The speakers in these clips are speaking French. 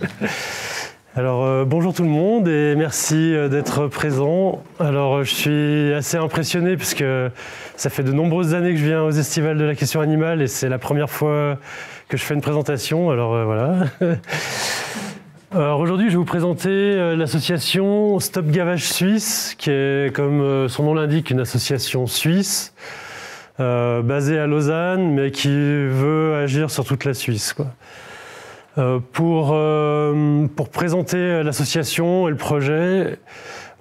Alors euh, bonjour tout le monde et merci euh, d'être présent. Alors euh, je suis assez impressionné puisque ça fait de nombreuses années que je viens aux estivales de la question animale et c'est la première fois que je fais une présentation. Alors voilà. Alors aujourd'hui, je vais vous présenter l'association Stop Gavage Suisse, qui est, comme son nom l'indique, une association suisse basée à Lausanne, mais qui veut agir sur toute la Suisse. Euh, pour, euh, pour présenter l'association et le projet,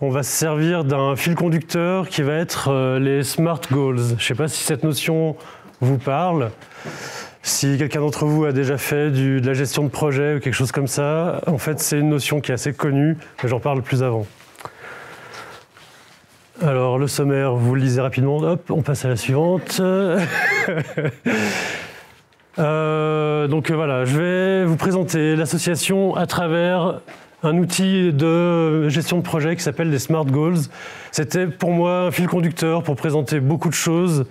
on va se servir d'un fil conducteur qui va être euh, les SMART Goals. Je ne sais pas si cette notion vous parle. Si quelqu'un d'entre vous a déjà fait de la gestion de projet ou quelque chose comme ça, en fait, c'est une notion qui est assez connue, mais j'en parle plus avant. Alors, le sommaire, vous le lisez rapidement. Hop, on passe à la suivante. Euh, donc euh, voilà, je vais vous présenter l'association à travers un outil de gestion de projet qui s'appelle les Smart Goals. C'était pour moi un fil conducteur pour présenter beaucoup de choses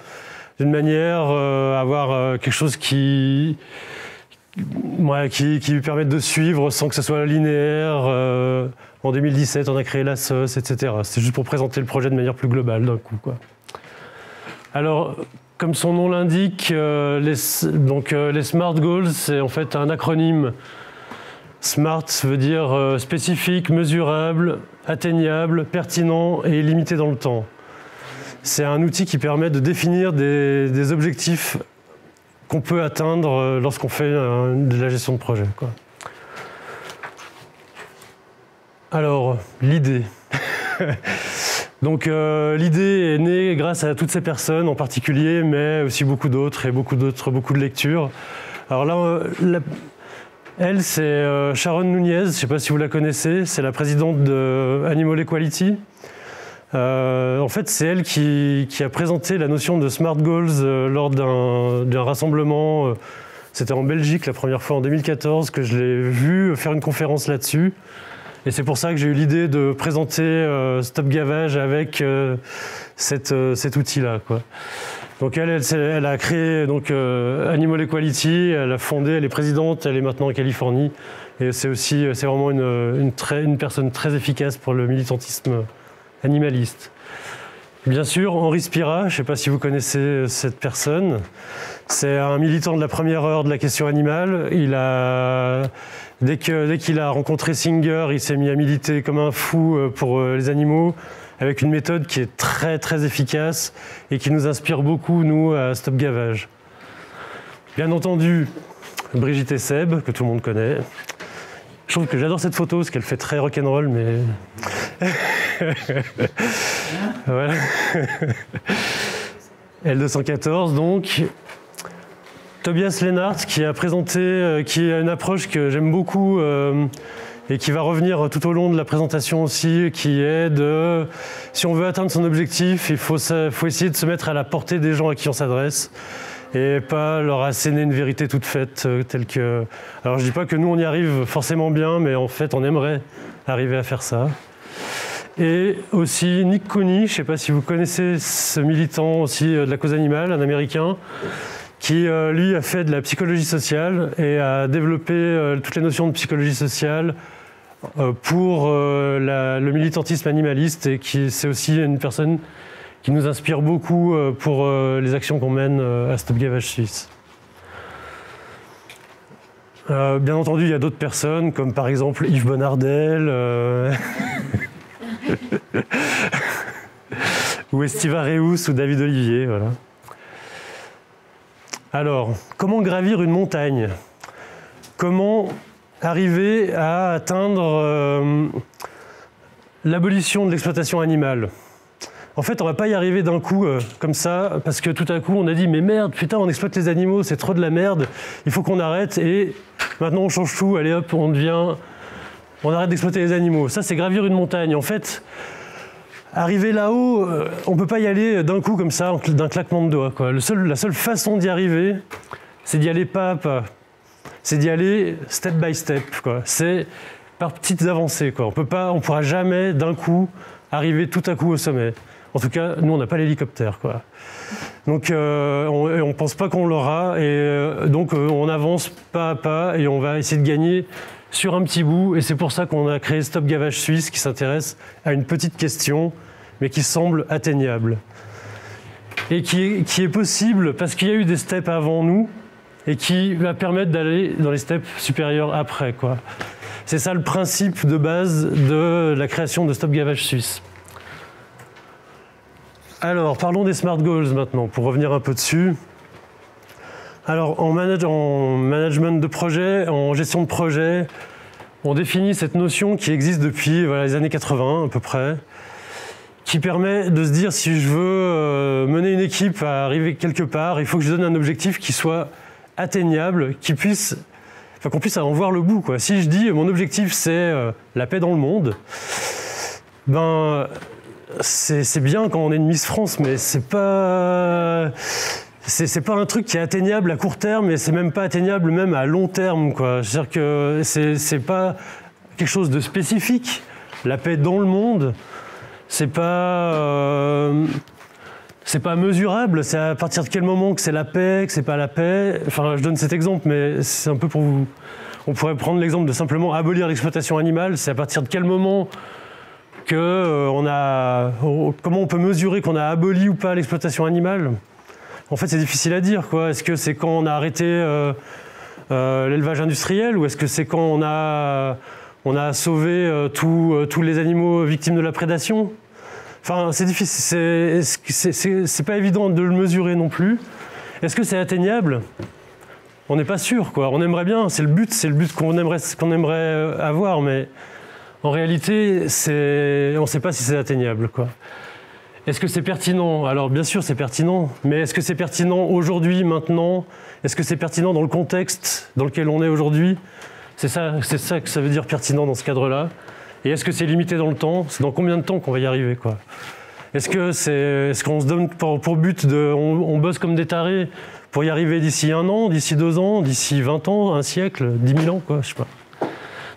d'une manière euh, avoir quelque chose qui, qui, qui, lui permette de suivre sans que ce soit linéaire. en 2017, on a créé la SOS, etc. C'est juste pour présenter le projet de manière plus globale d'un coup. Quoi. Alors, comme son nom l'indique, euh, les, donc, euh, les SMART Goals, c'est en fait un acronyme. SMART veut dire euh, spécifique, mesurable, atteignable, pertinent et limité dans le temps. C'est un outil qui permet de définir des, objectifs qu'on peut atteindre lorsqu'on fait de la gestion de projet. Alors, l'idée. Donc euh, l'idée est née grâce à toutes ces personnes en particulier, mais aussi beaucoup d'autres et beaucoup d'autres, beaucoup de lectures. Alors là, euh, elle, c'est euh, Sharon Nunez, je ne sais pas si vous la connaissez, c'est la présidente de Animal Equality. en fait, c'est elle qui, a présenté la notion de Smart Goals lors d'un rassemblement. C'était en Belgique la première fois en 2014 que je l'ai vu faire une conférence là-dessus. Et c'est pour ça que j'ai eu l'idée de présenter euh, Stop Gavage avec euh, euh, cet outil-là. Donc elle, elle, a créé donc, Animal Equality, elle a fondé, elle est présidente, elle est maintenant en Californie. Et c'est aussi c'est vraiment une, une, personne très efficace pour le militantisme animaliste. Bien sûr, Henri Spira, je ne sais pas si vous connaissez cette personne. C'est un militant de la première heure de la question animale. Il a Dès qu'il a rencontré Singer, il s'est mis à militer comme un fou euh, pour euh, les animaux, avec une méthode qui est très très efficace et qui nous inspire beaucoup, nous, à Stop Gavage. Bien entendu, Brigitte et Seb, que tout le monde connaît. Je trouve que j'adore cette photo parce qu'elle fait très rock'n'roll, mais. voilà. L214, donc. Tobias Lennart qui a présenté, euh, qui a une approche que j'aime beaucoup euh, et qui va revenir tout au long de la présentation aussi, qui est de, si on veut atteindre son objectif, il faut, faut essayer de se mettre à la portée des gens à qui on s'adresse et pas leur asséner une vérité toute faite euh, telle que... Alors je dis pas que nous on y arrive forcément bien, mais en fait on aimerait arriver à faire ça. Et aussi Nick Coney, je ne sais pas si vous connaissez ce militant aussi de la cause animale, un Américain, qui euh, lui a fait de la psychologie sociale et a développé euh, toutes les notions de psychologie sociale euh, pour le militantisme animaliste et qui c'est aussi une personne qui nous inspire beaucoup pour les actions qu'on mène à Stop Gavage Suisse. bien entendu, il y a d'autres personnes, comme par exemple Yves Bonardel ou Estiva Reus ou David Olivier. Voilà. Alors, comment gravir une montagne? Comment arriver à atteindre euh, l'abolition de l'exploitation animale? En fait, on va pas y arriver d'un coup euh, comme ça, parce que tout à coup, on a dit mais merde, putain, on exploite les animaux, c'est trop de la merde, il faut qu'on arrête. Et maintenant, on change tout. Allez hop, on devient, on arrête d'exploiter les animaux. Ça, c'est gravir une montagne. En fait, Arriver là-haut, euh, on ne peut pas y aller d'un coup comme ça, d'un claquement de doigts. La seule façon d'y arriver, c'est d'y aller pas à pas. C'est d'y aller step by step. C'est par petites avancées. Quoi. On peut pas, on pourra jamais d'un coup arriver tout à coup au sommet. En tout cas, nous, on n'a pas l'hélicoptère. Donc, euh, on ne pense pas qu'on l'aura. Et euh, donc, on avance pas à pas et on va essayer de gagner sur un petit bout, et c'est pour ça qu'on a créé Stop Gavage Suisse qui s'intéresse à une petite question, mais qui semble atteignable. Et qui est, possible parce qu'il y a eu des steps avant nous, et qui va permettre d'aller dans les steps supérieurs après. Quoi. C'est ça le principe de base de la création de Stop Gavage Suisse. Alors, parlons des Smart Goals maintenant, pour revenir un peu dessus. Alors, en, management de projet, en gestion de projet, on définit cette notion qui existe depuis les années 80 à peu près, qui permet de se dire si je veux euh, mener une équipe à arriver quelque part, il faut que je donne un objectif qui soit atteignable, qui puisse, enfin, qu'on puisse en voir le bout. Quoi. Si je dis mon objectif c'est euh, la paix dans le monde, ben c'est bien quand on est une Miss France, mais c'est pas c'est pas un truc qui est atteignable à court terme et c'est même pas atteignable même à long terme. C'est-à-dire que c'est pas quelque chose de spécifique. La paix dans le monde, c'est pas. Euh, c'est pas mesurable, c'est à partir de quel moment que c'est la paix, que c'est pas la paix. Enfin, je donne cet exemple, mais c'est un peu pour vous. On pourrait prendre l'exemple de simplement abolir l'exploitation animale. C'est à partir de quel moment que euh, on a. Comment on peut mesurer qu'on a aboli ou pas l'exploitation animale? En fait, c'est difficile à dire. Quoi. Est-ce que c'est quand on a arrêté euh, l'élevage industriel ou est-ce que c'est quand on a, on a sauvé tous les animaux victimes de la prédation? Enfin, c'est difficile, c'est pas évident de le mesurer non plus. Est-ce que c'est atteignable? On n'est pas sûr, quoi. On aimerait bien, c'est le but, c'est le but qu'on aimerait, euh, avoir, mais en réalité, on ne sait pas si c'est atteignable, quoi. Est-ce que c'est pertinent? Alors bien sûr c'est pertinent, mais est-ce que c'est pertinent aujourd'hui, maintenant? Est-ce que c'est pertinent dans le contexte dans lequel on est aujourd'hui? C'est ça que ça veut dire pertinent dans ce cadre-là. Et est-ce que c'est limité dans le temps? C'est dans combien de temps qu'on va y arriver quoi? Est-ce que c'est, est-ce qu'on se donne pour, but de, on, bosse comme des tarés pour y arriver d'ici un an, d'ici deux ans, d'ici 20 ans, un siècle, dix mille ans quoi, je sais pas.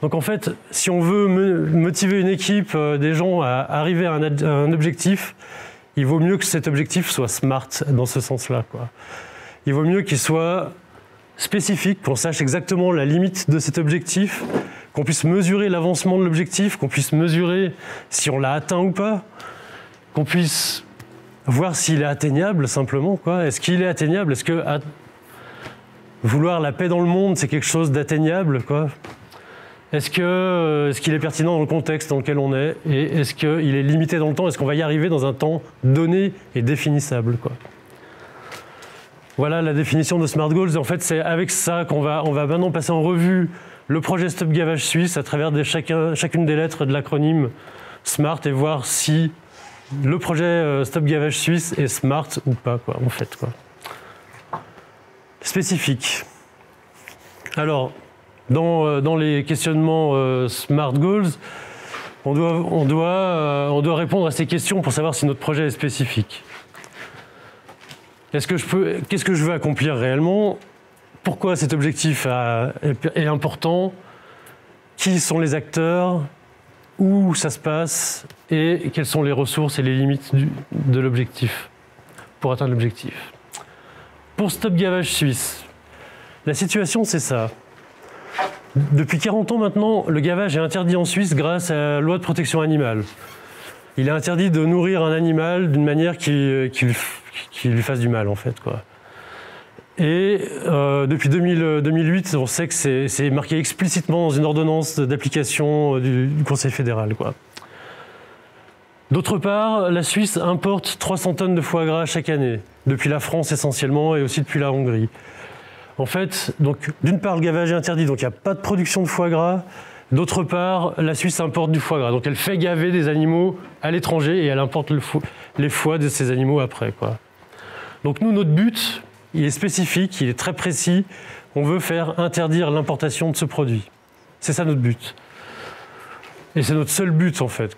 Donc en fait, si on veut motiver une équipe, euh, des gens à arriver à un, objectif, il vaut mieux que cet objectif soit smart dans ce sens-là. Il vaut mieux qu'il soit spécifique, qu'on sache exactement la limite de cet objectif, qu'on puisse mesurer l'avancement de l'objectif, qu'on puisse mesurer si on l'a atteint ou pas, qu'on puisse voir s'il est atteignable simplement. Est-ce qu'il est atteignable? Est-ce que vouloir la paix dans le monde, c'est quelque chose d'atteignable Est-ce qu'il euh, est, est pertinent dans le contexte dans lequel on est? Et est-ce qu'il est limité dans le temps? Est-ce qu'on va y arriver dans un temps donné et définissable quoi? Voilà la définition de Smart Goals. En fait, c'est avec ça qu'on va, on va maintenant passer en revue le projet Stop Gavage Suisse à travers chacune des lettres de l'acronyme SMART et voir si le projet euh, Stop Gavage Suisse est SMART ou pas, quoi, en fait. Quoi. Spécifique. Alors, dans, euh, les questionnements euh, SMART Goals, on doit, on, doit, on doit répondre à ces questions pour savoir si notre projet est spécifique. Qu'est-ce que je veux accomplir réellement? Pourquoi cet objectif est important, qui sont les acteurs, où ça se passe? Et quelles sont les ressources et les limites de l'objectif pour atteindre l'objectif? Pour Stop Gavage Suisse, la situation c'est ça. Depuis 40 ans maintenant, le gavage est interdit en Suisse grâce à la loi de protection animale. Il est interdit de nourrir un animal d'une manière qui, qui, lui fasse du mal en fait. Et euh, depuis 2008, on sait que c'est marqué explicitement dans une ordonnance d'application du, Conseil fédéral. D'autre part, la Suisse importe 300 tonnes de foie gras chaque année, depuis la France essentiellement et aussi depuis la Hongrie. En fait, d'une part, le gavage est interdit, donc il n'y a pas de production de foie gras. D'autre part, la Suisse importe du foie gras, donc elle fait gaver des animaux à l'étranger et elle importe les foies de ces animaux après. Donc nous, notre but, il est spécifique, il est très précis. On veut faire interdire l'importation de ce produit. C'est ça notre but. Et c'est notre seul but en fait.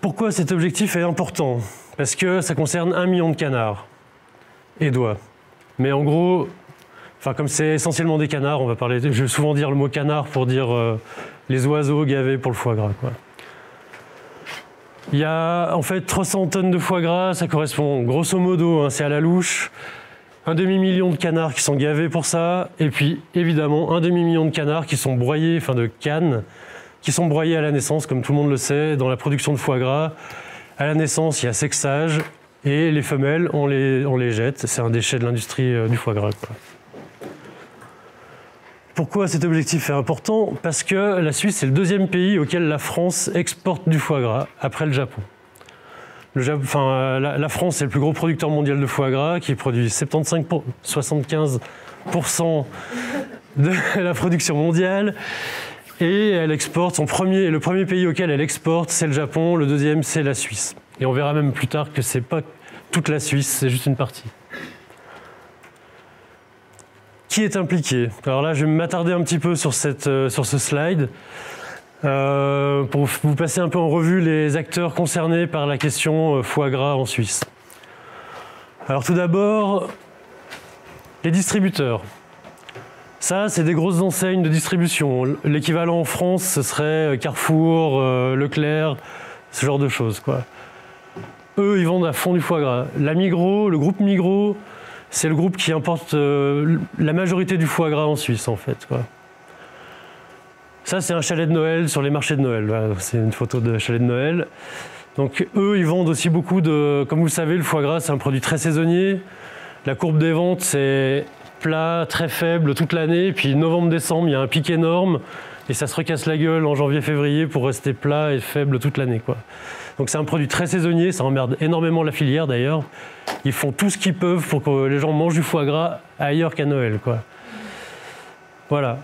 Pourquoi cet objectif est important? Parce que ça concerne un million de canards et d'oies. Mais en gros, enfin comme c'est essentiellement des canards, on va parler. Je vais souvent dire le mot canard pour dire euh, les oiseaux gavés pour le foie gras. Il y a en fait 300 tonnes de foie gras, ça correspond grosso modo, hein, c'est à la louche, un demi-million de canards qui sont gavés pour ça, et puis évidemment un demi-million de canards qui sont broyés, enfin de cannes, qui sont broyés à la naissance, comme tout le monde le sait, dans la production de foie gras. À la naissance, il y a sexage, et les femelles, on les, jette. C'est un déchet de l'industrie euh, du foie gras. Pourquoi cet objectif est important? Parce que la Suisse est le deuxième pays auquel la France exporte du foie gras, après le Japon. la, France est le plus gros producteur mondial de foie gras, qui produit 75 75% de la production mondiale. Et elle exporte, son premier, le premier pays auquel elle exporte, c'est le Japon, le deuxième, c'est la Suisse. Et on verra même plus tard que ce n'est pas toute la Suisse, c'est juste une partie. Qui est impliqué Alors là, je vais m'attarder un petit peu sur, euh, ce slide. Euh, pour vous passer un peu en revue les acteurs concernés par la question euh, foie gras en Suisse. Alors tout d'abord, les distributeurs. Ça, c'est des grosses enseignes de distribution. L'équivalent en France, ce serait Carrefour, Leclerc, ce genre de choses. Eux, ils vendent à fond du foie gras. La Migros, le groupe Migros, c'est le groupe qui importe euh, la majorité du foie gras en Suisse, en fait. Ça, c'est un chalet de Noël sur les marchés de Noël. c'est une photo de chalet de Noël. Donc, eux, ils vendent aussi beaucoup de. Comme vous le savez, le foie gras, c'est un produit très saisonnier. La courbe des ventes, c'est plat, très faible toute l'année. Puis, novembre-décembre, il y a un pic énorme. Et ça se recasse la gueule en janvier-février pour rester plat et faible toute l'année. Donc c'est un produit très saisonnier, ça emmerde énormément la filière d'ailleurs. Ils font tout ce qu'ils peuvent pour que les gens mangent du foie gras ailleurs qu'à Noël. Quoi. Voilà.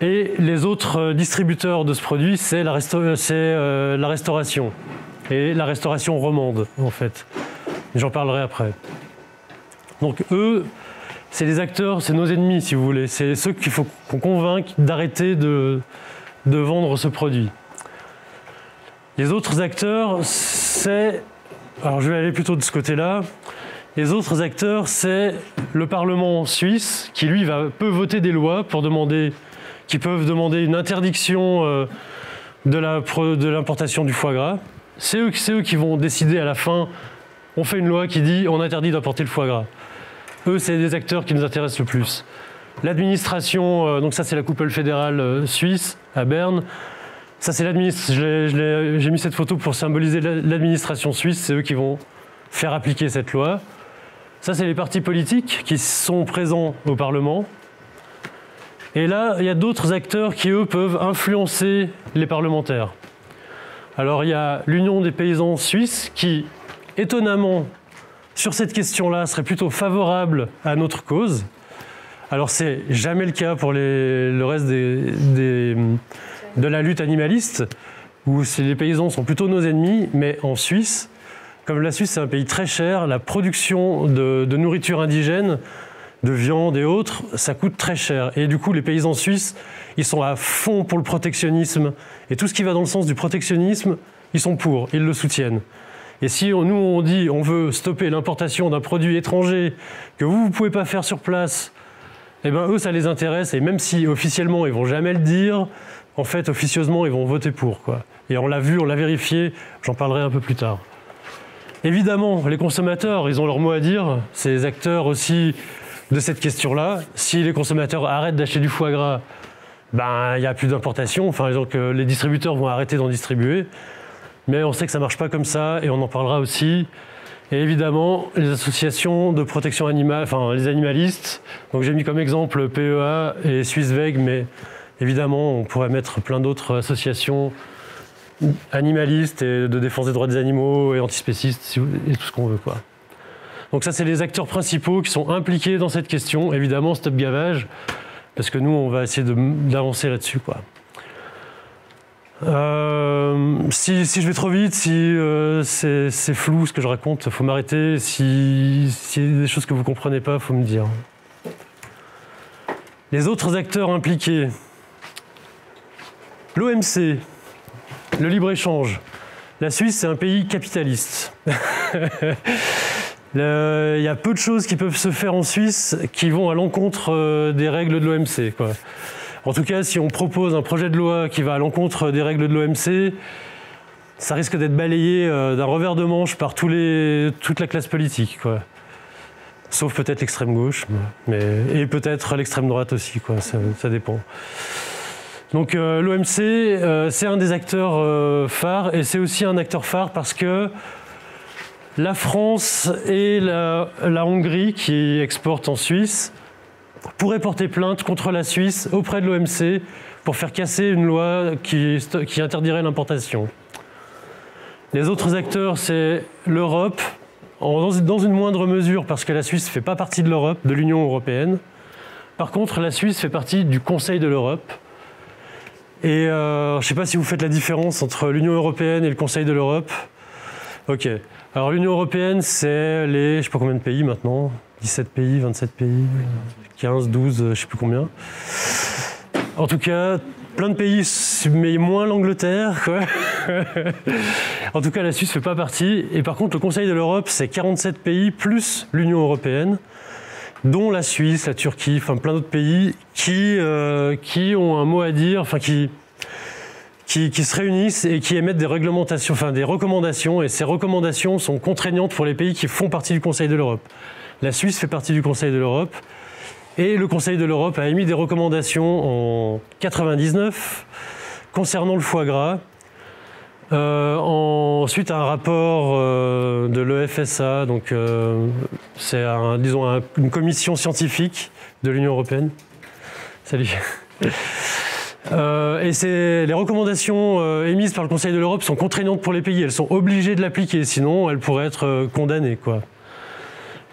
Et les autres euh, distributeurs de ce produit, c'est la, euh, la, restauration. Et la restauration romande, en fait. J'en parlerai après. Donc eux, c'est les acteurs, c'est nos ennemis, si vous voulez. C'est ceux qu'il faut qu'on convainque d'arrêter de vendre ce produit. Les autres acteurs, c'est... Alors je vais aller plutôt de ce côté-là. Les autres acteurs, c'est le Parlement suisse qui, lui, peut voter des lois pour demander, qui peuvent demander une interdiction euh, de l'importation du foie gras. C'est eux, qui vont décider à la fin, on fait une loi qui dit on interdit d'importer le foie gras. Eux, c'est des acteurs qui nous intéressent le plus. L'administration, euh, donc ça c'est la coupole fédérale euh, suisse à Berne, ça, c'est l'administration. J'ai mis cette photo pour symboliser l'administration suisse. C'est eux qui vont faire appliquer cette loi. Ça, c'est les partis politiques qui sont présents au Parlement. Et là, il y a d'autres acteurs qui, eux, peuvent influencer les parlementaires. Alors, il y a l'Union des paysans suisses qui, étonnamment, sur cette question-là, serait plutôt favorable à notre cause. Alors, c'est jamais le cas pour le reste des de la lutte animaliste, où les paysans sont plutôt nos ennemis, mais en Suisse, comme la Suisse c'est un pays très cher, la production de, nourriture indigène, de viande et autres, ça coûte très cher. Et du coup, les paysans suisses, ils sont à fond pour le protectionnisme. Et tout ce qui va dans le sens du protectionnisme, ils sont pour, ils le soutiennent. Et si nous, on dit on veut stopper l'importation d'un produit étranger que vous, ne pouvez pas faire sur place, eh ben eux, ça les intéresse. Et même si officiellement, ils vont jamais le dire, en fait, officieusement, ils vont voter pour. Quoi. Et on l'a vu, on l'a vérifié, j'en parlerai un peu plus tard. Évidemment, les consommateurs, ils ont leur mot à dire, c'est les acteurs aussi de cette question-là. Si les consommateurs arrêtent d'acheter du foie gras, ben, il n'y a plus d'importation, enfin, donc, les distributeurs vont arrêter d'en distribuer. Mais on sait que ça ne marche pas comme ça, et on en parlera aussi. Et évidemment, les associations de protection animale, enfin les animalistes. Donc j'ai mis comme exemple PEA et SwissVeg, mais Évidemment, on pourrait mettre plein d'autres associations animalistes et de défense des droits des animaux et antispécistes et tout ce qu'on veut. Quoi. Donc ça, c'est les acteurs principaux qui sont impliqués dans cette question. Évidemment, stop gavage, parce que nous, on va essayer d'avancer là-dessus. Euh, si, je vais trop vite, si euh, c'est flou ce que je raconte, il faut m'arrêter. S'il y a des choses que vous ne comprenez pas, il faut me dire. Les autres acteurs impliqués, L'OMC, le libre-échange. La Suisse, c'est un pays capitaliste. Il y a peu de choses qui peuvent se faire en Suisse qui vont à l'encontre euh, des règles de l'OMC. En tout cas, si on propose un projet de loi qui va à l'encontre des règles de l'OMC, ça risque d'être balayé euh, d'un revers de manche par tous les, toute la classe politique. sauf peut-être l'extrême gauche, mais, et peut-être l'extrême droite aussi, ça, dépend. Donc l'OMC, c'est un des acteurs phares, et c'est aussi un acteur phare parce que la France et la, Hongrie, qui exportent en Suisse, pourraient porter plainte contre la Suisse auprès de l'OMC pour faire casser une loi qui, interdirait l'importation. Les autres acteurs, c'est l'Europe, dans une moindre mesure parce que la Suisse ne fait pas partie de l'Europe, de l'Union européenne. Par contre, la Suisse fait partie du Conseil de l'Europe. Et euh, je ne sais pas si vous faites la différence entre l'Union européenne et le Conseil de l'Europe. Ok. Alors l'Union européenne, c'est les, je ne sais pas combien de pays maintenant, 17 pays, 27 pays, 15, 12, je ne sais plus combien. En tout cas, plein de pays, mais moins l'Angleterre. en tout cas, la Suisse ne fait pas partie. Et par contre, le Conseil de l'Europe, c'est 47 pays plus l'Union européenne, dont la Suisse, la Turquie, enfin plein d'autres pays qui, euh, qui ont un mot à dire, enfin qui, qui, se réunissent et qui émettent des réglementations, enfin des recommandations, et ces recommandations sont contraignantes pour les pays qui font partie du Conseil de l'Europe. La Suisse fait partie du Conseil de l'Europe, et le Conseil de l'Europe a émis des recommandations en 99 concernant le foie gras. Euh, ensuite, un rapport euh, de l'EFSA, donc euh, c'est disons une commission scientifique de l'Union européenne. Salut. Euh, et les recommandations euh, émises par le Conseil de l'Europe sont contraignantes pour les pays. Elles sont obligées de l'appliquer, sinon elles pourraient être euh, condamnées. Quoi.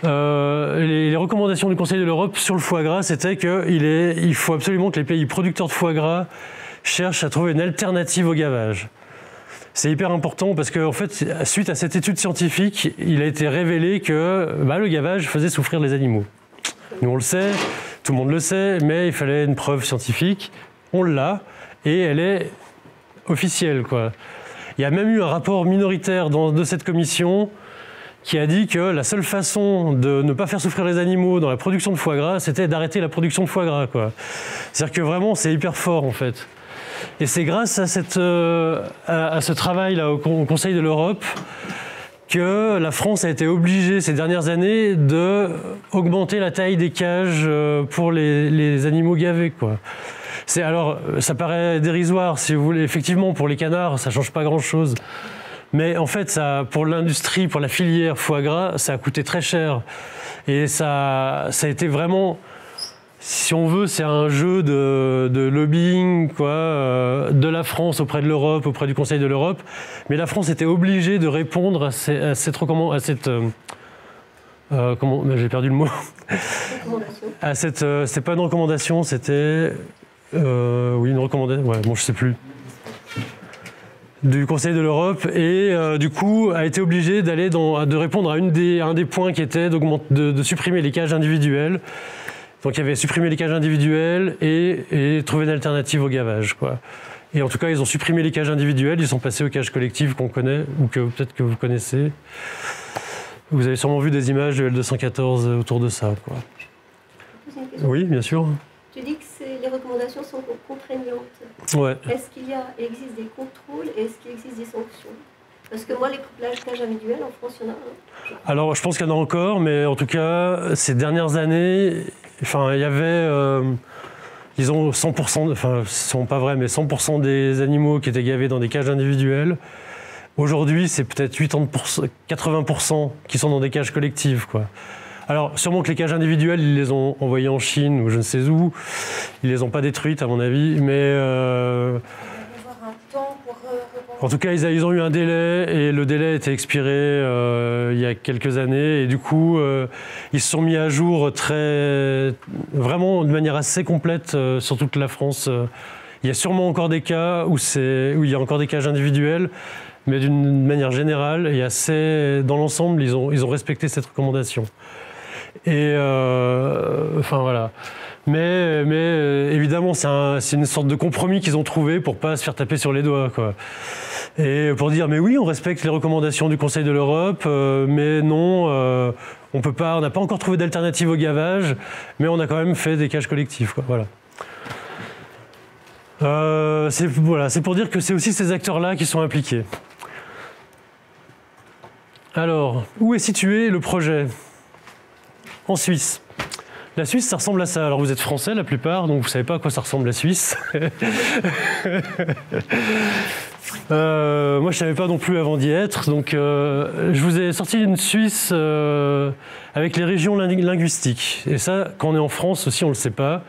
Les, recommandations du Conseil de l'Europe sur le foie gras, c'était qu'il il faut absolument que les pays producteurs de foie gras cherchent à trouver une alternative au gavage. C'est hyper important parce qu'en fait, suite à cette étude scientifique, il a été révélé que bah, le gavage faisait souffrir les animaux. Nous, on le sait, tout le monde le sait, mais il fallait une preuve scientifique on l'a, et elle est officielle. Quoi. Il y a même eu un rapport minoritaire de cette commission qui a dit que la seule façon de ne pas faire souffrir les animaux dans la production de foie gras, c'était d'arrêter la production de foie gras. C'est-à-dire que vraiment, c'est hyper fort en fait. Et c'est grâce à, cette, euh, à, ce travail-là au, Conseil de l'Europe que la France a été obligée ces dernières années d'augmenter la taille des cages euh, pour les, les animaux gavés. Quoi alors, ça paraît dérisoire, si vous voulez. Effectivement, pour les canards, ça change pas grand-chose. Mais en fait, ça, pour l'industrie, pour la filière foie gras, ça a coûté très cher. Et ça, ça a été vraiment, si on veut, c'est un jeu de, lobbying quoi, euh, de la France auprès de l'Europe, auprès du Conseil de l'Europe. Mais la France était obligée de répondre à, cette à cette euh, euh, comment J'ai perdu le mot. À cette, c'est pas une recommandation, c'était oui, une recommandation. Ouais, bon, je sais plus. Du Conseil de l'Europe et euh, du coup a été obligé d'aller de répondre à, une des, un des points qui était de, de, supprimer les cages individuelles. Donc il y avait supprimer les cages individuelles et, et trouver une alternative au gavage. Quoi. Et en tout cas, ils ont supprimé les cages individuelles, ils sont passés aux cages collectives qu'on connaît ou que peut-être que vous connaissez. Vous avez sûrement vu des images de L214 autour de ça. Quoi. Oui, bien sûr. Tu dis que les recommandations sont contraignantes. Est-ce qu'il y a, existe des contrôles et est-ce qu'il existe des sanctions? Parce que moi, les cages individuelles, en France, il y en a un. Alors, je pense qu'il y en a encore, mais en tout cas, ces dernières années, enfin, il y avait. Euh, disons 100%, enfin, ce sont pas vrai, mais 100% des animaux qui étaient gavés dans des cages individuelles. Aujourd'hui, c'est peut-être 80% qui sont dans des cages collectives, quoi. Alors, sûrement que les cages individuelles, ils les ont envoyées en Chine ou je ne sais où. Ils les ont pas détruites, à mon avis, mais. Euh, en tout cas, ils, ont eu un délai et le délai était expiré euh, il y a quelques années et du coup, euh, ils se sont mis à jour très, vraiment de manière assez complète sur toute la France. Il y a sûrement encore des cas où, il y a encore des cages individuelles, mais d'une manière générale et assez, dans l'ensemble, ils ont, ils ont respecté cette recommandation. Et euh, enfin voilà. Mais, euh, évidemment, c'est une sorte de compromis qu'ils ont trouvé pour pas se faire taper sur les doigts. Quoi. Et pour dire, mais oui, on respecte les recommandations du Conseil de l'Europe, euh, mais non, on peut pas, on n'a pas encore trouvé d'alternative au gavage, mais on a quand même fait des cages collectives. Quoi. Voilà. c'est voilà, pour dire que c'est aussi ces acteurs-là qui sont impliqués. Alors, où est situé le projet? En Suisse. La Suisse, ça ressemble à ça. Alors vous êtes français la plupart, donc vous savez pas à quoi ça ressemble la Suisse. Euh, moi, je savais pas non plus avant d'y être. Donc, euh, je vous ai sorti une Suisse euh, avec les régions linguistiques. Et ça, quand on est en France aussi, on le sait pas.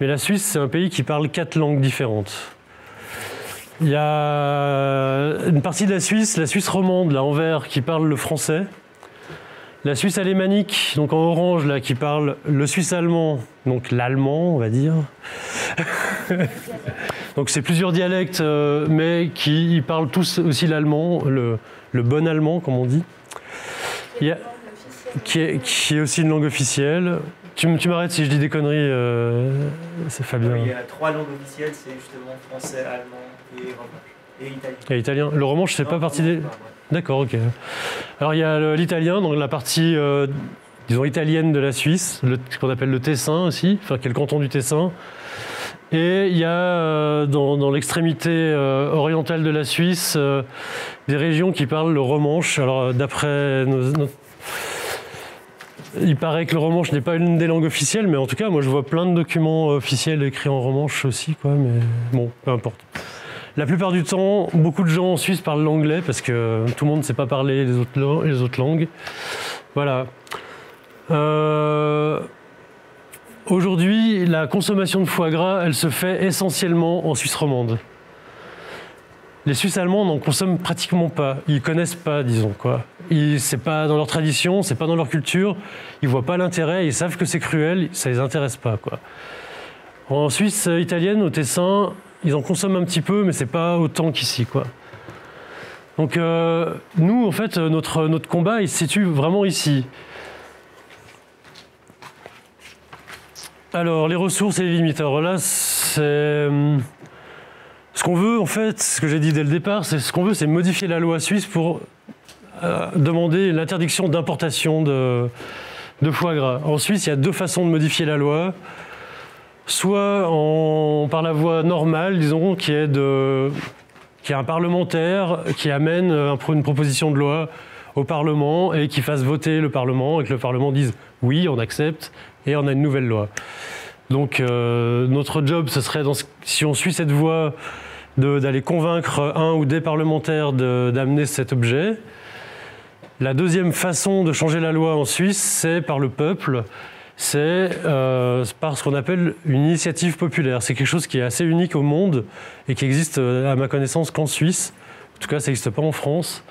Mais la Suisse, c'est un pays qui parle quatre langues différentes. Il y a une partie de la Suisse, la Suisse romande, là en vert, qui parle le français. La Suisse alémanique, donc en orange, là, qui parle le suisse allemand, donc l'allemand, on va dire. donc c'est plusieurs dialectes, euh, mais qui parlent tous aussi l'allemand, le, bon allemand, comme on dit. qui, est, aussi une langue officielle. Tu, m'arrêtes si je dis des conneries, euh, c'est Fabien. Il y a trois langues officielles, c'est justement français, allemand et romanche. Et italien. Et italien. Le romanche, c'est pas partie des. D'accord, ok. Alors il y a l'italien, donc la partie, euh, disons, italienne de la Suisse, ce qu'on appelle le Tessin aussi, enfin, qui est le canton du Tessin. Et il y a euh, dans, l'extrémité euh, orientale de la Suisse des régions qui parlent le romanche. Alors d'après nos, Il paraît que le romanche n'est pas une des langues officielles, mais en tout cas, moi je vois plein de documents officiels écrits en romanche aussi, quoi, mais bon, peu importe. La plupart du temps, beaucoup de gens en Suisse parlent l'anglais parce que tout le monde ne sait pas parler les autres, langues. Voilà. Euh, aujourd'hui, la consommation de foie gras, elle se fait essentiellement en Suisse romande. Les Suisses allemands n'en consomment pratiquement pas. Ils connaissent pas, disons quoi. C'est pas dans leur tradition, c'est pas dans leur culture. Ils voient pas l'intérêt. Ils savent que c'est cruel. Ça les intéresse pas, quoi. En Suisse italienne, au Tessin, ils en consomment un petit peu, mais c'est pas autant qu'ici, quoi. Donc euh, nous, en fait, notre, notre combat, il se situe vraiment ici. Alors, les ressources et les limites. Alors là, c'est... Euh, ce qu'on veut, en fait, ce que j'ai dit dès le départ, c'est ce qu'on veut, c'est modifier la loi suisse pour euh, demander l'interdiction d'importation de, de foie gras. En Suisse, il y a deux façons de modifier la loi soit par la voie normale, disons, qui est, de, qui est un parlementaire qui amène une proposition de loi au Parlement et qui fasse voter le Parlement et que le Parlement dise oui, on accepte et on a une nouvelle loi. Donc euh, notre job, ce serait, si on suit cette voie, d'aller convaincre un ou des parlementaires d'amener cet objet. La deuxième façon de changer la loi en Suisse, c'est par le peuple c'est euh, par ce qu'on appelle une initiative populaire. C'est quelque chose qui est assez unique au monde et qui existe, euh, à ma connaissance, qu'en Suisse. En tout cas, ça n'existe pas en France.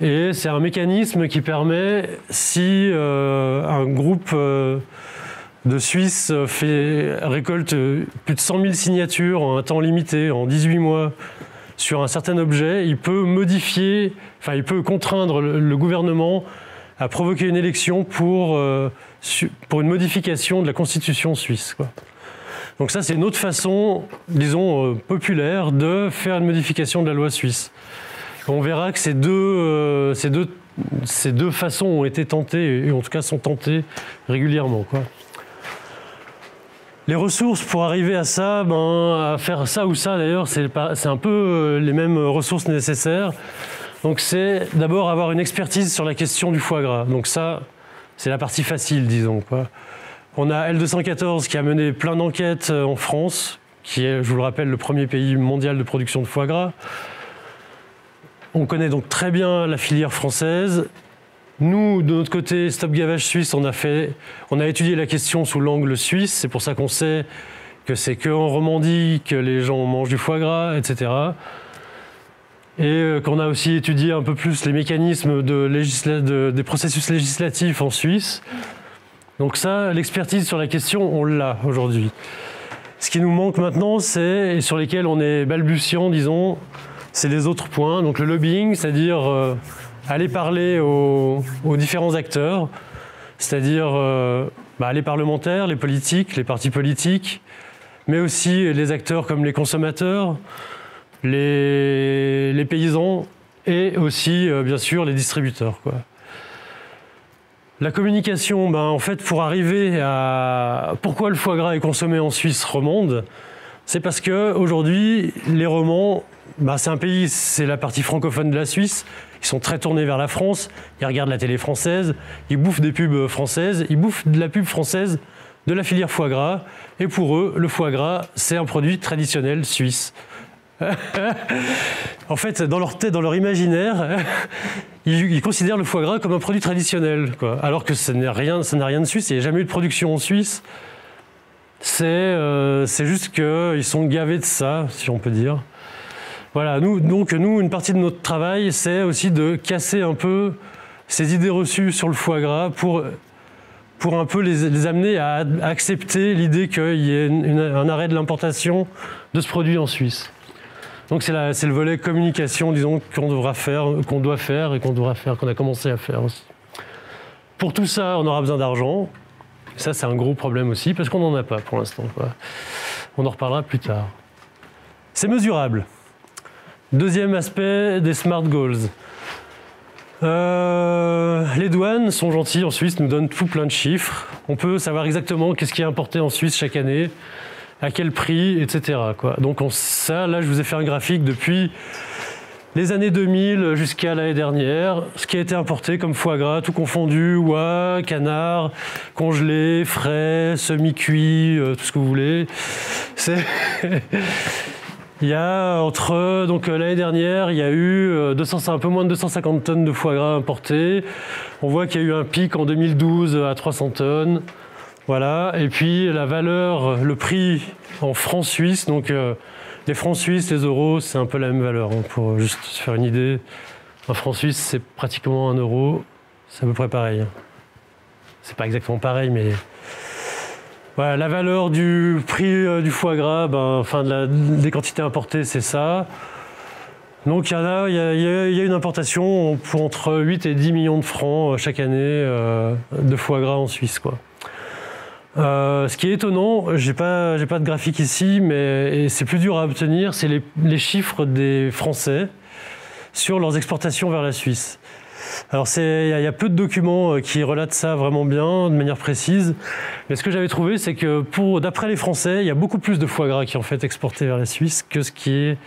Et c'est un mécanisme qui permet, si euh, un groupe de Suisses fait, récolte plus de 100 000 signatures en un temps limité, en 18 mois, sur un certain objet, il peut modifier, enfin, il peut contraindre le, gouvernement à provoquer une élection pour pour une modification de la constitution suisse. Donc ça, c'est une autre façon, disons, euh, populaire de faire une modification de la loi suisse. On verra que ces deux, euh, ces deux, ces deux façons ont été tentées, et en tout cas sont tentées régulièrement. Les ressources pour arriver à ça, ben, à faire ça ou ça d'ailleurs, c'est un peu euh, les mêmes ressources nécessaires. Donc c'est d'abord avoir une expertise sur la question du foie gras. Donc ça, c'est la partie facile, disons. On a L214 qui a mené plein d'enquêtes euh, en France, qui est, je vous le rappelle, le premier pays mondial de production de foie gras. On connaît donc très bien la filière française. Nous, de notre côté, Stop Gavage Suisse, on a, on a étudié la question sous l'angle suisse. C'est pour ça qu'on sait que c'est qu'en Romandie que les gens mangent du foie gras, etc et euh, qu'on a aussi étudié un peu plus les mécanismes des processus législatifs en Suisse. Donc ça, l'expertise sur la question, on l'a aujourd'hui. Ce qui nous manque maintenant, c'est, et sur lesquels on est balbutiant, disons, c'est les autres points. Donc le lobbying, c'est-à-dire euh, aller parler aux, différents acteurs, c'est-à-dire euh, bah, les parlementaires, les politiques, les partis politiques, mais aussi les acteurs comme les consommateurs, les, paysans et aussi, euh, bien sûr, les distributeurs. La communication, ben, en fait, pour arriver à pourquoi le foie gras est consommé en Suisse romande, C'est parce que aujourd'hui, les romans, bah, c'est un pays, c'est la partie francophone de la Suisse. Ils sont très tournés vers la France. Ils regardent la télé française. Ils bouffent des pubs françaises. Ils bouffent de la pub française de la filière foie gras. Et pour eux, le foie gras, c'est un produit traditionnel suisse. en fait, dans leur tête, dans leur imaginaire, ils, considèrent le foie gras comme un produit traditionnel, alors que ça n'a rien, rien de suisse. Il n'y a jamais eu de production en Suisse. C'est euh, juste qu'ils sont gavés de ça, si on peut dire. Voilà, donc nous, une partie de notre travail, c'est aussi de casser un peu ces idées reçues sur le foie gras pour, pour un peu les, amener à, accepter l'idée qu'il y ait un arrêt de l'importation de ce produit en Suisse. Donc c'est le volet communication, disons, qu'on devra faire, qu'on doit faire et qu'on devra faire, qu'on a commencé à faire aussi. Pour tout ça, on aura besoin d'argent. Ça, c'est un gros problème aussi, parce qu'on n'en a pas pour l'instant. On en reparlera plus tard. C'est mesurable. Deuxième aspect des smart goals. Euh, les douanes sont gentilles en Suisse, nous donnent tout plein de chiffres. On peut savoir exactement qu'est-ce qui est importé en Suisse chaque année, à quel prix, etc. Donc ça, là, je vous ai fait un graphique depuis les années 2000 jusqu'à l'année dernière, ce qui a été importé comme foie gras, tout confondu, oie, canard, congelé, frais, semi-cuit, euh, tout ce que vous voulez. Il y a entre donc euh, l'année dernière, il y a eu 200, euh, un peu moins de 250 tonnes de foie gras importés. On voit qu'il y a eu un pic en 2012 à 300 tonnes. Voilà. Et puis la valeur, le prix en francs suisses, donc euh, les francs suisses, les euros, c'est un peu la même valeur. Hein, pour juste se faire une idée, un franc suisse, c'est pratiquement un euro. C'est à peu près pareil. C'est pas exactement pareil, mais la valeur du prix euh, du foie gras, ben, enfin des quantités importées, c'est ça. Donc il y, a, y a, une importation pour entre 8 et 10 millions de francs euh, chaque année euh, de foie gras en Suisse. Quoi. Ce qui est étonnant, j'ai pas, pas de graphique ici, mais c'est plus dur à obtenir, c'est les, chiffres des Français sur leurs exportations vers la Suisse. Alors il y, a peu de documents euh, qui relatent ça vraiment bien, de manière précise. Mais ce que j'avais trouvé, c'est que d'après les Français, il y a beaucoup plus de foie gras qui est en fait exporté vers la Suisse que ce qui est,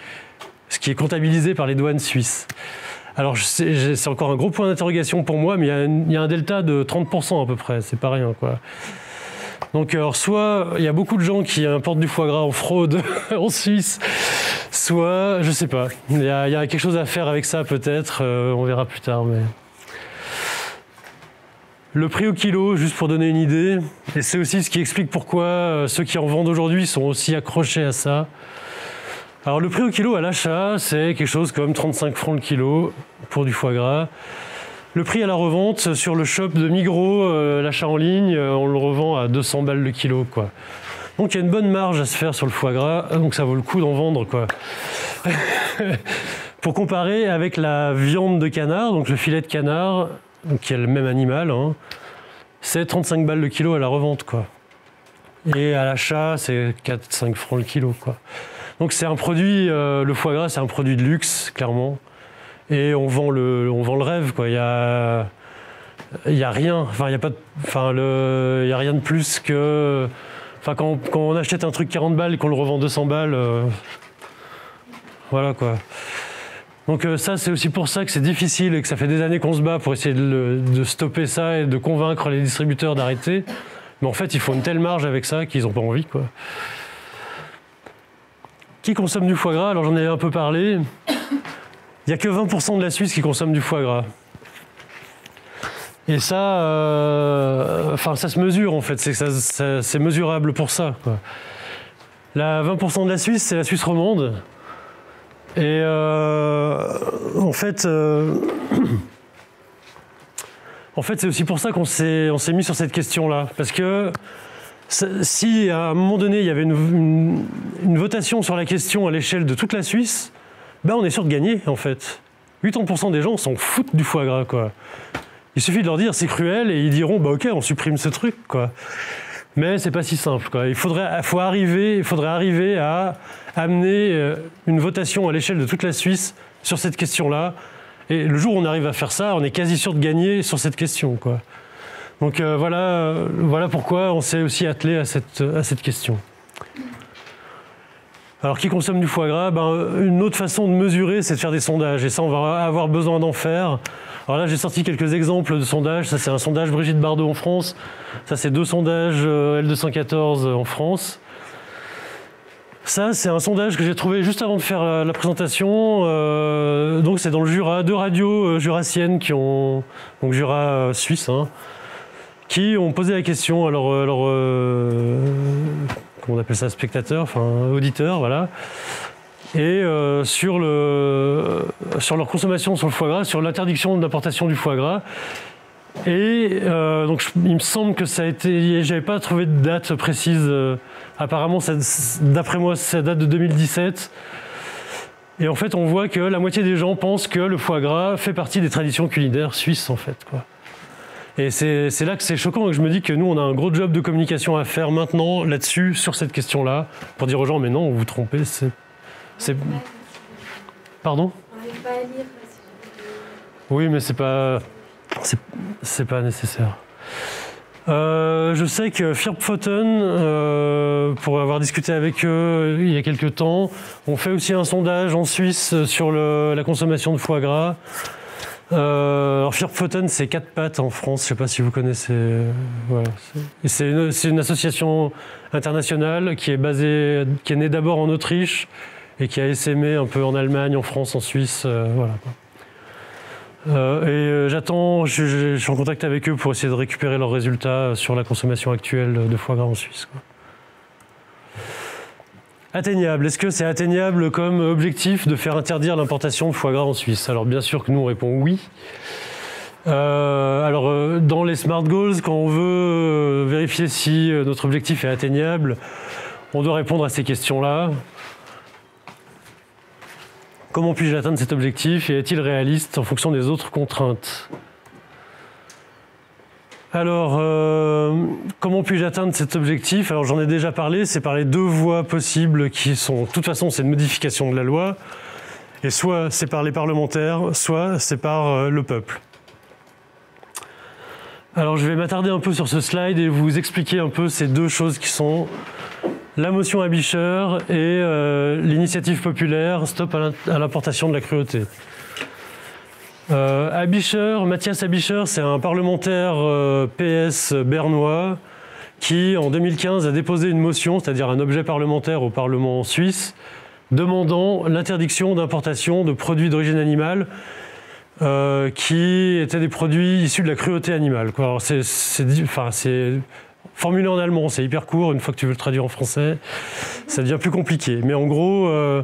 ce qui est comptabilisé par les douanes suisses. Alors c'est encore un gros point d'interrogation pour moi, mais il y, a un delta de 30% à peu près, c'est pas rien quoi. Donc, alors, soit il y a beaucoup de gens qui importent du foie gras en fraude en Suisse, soit, je sais pas, il y, a, quelque chose à faire avec ça peut-être, euh, on verra plus tard. Mais... Le prix au kilo, juste pour donner une idée, et c'est aussi ce qui explique pourquoi euh, ceux qui en vendent aujourd'hui sont aussi accrochés à ça. Alors le prix au kilo à l'achat, c'est quelque chose comme 35 francs le kilo pour du foie gras. Le prix à la revente sur le shop de Migros, euh, l'achat en ligne, euh, on le revend à 200 balles le kilo. Quoi. Donc il y a une bonne marge à se faire sur le foie gras, donc ça vaut le coup d'en vendre. Quoi. Pour comparer avec la viande de canard, donc le filet de canard, qui est le même animal, hein, c'est 35 balles le kilo à la revente. Quoi. Et à l'achat, c'est 4-5 francs le kilo. Quoi. Donc c'est un produit, euh, le foie gras, c'est un produit de luxe, clairement et on vend le, on vend le rêve. Quoi. Il y a, y a rien. Enfin, il y a pas, enfin, le, y a rien de plus que. Enfin, quand, quand, on achète un truc 40 balles et qu'on le revend 200 balles, euh, voilà quoi. Donc euh, ça, c'est aussi pour ça que c'est difficile et que ça fait des années qu'on se bat pour essayer de, de, stopper ça et de convaincre les distributeurs d'arrêter. Mais en fait, ils font une telle marge avec ça qu'ils n'ont pas envie. Quoi. Qui consomme du foie gras? Alors j'en ai un peu parlé. Il n'y a que 20% de la Suisse qui consomme du foie gras. Et ça, euh, enfin, ça se mesure en fait, c'est mesurable pour ça. La 20% de la Suisse, c'est la Suisse romande. Et euh, en fait, euh, en fait, c'est aussi pour ça qu'on s'est mis sur cette question-là, parce que si à un moment donné il y avait une votation sur la question à l'échelle de toute la Suisse, ben on est sûr de gagner en fait. 80% des gens s'en foutent du foie gras quoi. Il suffit de leur dire c'est cruel et ils diront bah ok on supprime ce truc quoi. Mais c'est pas si simple quoi. Il faudrait, faut arriver, il faudrait arriver à amener euh, une votation à l'échelle de toute la Suisse sur cette question-là. Et le jour où on arrive à faire ça, on est quasi sûr de gagner sur cette question quoi. Donc euh, voilà, voilà pourquoi on s'est aussi attelé à cette, à cette question. Alors qui consomme du foie gras ben, Une autre façon de mesurer, c'est de faire des sondages. Et ça, on va avoir besoin d'en faire. Alors là, j'ai sorti quelques exemples de sondages. Ça, c'est un sondage Brigitte Bardot en France. Ça, c'est deux sondages euh, L214 en France. Ça, c'est un sondage que j'ai trouvé juste avant de faire la, présentation. Euh, donc, c'est dans le Jura, deux radios euh, jurassiennes qui ont, donc Jura suisse, hein, qui ont posé la question. Alors, alors comment on appelle ça, spectateurs, enfin auditeurs, voilà et euh, sur, le, sur leur consommation sur le foie gras, sur l'interdiction d'importation du foie gras. Et euh, donc il me semble que ça a été, j'avais pas trouvé de date précise. Euh, apparemment, d'après moi, ça date de 2017. Et en fait, on voit que la moitié des gens pensent que le foie gras fait partie des traditions culinaires suisses, en fait. Quoi. Et c'est là que c'est choquant et que je me dis que nous, on a un gros job de communication à faire maintenant là-dessus, sur cette question-là, pour dire aux gens, mais non, vous vous trompez, c'est. Pardon? Oui, mais c'est pas... C'est pas nécessaire. Euh, je sais que Firp euh, pour avoir discuté avec eux il y a quelques temps, ont fait aussi un sondage en Suisse sur la consommation de foie gras. Euh, alors c'est quatre pattes en France, je ne sais pas si vous connaissez. C'est une, association internationale qui est basée, qui est née d'abord en Autriche, et qui a essaimé un peu en Allemagne, en France, en Suisse. Euh, voilà. Euh, et euh, j'attends, je, suis en contact avec eux pour essayer de récupérer leurs résultats sur la consommation actuelle de foie gras en Suisse. Atteignable. Est-ce que c'est atteignable comme objectif de faire interdire l'importation de foie gras en Suisse? Alors bien sûr que nous on répond oui. alors dans les smart goals, quand on veut vérifier si notre objectif est atteignable, on doit répondre à ces questions-là. Comment puis-je atteindre cet objectif et est-il réaliste en fonction des autres contraintes? Alors, euh, comment puis-je atteindre cet objectif? Alors, j'en ai déjà parlé, c'est par les deux voies possibles qui sont, de toute façon, c'est une modification de la loi, et soit c'est par les parlementaires, soit c'est par euh, le peuple. Alors, je vais m'attarder un peu sur ce slide et vous expliquer un peu ces deux choses qui sont la motion Abicher et euh, l'initiative populaire Stop à l'importation de la cruauté. Euh, Mathias Abicher, c'est un parlementaire euh, PS bernois qui, en 2015, a déposé une motion, c'est-à-dire un objet parlementaire au Parlement suisse, demandant l'interdiction d'importation de produits d'origine animale qui étaient des produits issus de la cruauté animale. Formulé en allemand, c'est hyper court. Une fois que tu veux le traduire en français, ça devient plus compliqué. Mais en gros, euh,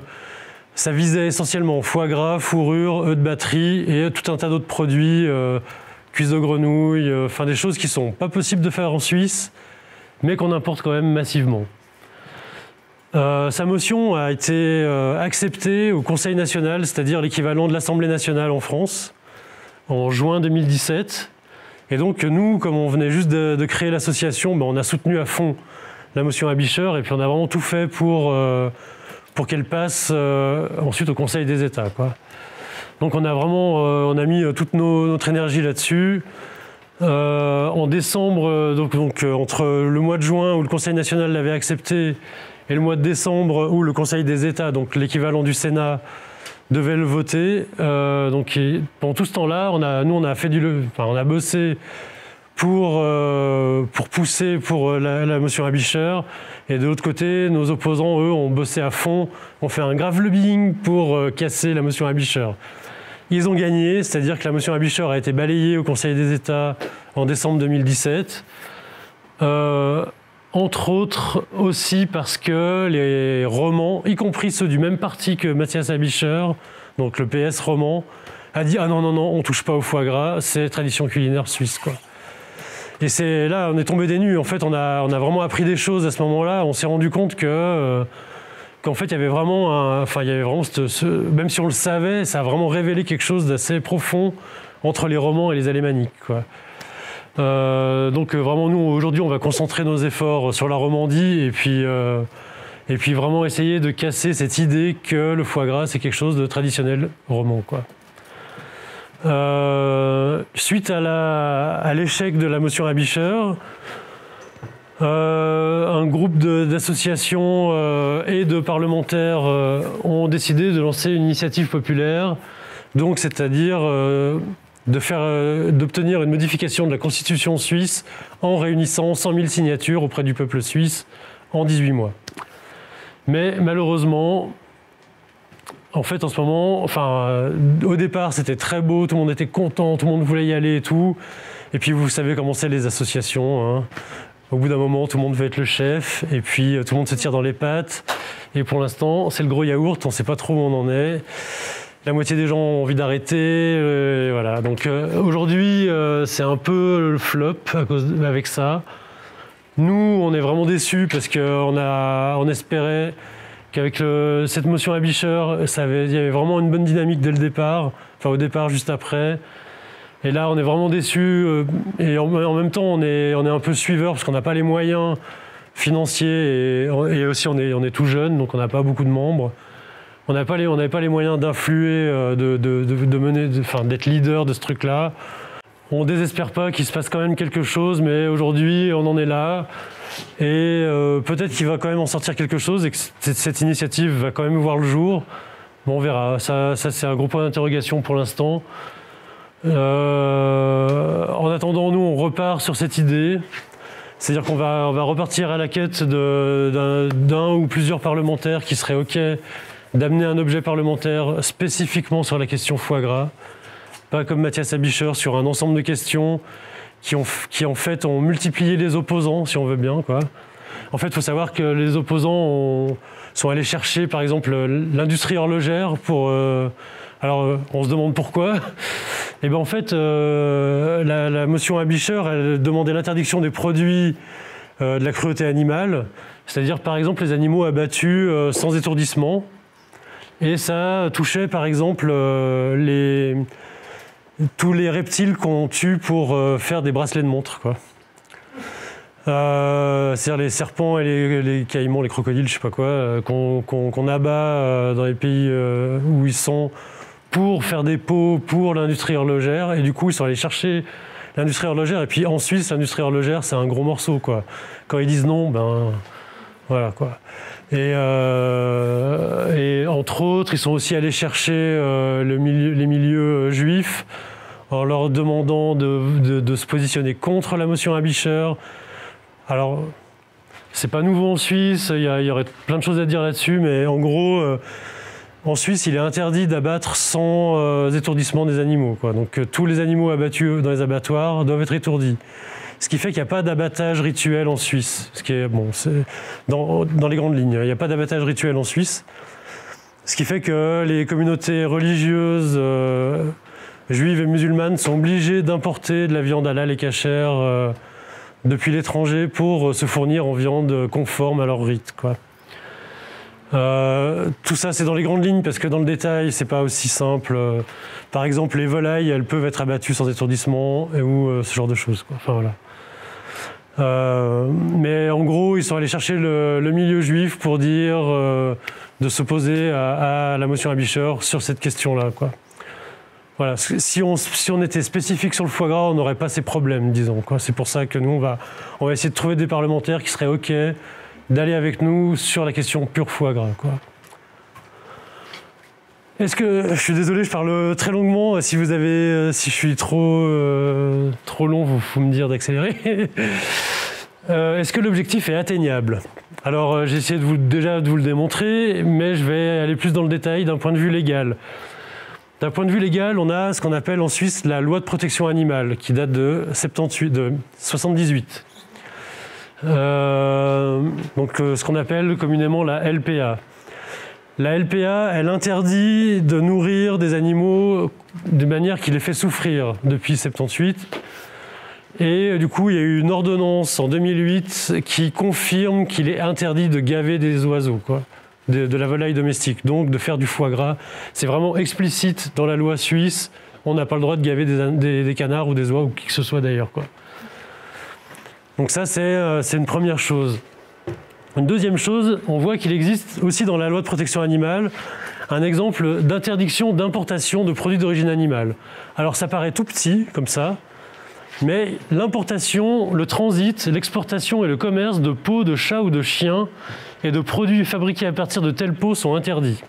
ça visait essentiellement foie gras, fourrure, œufs de batterie et tout un tas d'autres produits, euh, cuisses de grenouille, euh, enfin des choses qui sont pas possibles de faire en Suisse, mais qu'on importe quand même massivement. sa motion a été acceptée au Conseil national, c'est-à-dire l'équivalent de l'Assemblée nationale en France, en juin 2017. Et donc nous, comme on venait juste de, créer l'association, ben, on a soutenu à fond la motion Abicher et puis on a vraiment tout fait pour, euh, pour qu'elle passe euh, ensuite au Conseil des États. Quoi. Donc on a vraiment euh, mis toute notre énergie là-dessus. en décembre, donc, entre le mois de juin où le Conseil national l'avait accepté et le mois de décembre où le Conseil des États, donc l'équivalent du Sénat, devait le voter. Euh, donc pendant tout ce temps-là, nous on a fait du, enfin, on a bossé pour, euh, pousser pour la, motion Abicher. Et de l'autre côté, nos opposants, eux, ont bossé à fond, ont fait un grave lobbying pour euh, casser la motion Abicher. Ils ont gagné, c'est-à-dire que la motion Abicher a été balayée au Conseil des États en décembre 2017 entre autres aussi parce que les romans, y compris ceux du même parti que Mathias Abicher, donc le PS roman, a dit ah non non non on touche pas au foie gras, c'est tradition culinaire suisse quoi. Et c'est là on est tombé des nues. En fait on a vraiment appris des choses à ce moment-là. On s'est rendu compte que euh, qu'en fait il y avait vraiment enfin il y avait vraiment même si on le savait, ça a vraiment révélé quelque chose d'assez profond entre les romans et les alémaniques. Euh, donc euh, vraiment nous aujourd'hui on va concentrer nos efforts sur la Romandie et puis et puis vraiment essayer de casser cette idée que le foie gras c'est quelque chose de traditionnel roman quoi. Suite à l'échec de la motion Abicher, un groupe d'associations et de parlementaires ont décidé de lancer une initiative populaire, donc c'est-à-dire d'obtenir une modification de la constitution suisse en réunissant 100 000 signatures auprès du peuple suisse en 18 mois. Mais malheureusement, en fait, en ce moment, enfin, euh, au départ, c'était très beau, tout le monde était content, tout le monde voulait y aller et tout. Et puis, vous savez comment c'est les associations. Hein. Au bout d'un moment, tout le monde veut être le chef, et puis euh, tout le monde se tire dans les pattes. Et pour l'instant, c'est le gros yaourt, on ne sait pas trop où on en est. La moitié des gens ont envie d'arrêter. Euh, voilà. Donc aujourd'hui, c'est un peu le flop cause avec ça. Nous, on est vraiment déçus parce qu'on on espérait qu'avec cette motion à il y avait vraiment une bonne dynamique dès le départ, enfin au départ, juste après. Et là, on est vraiment déçus. Euh, et en, même temps, on est, on est un peu suiveur parce qu'on n'a pas les moyens financiers et, aussi on est, on est tout jeune, donc on n'a pas beaucoup de membres. On n'avait pas, les, moyens d'influer, euh, de, mener, d'être leader de ce truc-là. On désespère pas qu'il se passe quand même quelque chose, mais aujourd'hui, on en est là. Et euh, peut-être qu'il va quand même en sortir quelque chose et que cette initiative va quand même voir le jour. Bon, on verra. Ça, c'est un gros point d'interrogation pour l'instant. Euh, en attendant, nous, on repart sur cette idée. C'est-à-dire qu'on va, repartir à la quête d'un ou plusieurs parlementaires qui seraient OK d'amener un objet parlementaire spécifiquement sur la question foie gras pas comme Mathias Abischer sur un ensemble de questions qui, ont, fait ont multiplié les opposants, si on veut bien. Quoi. En fait, il faut savoir que les opposants sont allés chercher, par exemple, l'industrie horlogère pour. Euh, alors, euh, on se demande pourquoi. Et eh bien, en fait, euh, la, motion Abischer, elle demandait l'interdiction des produits de la cruauté animale, c'est-à-dire, par exemple, les animaux abattus sans étourdissement. Et ça touchait, par exemple, les tous les reptiles qu'on tue pour euh, faire des bracelets de montre. Quoi. Euh, c'est-à-dire les serpents et les, caïmans, les crocodiles, je sais pas quoi, euh, qu'on abat dans les pays où ils sont pour faire des pots pour l'industrie horlogère. Et du coup, ils sont allés chercher l'industrie horlogère. Et puis en Suisse, l'industrie horlogère, c'est un gros morceau. Quoi. Quand ils disent non, ben voilà quoi. Et, entre autres, ils sont aussi allés chercher les milieux juifs en leur demandant de, se positionner contre la motion Abisher. Alors, c'est pas nouveau en Suisse, il y, aurait plein de choses à dire là-dessus, mais en gros, euh, en Suisse, il est interdit d'abattre sans euh, étourdissement des animaux. Donc euh, tous les animaux abattus dans les abattoirs doivent être étourdis. Ce qui fait qu'il n'y a pas d'abattage rituel en Suisse. Ce qui est, bon, dans, dans, les grandes lignes, il n'y a pas d'abattage rituel en Suisse. Ce qui fait que les communautés religieuses juives et musulmanes sont obligées d'importer de la viande halal et cachère euh, depuis l'étranger pour euh, se fournir en viande conforme à leur rite. Euh, tout ça, c'est dans les grandes lignes parce que dans le détail, c'est pas aussi simple. Par exemple, les volailles, elles peuvent être abattues sans étourdissement ou ce genre de choses. Enfin, voilà. mais en gros, ils sont allés chercher le, milieu juif pour dire de s'opposer à, à, la motion Abisher sur cette question-là. Voilà, si on, était spécifique sur le foie gras, on n'aurait pas ces problèmes, disons. C'est pour ça que nous, on va, essayer de trouver des parlementaires qui seraient OK d'aller avec nous sur la question pure foie gras. Est-ce que je suis désolé, je parle très longuement. Si vous avez, euh, si je suis trop euh, trop long, vous faut me dire d'accélérer. Euh, est-ce que l'objectif est atteignable? Alors j'ai essayé de vous, déjà de vous le démontrer, mais je vais aller plus dans le détail d'un point de vue légal. D'un point de vue légal, on a ce qu'on appelle en Suisse la loi de protection animale, qui date de, 78, de 78. Euh, donc euh, ce qu'on appelle communément la LPA. La LPA, elle interdit de nourrir des animaux de manière qui les fait souffrir depuis 78. Et du coup, il y a eu une ordonnance en 2008 qui confirme qu'il est interdit de gaver des oiseaux. De, la volaille domestique, donc de faire du foie gras. C'est vraiment explicite dans la loi suisse. On n'a pas le droit de gaver des, canards ou des oies ou qui que ce soit d'ailleurs. Donc ça, euh, c'est une première chose. Une deuxième chose, on voit qu'il existe aussi dans la loi de protection animale un exemple d'interdiction d'importation de produits d'origine animale. Alors ça paraît tout petit, comme ça, Mais l'importation, le transit, l'exportation et le commerce de peaux de chat ou de chien et de produits fabriqués à partir de telles peaux sont interdits.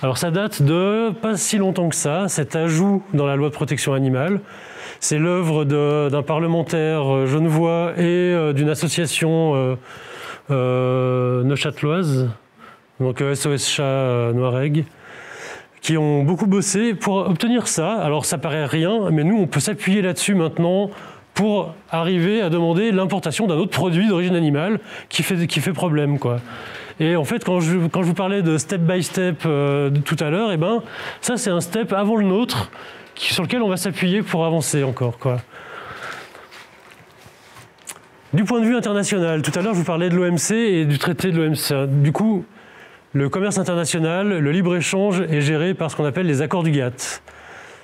Alors ça date de pas si longtemps que ça, cet ajout dans la loi de protection animale. C'est l'œuvre d'un parlementaire euh, genevois et euh, d'une association euh, neuchâteloise, donc SOS Chat Noireg, qui ont beaucoup bossé pour obtenir ça. Alors ça paraît rien, mais nous on peut s'appuyer là-dessus maintenant pour arriver à demander l'importation d'un autre produit d'origine animale qui fait, qui fait problème. Quoi. Et en fait, quand je, quand je vous parlais de step by step euh, tout à l'heure, eh ben, ça c'est un step avant le nôtre qui, sur lequel on va s'appuyer pour avancer encore. Quoi. Du point de vue international, tout à l'heure je vous parlais de l'OMC et du traité de l'OMC. Du coup, le commerce international, le libre-échange est géré par ce qu'on appelle les accords du GATT.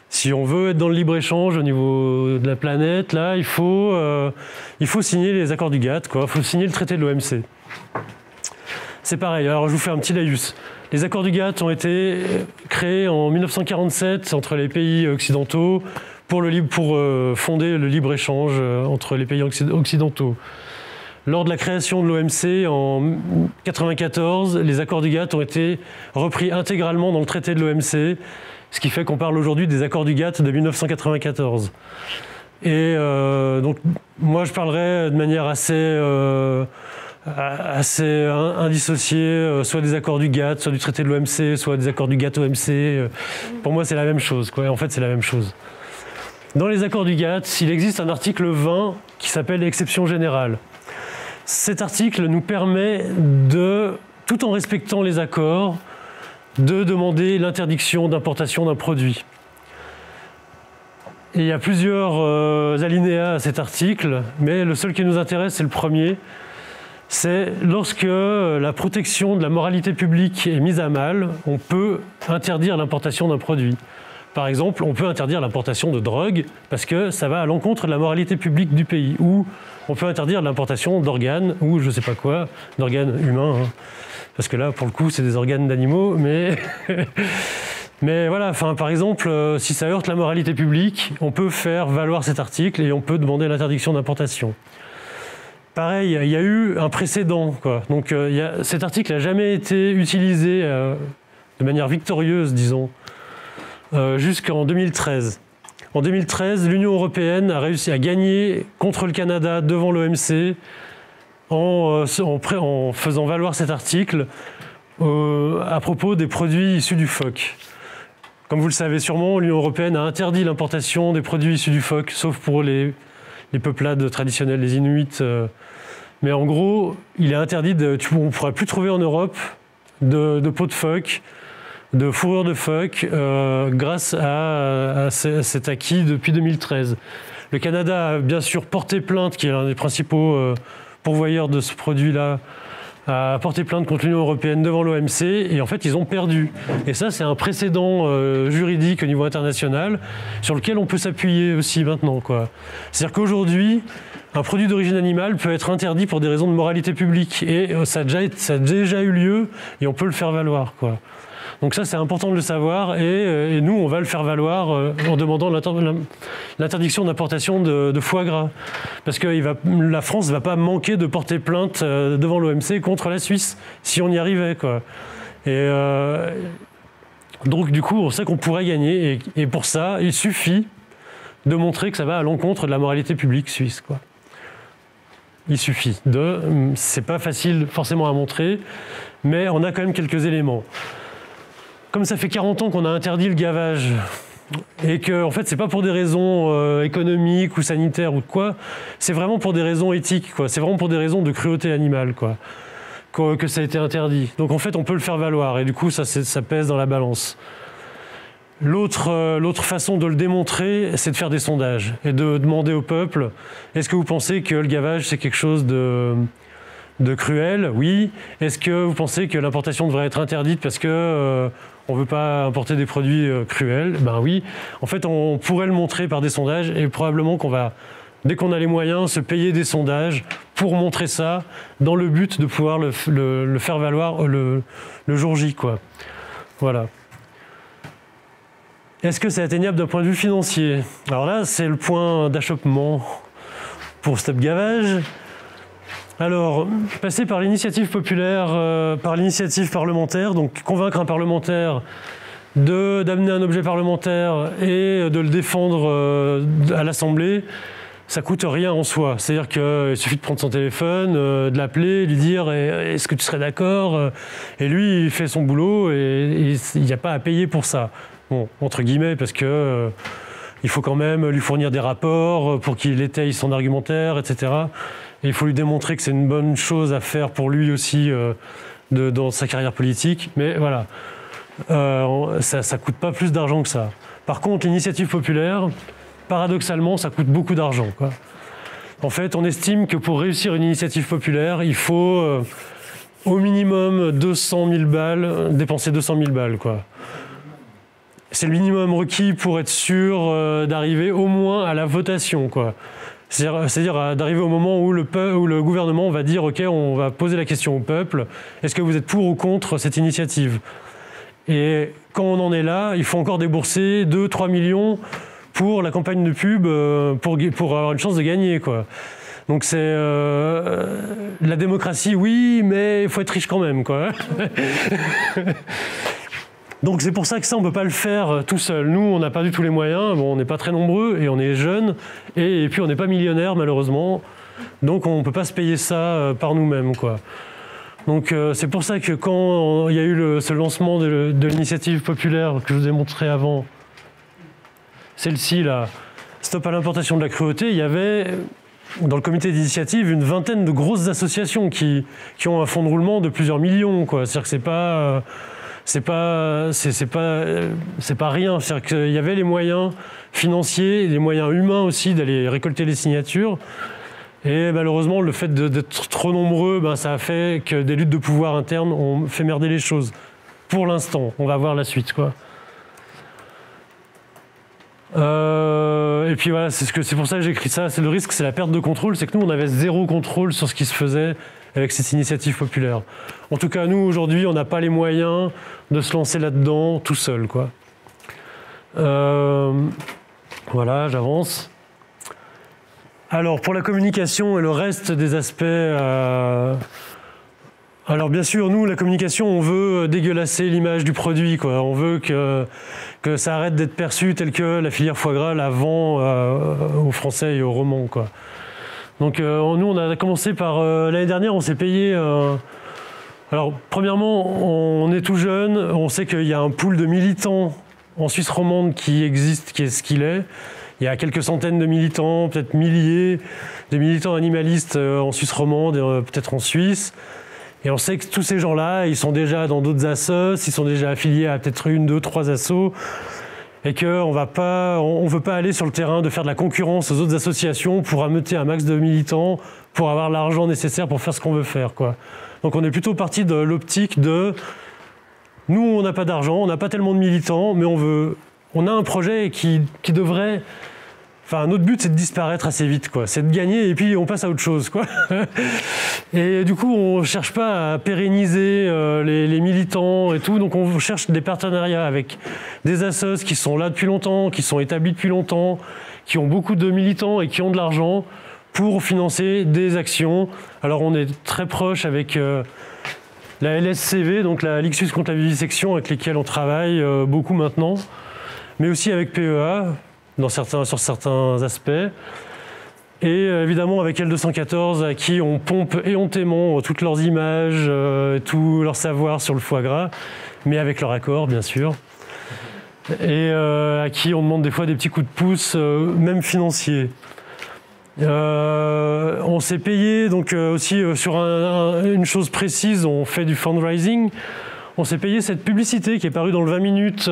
Si on veut être dans le libre-échange au niveau de la planète, là, il faut, euh, il faut signer les accords du GATT, il faut signer le traité de l'OMC. C'est pareil, alors je vous fais un petit laïus. Les accords du GATT ont été créés en 1947 entre les pays occidentaux pour, le, pour euh, fonder le libre-échange euh, entre les pays occidentaux. Lors de la création de l'OMC en 1994, les accords du GATT ont été repris intégralement dans le traité de l'OMC ce qui fait qu'on parle aujourd'hui des accords du GATT de 1994. Et euh, donc, moi, je parlerai de manière assez, euh, assez indissociée, euh, soit des accords du GATT, soit du traité de l'OMC, soit des accords du GATT-OMC. Pour moi, c'est la même chose. Quoi. En fait, c'est la même chose. Dans les accords du GATT, il existe un article 20 qui s'appelle l'exception générale. Cet article nous permet de, tout en respectant les accords, de demander l'interdiction d'importation d'un produit. il y a plusieurs euh, alinéas à cet article, mais le seul qui nous intéresse, c'est le premier. C'est lorsque la protection de la moralité publique est mise à mal, on peut interdire l'importation d'un produit. Par exemple, on peut interdire l'importation de drogue parce que ça va à l'encontre de la moralité publique du pays. Ou on peut interdire l'importation d'organes ou je ne sais pas quoi, d'organes humains. Hein parce que là, pour le coup, c'est des organes d'animaux, mais... mais voilà, enfin, par exemple, euh, si ça heurte la moralité publique, on peut faire valoir cet article et on peut demander l'interdiction d'importation. Pareil, il y a eu un précédent. Donc euh, cet article n'a jamais été utilisé euh, de manière victorieuse, disons, jusqu'en 2013. En 2013, l'Union européenne a réussi à gagner contre le Canada devant l'OMC en, euh, en, faisant valoir cet article euh, à propos des produits issus du phoque. Comme vous le savez sûrement, l'Union européenne a interdit l'importation des produits issus du phoque, sauf pour les, peuplades traditionnelles, les Inuits. Euh. mais en gros, il est interdit de. on ne pourra plus trouver en Europe de, peau de phoque, de fourrure de phoque, grâce à, cet acquis depuis 2013. Le Canada a bien sûr porté plainte, qui est l'un des principaux pourvoyeur de ce produit-là a porté plainte contre l'Union européenne devant l'OMC et en fait ils ont perdu. Et ça c'est un précédent euh, juridique au niveau international sur lequel on peut s'appuyer aussi maintenant. C'est-à-dire qu'aujourd'hui, un produit d'origine animale peut être interdit pour des raisons de moralité publique et euh, ça a déjà, ça a déjà eu lieu et on peut le faire valoir. Quoi. Donc ça, c'est important de le savoir. Et, euh, nous, on va le faire valoir euh, en demandant l'interdiction d'importation de, foie gras. Parce que la France ne va pas manquer de porter plainte euh, devant l'OMC contre la Suisse, si on y arrivait. Donc, du coup, on sait qu'on pourrait gagner. Et, pour ça, il suffit de montrer que ça va à l'encontre de la moralité publique suisse. Il suffit de. C'est pas facile forcément à montrer, mais on a quand même quelques éléments comme ça fait 40 ans qu'on a interdit le gavage, et que en fait c'est pas pour des raisons euh, économiques ou sanitaires ou quoi, c'est vraiment pour des raisons éthiques, quoi. C'est vraiment pour des raisons de cruauté animale, quoi, que, ça a été interdit. Donc en fait on peut le faire valoir et du coup ça, ça pèse dans la balance. L'autre, euh, l'autre façon de le démontrer, c'est de faire des sondages et de demander au peuple est-ce que vous pensez que le gavage c'est quelque chose de de cruel? Oui. Est-ce que vous pensez que l'importation devrait être interdite parce que euh, on ne veut pas importer des produits euh, cruels Ben oui. En fait, on pourrait le montrer par des sondages et probablement qu'on va, dès qu'on a les moyens, se payer des sondages pour montrer ça dans le but de pouvoir le, faire valoir le, jour J. Voilà. Est-ce que c'est atteignable d'un point de vue financier? Alors là, c'est le point d'achoppement pour Stop Gavage. Alors, passer par l'initiative populaire, euh, par l'initiative parlementaire, donc convaincre un parlementaire d'amener un objet parlementaire et de le défendre euh, à l'Assemblée, ça coûte rien en soi. C'est-à-dire qu'il suffit de prendre son téléphone, euh, de l'appeler, lui dire est-ce que tu serais d'accord Et lui, il fait son boulot et il n'y a pas à payer pour ça. Bon, entre guillemets, parce que il faut quand même lui fournir des rapports pour qu'il étaye son argumentaire, etc il faut lui démontrer que c'est une bonne chose à faire pour lui aussi euh, dans sa carrière politique. Mais voilà, euh, ça ne coûte pas plus d'argent que ça. Par contre, l'initiative populaire, paradoxalement, ça coûte beaucoup d'argent. En fait, on estime que pour réussir une initiative populaire, il faut euh, au minimum 200 000 balles, dépenser 200 000 balles. C'est le minimum requis pour être sûr d'arriver au moins à la votation. C'est-à-dire euh, d'arriver au moment où le, gouvernement va dire OK, on va poser la question au peuple est-ce que vous êtes pour ou contre cette initiative? Et quand on en est là, il faut encore débourser 2-3 millions pour la campagne de pub euh, pour, avoir une chance de gagner. Donc c'est euh, la démocratie, oui, mais il faut être riche quand même. Donc c'est pour ça que ça, on ne peut pas le faire euh, tout seul. Nous, on n'a pas du tout les moyens, bon, on n'est pas très nombreux et on est jeunes, et, puis on n'est pas millionnaires malheureusement, donc on ne peut pas se payer ça euh, par nous-mêmes. Donc euh, c'est pour ça que quand il y a eu ce lancement de, l'initiative populaire que je vous ai montré avant, celle-ci là, Stop à l'importation de la cruauté, il y avait dans le comité d'initiative une vingtaine de grosses associations qui, ont un fonds de roulement de plusieurs millions. C'est-à-dire que pas c'est pas c'est pas c'est pas rien. C'est-à-dire qu'il y avait les moyens financiers, les moyens humains aussi d'aller récolter les signatures. Et malheureusement, le fait d'être trop nombreux, ben, ça a fait que des luttes de pouvoir internes ont fait merder les choses. Pour l'instant, on va voir la suite, quoi. Euh, et puis voilà, c'est ce pour ça que j'ai écrit ça. C'est le risque, c'est la perte de contrôle. C'est que nous, on avait zéro contrôle sur ce qui se faisait avec cette initiative populaire. En tout cas, nous, aujourd'hui, on n'a pas les moyens de se lancer là-dedans tout seul. Quoi. Euh, voilà, j'avance. Alors, pour la communication et le reste des aspects... Euh, alors bien sûr, nous, la communication, on veut dégueulasser l'image du produit. Quoi. On veut que, que ça arrête d'être perçu tel que la filière foie gras la vend euh, aux Français et aux Romans. Quoi. Donc euh, nous, on a commencé par... Euh, l'année dernière, on s'est payé... Euh, alors, premièrement, on est tout jeune, on sait qu'il y a un pool de militants en Suisse romande qui existe, qui est ce qu'il est. Il y a quelques centaines de militants, peut-être milliers de militants animalistes en Suisse romande et peut-être en Suisse. Et on sait que tous ces gens-là, ils sont déjà dans d'autres assos, ils sont déjà affiliés à peut-être une, deux, trois assos et qu'on va pas, on, veut pas aller sur le terrain de faire de la concurrence aux autres associations pour ameuter un max de militants, pour avoir l'argent nécessaire pour faire ce qu'on veut faire. Quoi. Donc on est plutôt parti de l'optique de nous, on n'a pas d'argent, on n'a pas tellement de militants, mais on veut, on a un projet qui, qui devrait Enfin, notre but, c'est de disparaître assez vite, quoi. C'est de gagner et puis on passe à autre chose, quoi. et du coup, on cherche pas à pérenniser euh, les, militants et tout. Donc, on cherche des partenariats avec des assos qui sont là depuis longtemps, qui sont établis depuis longtemps, qui ont beaucoup de militants et qui ont de l'argent pour financer des actions. Alors, on est très proche avec euh, la LSCV, donc la Suisse contre la vivisection, avec lesquels on travaille euh, beaucoup maintenant, mais aussi avec PEA dans certains, sur certains aspects. Et euh, évidemment avec L214 à qui on pompe éhontément toutes leurs images, euh, tout leur savoir sur le foie gras, mais avec leur accord bien sûr. Et euh, à qui on demande des fois des petits coups de pouce, même financiers. on s'est payé donc aussi sur une chose précise, on fait du fundraising. On s'est payé cette publicité qui est parue dans le 20 minutes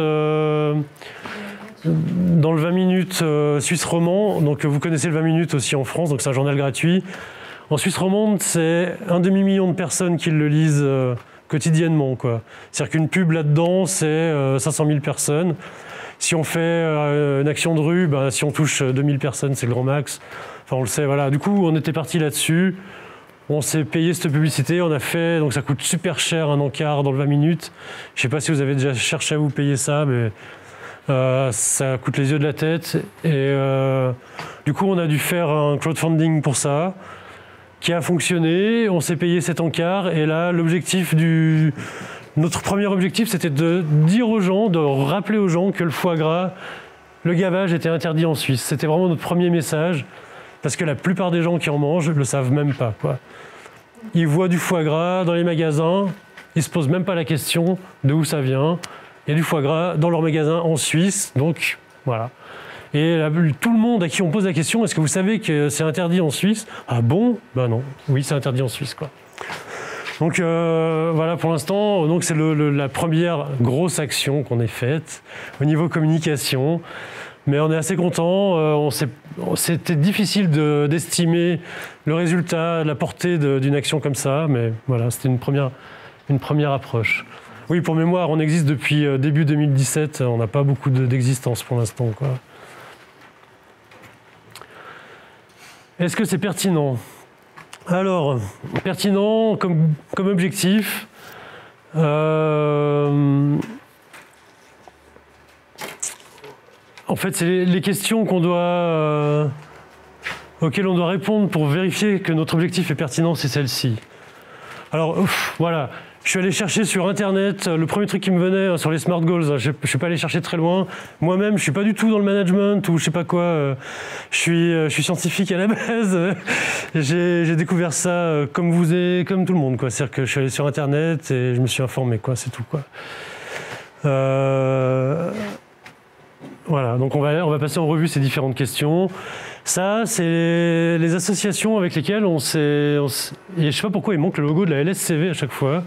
dans le 20 minutes euh, Suisse romand, donc vous connaissez le 20 minutes aussi en France, donc c'est un journal gratuit. En Suisse romande, c'est un demi-million de personnes qui le lisent euh, quotidiennement. C'est-à-dire qu'une pub là-dedans, c'est 500 euh, 000 personnes. Si on fait une action de rue, ben, si on touche 2000 personnes, c'est le grand max. Enfin, on le sait, voilà. Du coup, on était parti là-dessus. On s'est payé cette publicité, on a fait, donc ça coûte super cher un encart dans le 20 minutes. Je ne sais pas si vous avez déjà cherché à vous payer ça, mais ça coûte les yeux de la tête. Et du coup, on a dû faire un crowdfunding pour ça, qui a fonctionné. On s'est payé cet encart. Et là, l'objectif du. Notre premier objectif, c'était de dire aux gens, de rappeler aux gens que le foie gras, le gavage était interdit en Suisse. C'était vraiment notre premier message, parce que la plupart des gens qui en mangent ne le savent même pas. Ils voient du foie gras dans les magasins, ils ne se posent même pas la question de où ça vient. Il y a du foie gras dans leur magasin en Suisse, donc voilà. Et tout le monde à qui on pose la question, est-ce que vous savez que c'est interdit en Suisse? Ah bon? Ben non, oui c'est interdit en Suisse quoi. Donc euh, voilà pour l'instant, c'est la première grosse action qu'on ait faite au niveau communication. Mais on est assez content. Euh, c'était difficile d'estimer le résultat, la portée d'une action comme ça, mais voilà, c'était une première, une première approche. Oui, pour mémoire, on existe depuis euh, début 2017. On n'a pas beaucoup d'existence pour l'instant. Est-ce que c'est pertinent? Alors, pertinent comme, objectif. Euh, en fait, c'est les questions qu'on doit, euh, auxquelles on doit répondre pour vérifier que notre objectif est pertinent, c'est celle-ci. Alors, voilà. Je suis allé chercher sur Internet le premier truc qui me venait hein, sur les smart goals. Je ne suis pas allé chercher très loin. Moi-même, je ne suis pas du tout dans le management ou je sais pas quoi. Euh, je suis, euh, scientifique à la base. J'ai découvert ça euh, comme vous et comme tout le monde. C'est-à-dire que je suis allé sur Internet et je me suis informé. C'est tout. Quoi. Voilà, donc on va, on va passer en revue ces différentes questions. Ça, c'est les associations avec lesquelles on s'est. Je sais pas pourquoi il manque le logo de la LSCV à chaque fois.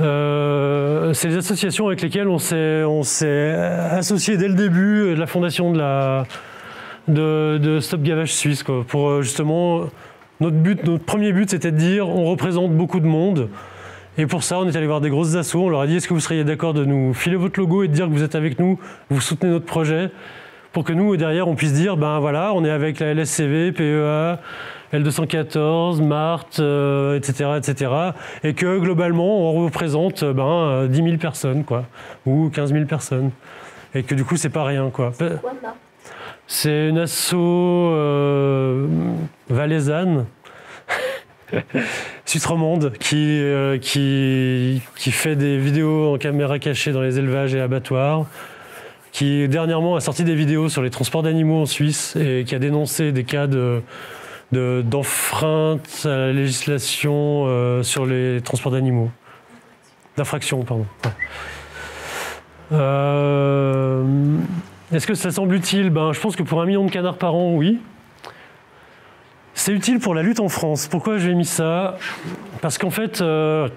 Euh, c'est les associations avec lesquelles on s'est associé dès le début de la fondation de, Stop Gavage Suisse. pour euh, justement, notre premier but, c'était de dire on représente beaucoup de monde. Et pour ça, on est allé voir des grosses assos. On leur a dit est-ce que vous seriez d'accord de nous filer votre logo et de dire que vous êtes avec nous, vous soutenez notre projet? Pour que nous, derrière, on puisse dire, ben voilà, on est avec la LSCV, PEA, L214, MART, etc., etc., et que globalement, on représente ben, 10 000 personnes, quoi, ou 15 000 personnes, et que du coup, c'est pas rien, quoi. C'est une asso euh, valaisanne, Suisse romande, qui, euh, qui, qui fait des vidéos en caméra cachée dans les élevages et abattoirs, qui dernièrement a sorti des vidéos sur les transports d'animaux en Suisse et qui a dénoncé des cas de, d'enfreinte à la législation euh, sur les transports d'animaux. D'infraction, pardon. Euh, est-ce que ça semble utile? Ben, Je pense que pour un million de canards par an, oui. C'est utile pour la lutte en France. Pourquoi j'ai mis ça? Parce qu'en fait, euh,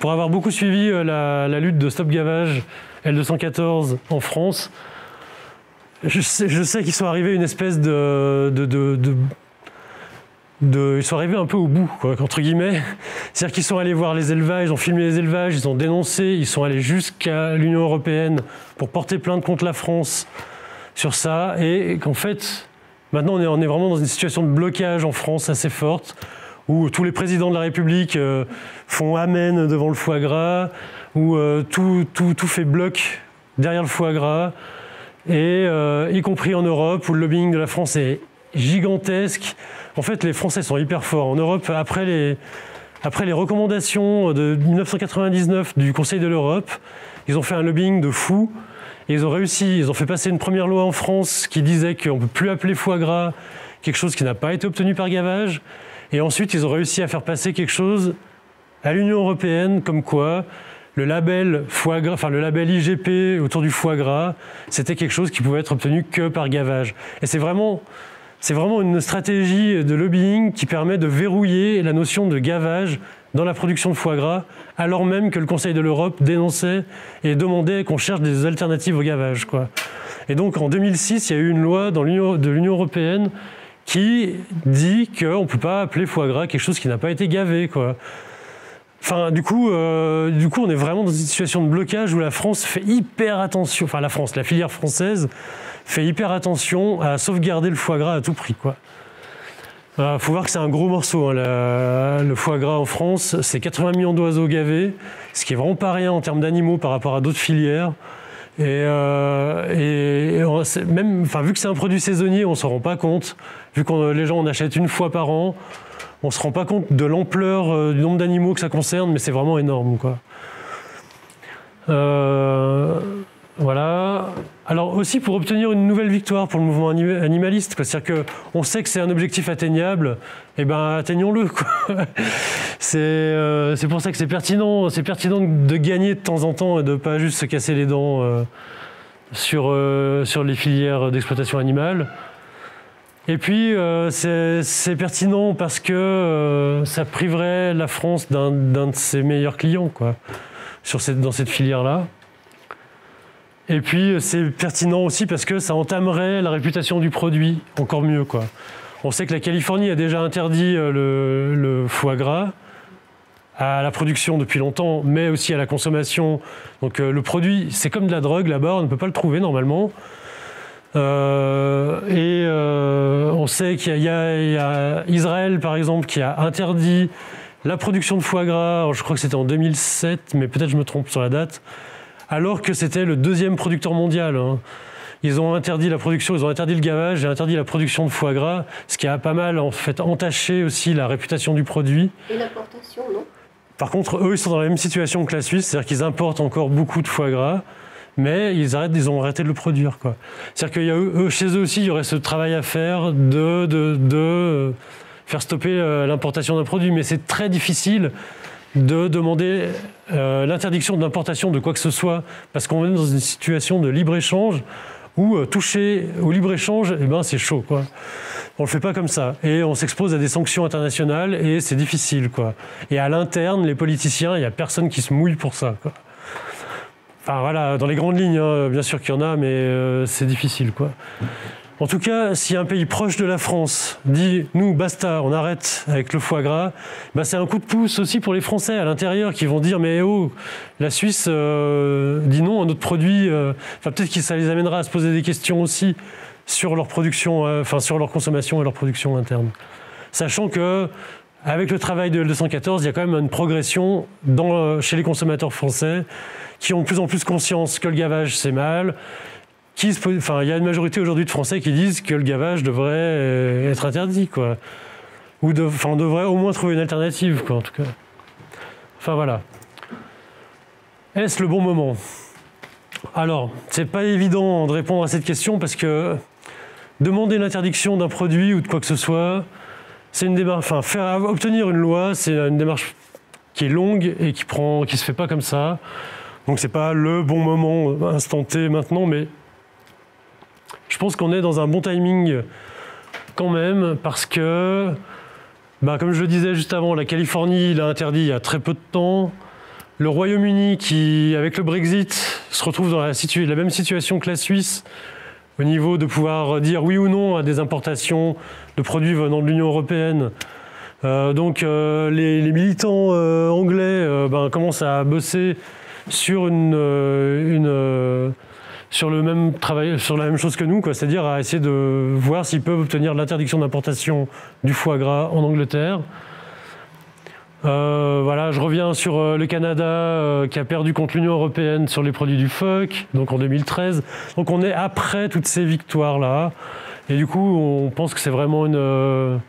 pour avoir beaucoup suivi la, la lutte de Stop Gavage L214 en France, je sais, qu'ils sont arrivés une espèce de, ils sont arrivés un peu au bout, entre guillemets. C'est-à-dire qu'ils sont allés voir les élevages, ils ont filmé les élevages, ils ont dénoncé, ils sont allés jusqu'à l'Union européenne pour porter plainte contre la France sur ça, et qu'en fait, maintenant on est, on est, vraiment dans une situation de blocage en France assez forte, où tous les présidents de la République euh, font amen devant le foie gras, où euh, tout, tout, tout, fait bloc derrière le foie gras, et euh, y compris en Europe, où le lobbying de la France est gigantesque. En fait, les Français sont hyper forts. En Europe, après les, après les recommandations de 1999 du Conseil de l'Europe, ils ont fait un lobbying de fou. Et ils ont réussi, ils ont fait passer une première loi en France qui disait qu'on ne peut plus appeler foie gras quelque chose qui n'a pas été obtenu par gavage. Et ensuite, ils ont réussi à faire passer quelque chose à l'Union européenne comme quoi le label IGP autour du foie gras, c'était quelque chose qui pouvait être obtenu que par gavage. Et c'est vraiment, une stratégie de lobbying qui permet de verrouiller la notion de gavage dans la production de foie gras, alors même que le Conseil de l'Europe dénonçait et demandait qu'on cherche des alternatives au gavage. Et donc en 2006, il y a eu une loi de l'Union européenne qui dit qu'on ne peut pas appeler foie gras quelque chose qui n'a pas été gavé. Enfin, du coup, euh, du coup, on est vraiment dans une situation de blocage où la France fait hyper attention, enfin la France, la filière française fait hyper attention à sauvegarder le foie gras à tout prix. Il euh, faut voir que c'est un gros morceau. Hein, le foie gras en France, c'est 80 millions d'oiseaux gavés, ce qui est vraiment pas rien en termes d'animaux par rapport à d'autres filières. Et, même, enfin, vu que c'est un produit saisonnier, on s'en rend pas compte. Vu que les gens en achètent une fois par an, on ne se rend pas compte de l'ampleur du nombre d'animaux que ça concerne, mais c'est vraiment énorme. Quoi. Voilà. Alors aussi pour obtenir une nouvelle victoire pour le mouvement animaliste, c'est-à-dire qu'on sait que c'est un objectif atteignable, et eh ben atteignons-le. Euh, c'est pour ça que c'est pertinent, pertinent de gagner de temps en temps et de pas juste se casser les dents euh, euh, sur les filières d'exploitation animale. Et puis c'est pertinent parce que ça priverait la France d'un de ses meilleurs clients quoi, sur cette, dans cette filière-là. Et puis c'est pertinent aussi parce que ça entamerait la réputation du produit encore mieux. Quoi. On sait que la Californie a déjà interdit euh, le, foie gras à la production depuis longtemps, mais aussi à la consommation. Donc euh, le produit, c'est comme de la drogue là-bas, on ne peut pas le trouver normalement. Euh, et on sait qu'il y, a Israël, par exemple, qui a interdit la production de foie gras, je crois que c'était en 2007, mais peut-être je me trompe sur la date, alors que c'était le deuxième producteur mondial. Hein. Ils ont interdit la production, ils ont interdit le gavage et interdit la production de foie gras, ce qui a pas mal en fait entaché aussi la réputation du produit. Et l'importation, non? Par contre, eux, ils sont dans la même situation que la Suisse, c'est-à-dire qu'ils importent encore beaucoup de foie gras, mais ils, arrêtent, ils ont arrêté de le produire. C'est-à-dire que chez eux aussi, il y aurait ce travail à faire de, de, de euh, faire stopper euh, l'importation d'un produit, mais c'est très difficile de demander euh, l'interdiction d'importation de quoi que ce soit, parce qu'on est dans une situation de libre-échange où toucher au libre-échange, eh ben, c'est chaud. On ne le fait pas comme ça. Et on s'expose à des sanctions internationales et c'est difficile. Et à l'interne, les politiciens, il n'y a personne qui se mouille pour ça. Enfin voilà, dans les grandes lignes, hein, bien sûr qu'il y en a, mais euh, c'est difficile. Quoi. En tout cas, si un pays proche de la France dit nous, basta, on arrête avec le foie gras, bah, c'est un coup de pouce aussi pour les Français à l'intérieur qui vont dire mais oh, la Suisse euh, dit non à notre produit. Euh, enfin, peut-être que ça les amènera à se poser des questions aussi sur leur production, enfin sur leur consommation et leur production interne. Sachant que avec le travail de L214, il y a quand même une progression chez les consommateurs français qui ont de plus en plus conscience que le gavage c'est mal, il y a une majorité aujourd'hui de Français qui disent que le gavage devrait euh, être interdit, quoi. Ou enfin, on devrait au moins trouver une alternative, quoi, en tout cas. Enfin voilà. Est-ce le bon moment? Alors, c'est pas évident de répondre à cette question parce que demander l'interdiction d'un produit ou de quoi que ce soit, c'est une démarche. Enfin, obtenir une loi, c'est une démarche qui est longue et qui prend, qui se fait pas comme ça. Donc c'est pas le bon moment instanté maintenant, mais je pense qu'on est dans un bon timing quand même parce que, bah, comme je le disais juste avant, la Californie l'a interdit il y a très peu de temps. Le Royaume-Uni, qui, avec le Brexit, se retrouve dans la, même situation que la Suisse au niveau de pouvoir dire oui ou non à des importations de produits venant de l'Union européenne. Euh, donc euh, les, militants euh, anglais ben, commencent à bosser sur une, sur le même travail, sur la même chose que nous, c'est-à-dire à essayer de voir s'ils peuvent obtenir l'interdiction d'importation du foie gras en Angleterre. Euh, voilà, je reviens sur euh, le Canada euh, qui a perdu contre l'Union européenne sur les produits du phoque, donc en 2013. Donc on est après toutes ces victoires-là. Et du coup, on pense que c'est vraiment une. on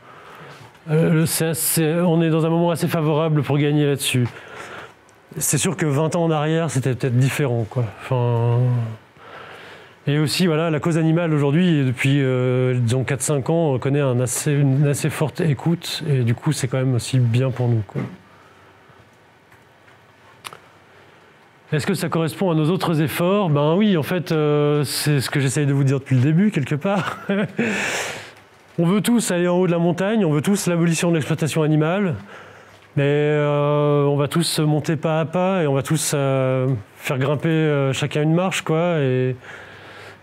est dans un moment assez favorable pour gagner là-dessus. C'est sûr que 20 ans en arrière, c'était peut-être différent. Quoi. Enfin, et aussi, voilà, la cause animale aujourd'hui, depuis euh, disons 4-5 ans, on connaît un assez, une assez forte écoute, et du coup, c'est quand même aussi bien pour nous. Est-ce que ça correspond à nos autres efforts? Ben oui, en fait, euh, c'est ce que j'essaye de vous dire depuis le début, quelque part. on veut tous aller en haut de la montagne, on veut tous l'abolition de l'exploitation animale, mais euh, on va tous monter pas à pas et on va tous faire grimper chacun une marche, quoi.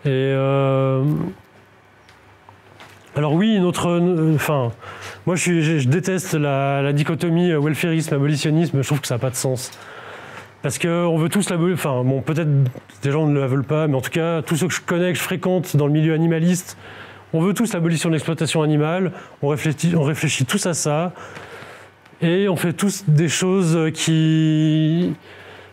Et euh, alors oui, notre, enfin, moi je, déteste la, dichotomie welfarisme abolitionnisme. Je trouve que ça n'a pas de sens. Parce qu'on veut tous l'abolir. Enfin, bon, peut-être des gens ne la veulent pas, mais en tout cas, tous ceux que je connais, que je fréquente dans le milieu animaliste, on veut tous l'abolition de l'exploitation animale. On réfléchit, on réfléchit tous à ça. Et on fait tous des choses qui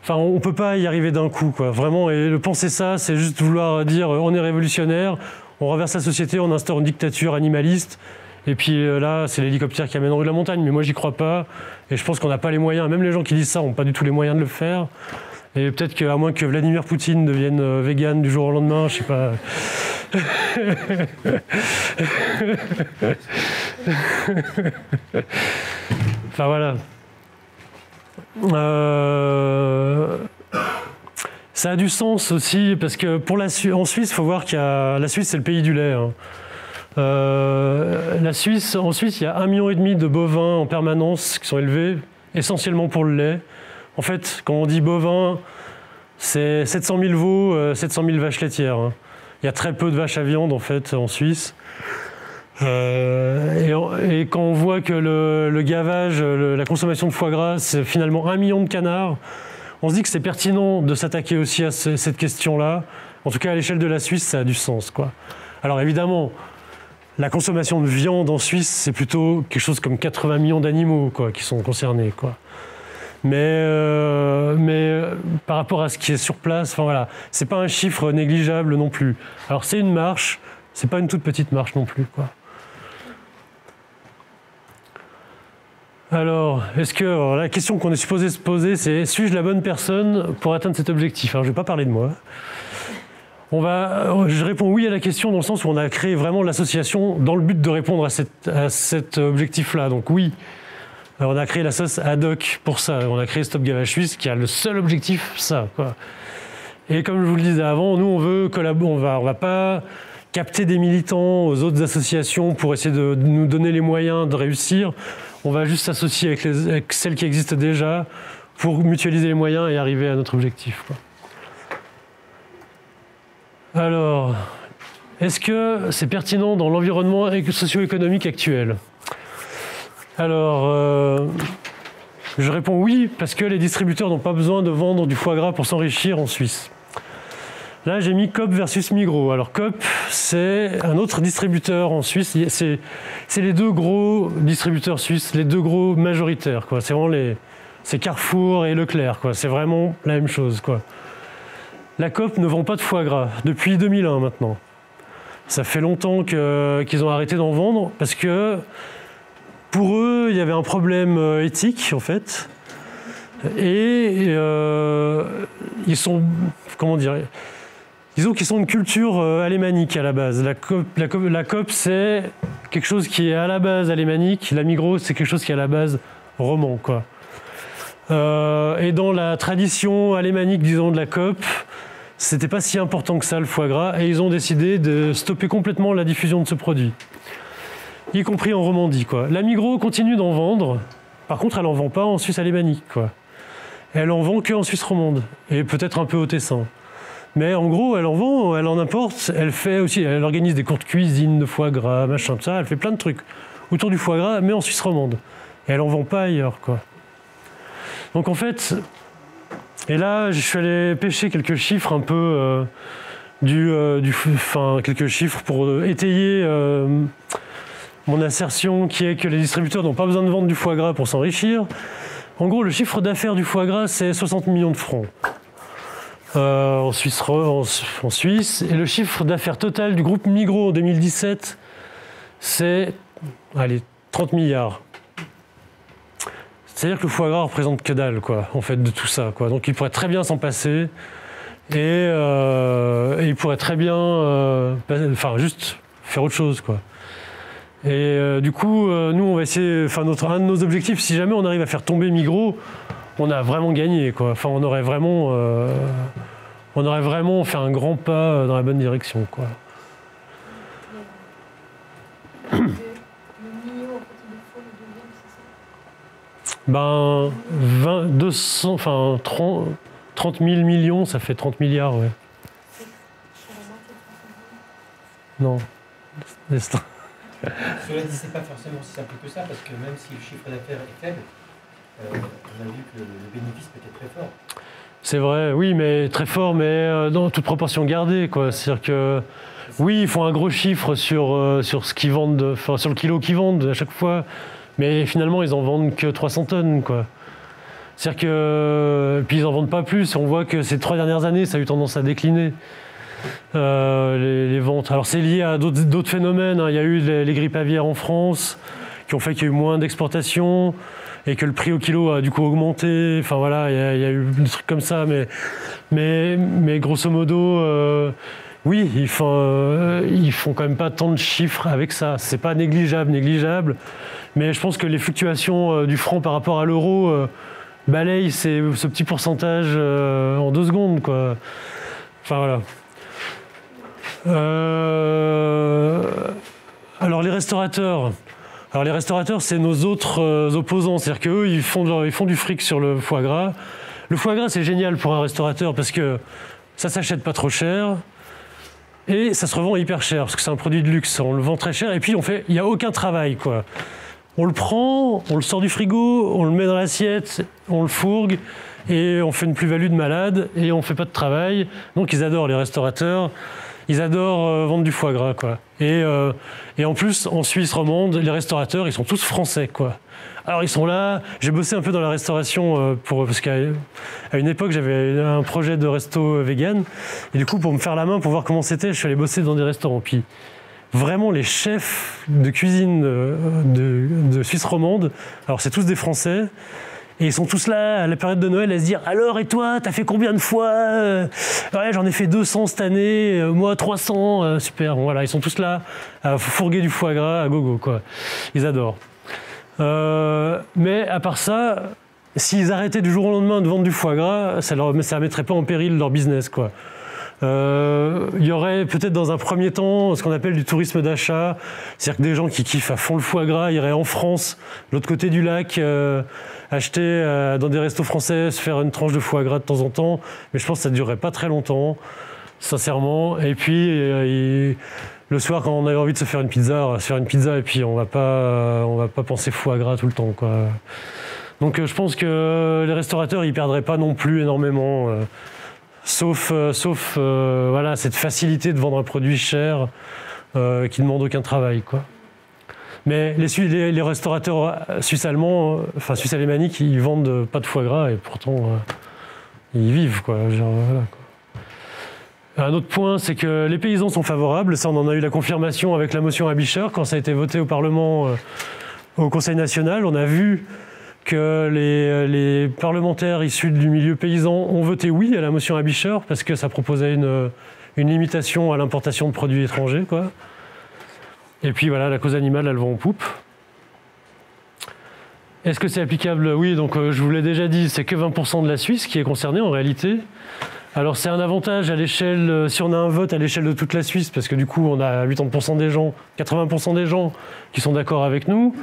Enfin, on ne peut pas y arriver d'un coup, quoi. Vraiment, et le penser ça, c'est juste vouloir dire on est révolutionnaire, on renverse la société, on instaure une dictature animaliste, et puis euh, là, c'est l'hélicoptère qui amène en haut de la montagne. Mais moi, j'y crois pas, et je pense qu'on n'a pas les moyens. Même les gens qui disent ça n'ont pas du tout les moyens de le faire. Et peut-être qu'à moins que Vladimir Poutine devienne euh, vegan du jour au lendemain, je sais pas. enfin voilà. Euh, ça a du sens aussi, parce que pour la en Suisse, il faut voir qu'il y a. La Suisse, c'est le pays du lait. Hein. Euh, la Suisse, en Suisse, il y a un million et demi de bovins en permanence qui sont élevés essentiellement pour le lait. En fait, quand on dit bovin, c'est 700 000 veaux, 700 000 vaches laitières. Hein. Il y a très peu de vaches à viande en fait en Suisse. Euh, et, quand on voit que le, gavage, la consommation de foie gras, c'est finalement un million de canards, on se dit que c'est pertinent de s'attaquer aussi à cette question-là. En tout cas, à l'échelle de la Suisse, ça a du sens. Quoi. Alors évidemment, la consommation de viande en Suisse, c'est plutôt quelque chose comme 80 millions d'animaux qui sont concernés. Quoi. Mais, euh, mais euh, par rapport à ce qui est sur place, enfin voilà, c'est pas un chiffre négligeable non plus. Alors c'est une marche, c'est pas une toute petite marche non plus. Quoi. Alors, est-ce que la question qu'on est supposé se poser, c'est suis-je la bonne personne pour atteindre cet objectif? Alors, je ne vais pas parler de moi. On va, je réponds oui à la question dans le sens où on a créé vraiment l'association dans le but de répondre à, cet objectif-là. Donc oui, on a créé la sauce ad hoc pour ça. On a créé Stop Gavage Suisse qui a le seul objectif, ça. Et comme je vous le disais avant, nous on veut collaborer, on va, on va pas capter des militants aux autres associations pour essayer de nous donner les moyens de réussir on va juste s'associer avec, celles qui existent déjà pour mutualiser les moyens et arriver à notre objectif. Alors, est-ce que c'est pertinent dans l'environnement socio-économique actuel? Alors, euh, je réponds oui, parce que les distributeurs n'ont pas besoin de vendre du foie gras pour s'enrichir en Suisse. Là, j'ai mis COP versus Migros. Alors COP, c'est un autre distributeur en Suisse. C'est les deux gros distributeurs suisses, les deux gros majoritaires. C'est vraiment les, c'est Carrefour et Leclerc. C'est vraiment la même chose. La COP ne vend pas de foie gras depuis 2001 maintenant. Ça fait longtemps qu'ils ont arrêté d'en vendre parce que pour eux, il y avait un problème euh, éthique en fait. Et euh, ils sont, comment dire, disons qu'ils sont une culture euh, alémanique à la base. La COP, c'est quelque chose qui est à la base alémanique. La Migros, c'est quelque chose qui est à la base roman. Euh, et dans la tradition alémanique, disons, de la COP, c'était pas si important que ça le foie gras, et ils ont décidé de stopper complètement la diffusion de ce produit, y compris en Romandie. La Migros continue d'en vendre, par contre, elle n'en vend pas en Suisse alémanique. Elle en vend qu'en Suisse romande, et peut-être un peu au Tessin. Mais en gros, elle en vend, elle en importe, elle fait aussi, elle organise des cours de cuisine de foie gras, machin, ça, elle fait plein de trucs autour du foie gras, mais en Suisse romande. Et elle en vend pas ailleurs, quoi. Donc en fait, et là, je suis allé pêcher quelques chiffres un peu euh, du, euh, quelques chiffres pour euh, étayer mon assertion qui est que les distributeurs n'ont pas besoin de vendre du foie gras pour s'enrichir. En gros, le chiffre d'affaires du foie gras, c'est 60 millions de francs. Euh, en, Suisse. Et le chiffre d'affaires total du groupe Migros en 2017, c'est allez, 30 milliards. C'est-à-dire que le foie gras représente que dalle, quoi, en fait, de tout ça. Donc il pourrait très bien s'en passer. Et, euh, il pourrait très bien, euh, enfin, juste faire autre chose, quoi. Et du coup, nous, on va essayer, enfin, un de nos objectifs, si jamais on arrive à faire tomber Migros, on a vraiment gagné. Quoi. Enfin, on aurait vraiment, euh, on aurait vraiment fait un grand pas dans la bonne direction. Quoi. Ben, 20, 200, enfin 30, 30 000 millions, ça fait 30 milliards, ouais. Non. Cela dit, c'est pas forcément si simple que ça, parce que même si le chiffre d'affaires est faible, euh, on a vu que le, bénéfice peut être très fort. C'est vrai, oui, mais très fort, mais euh, dans toute proportion gardée. C'est-à-dire que, oui, ils font un gros chiffre sur, euh, sur, ce qu'ils vendent, sur le kilo qu'ils vendent à chaque fois, mais finalement, ils en vendent que 300 tonnes. C'est-à-dire que. Puis ils n'en vendent pas plus. On voit que ces trois dernières années, ça a eu tendance à décliner. les, ventes. Alors c'est lié à d'autres phénomènes. Hein. Il y a eu les, grippes aviaires en France qui ont fait qu'il y a eu moins d'exportations et que le prix au kilo a du coup augmenté. Enfin voilà, il y a, eu des trucs comme ça, mais, mais, mais grosso modo, euh, oui, ils font, euh, ils font quand même pas tant de chiffres avec ça. C'est pas négligeable, négligeable, mais je pense que les fluctuations euh, du franc par rapport à l'euro balayent ce petit pourcentage en deux secondes, quoi. Enfin voilà. alors les restaurateurs. Alors les restaurateurs, c'est nos autres euh, opposants, c'est-à-dire qu'eux, ils font, du fric sur le foie gras. Le foie gras, c'est génial pour un restaurateur parce que ça s'achète pas trop cher et ça se revend hyper cher parce que c'est un produit de luxe. On le vend très cher et puis on fait, il n'y a aucun travail quoi. On le prend, on le sort du frigo, on le met dans l'assiette, on le fourgue et on fait une plus-value de malade et on fait pas de travail. Donc ils adorent les restaurateurs ils adorent euh, vendre du foie gras, quoi. Et, euh, et, en plus, en Suisse romande, les restaurateurs, ils sont tous français, quoi. Alors ils sont là. J'ai bossé un peu dans la restauration euh, pour parce qu'à une époque j'avais un projet de resto vegan et du coup pour me faire la main pour voir comment c'était, je suis allé bosser dans des restaurants. Puis vraiment les chefs de cuisine de, de Suisse romande, alors c'est tous des Français. Et ils sont tous là à la période de Noël à se dire Alors, et toi, t'as fait combien de fois euh, Ouais, j'en ai fait 200 cette année, euh, moi 300, euh, super. voilà, ils sont tous là à fourguer du foie gras à gogo, quoi. Ils adorent. mais à part ça, s'ils arrêtaient du jour au lendemain de vendre du foie gras, ça ne mettrait pas en péril leur business, quoi. Il y aurait peut-être dans un premier temps ce qu'on appelle du tourisme d'achat, c'est-à-dire que des gens qui kiffent à fond le foie gras iraient en France, l'autre côté du lac, acheter euh, dans des restos français, se faire une tranche de foie gras de temps en temps, mais je pense que ça ne durerait pas très longtemps, sincèrement. Et puis, euh, le soir, quand on avait envie de se faire une pizza, on va se faire une pizza et puis on va pas, euh, on va pas penser foie gras tout le temps. Quoi. Donc je pense que les restaurateurs, ils perdraient pas non plus énormément. sauf sauf voilà, cette facilité de vendre un produit cher qui ne demande aucun travail. Quoi. Mais les, restaurateurs suisses-allemands, enfin suisses-alémaniques, ils vendent pas de foie gras et pourtant euh, ils vivent. Quoi, Un autre point, c'est que les paysans sont favorables. Ça, on en a eu la confirmation avec la motion Abischer quand ça a été voté au Parlement, euh, au Conseil national. On a vu que les, parlementaires issus du milieu paysan ont voté oui à la motion Abischer parce que ça proposait une, une limitation à l'importation de produits étrangers. Quoi. Et puis voilà, la cause animale, elle va en poupe. Est-ce que c'est applicable? Oui, donc euh, je vous l'ai déjà dit, c'est que 20% de la Suisse qui est concernée en réalité. Alors c'est un avantage à l'échelle, euh, si on a un vote à l'échelle de toute la Suisse, parce que du coup on a 80% des gens, 80% des gens qui sont d'accord avec nous.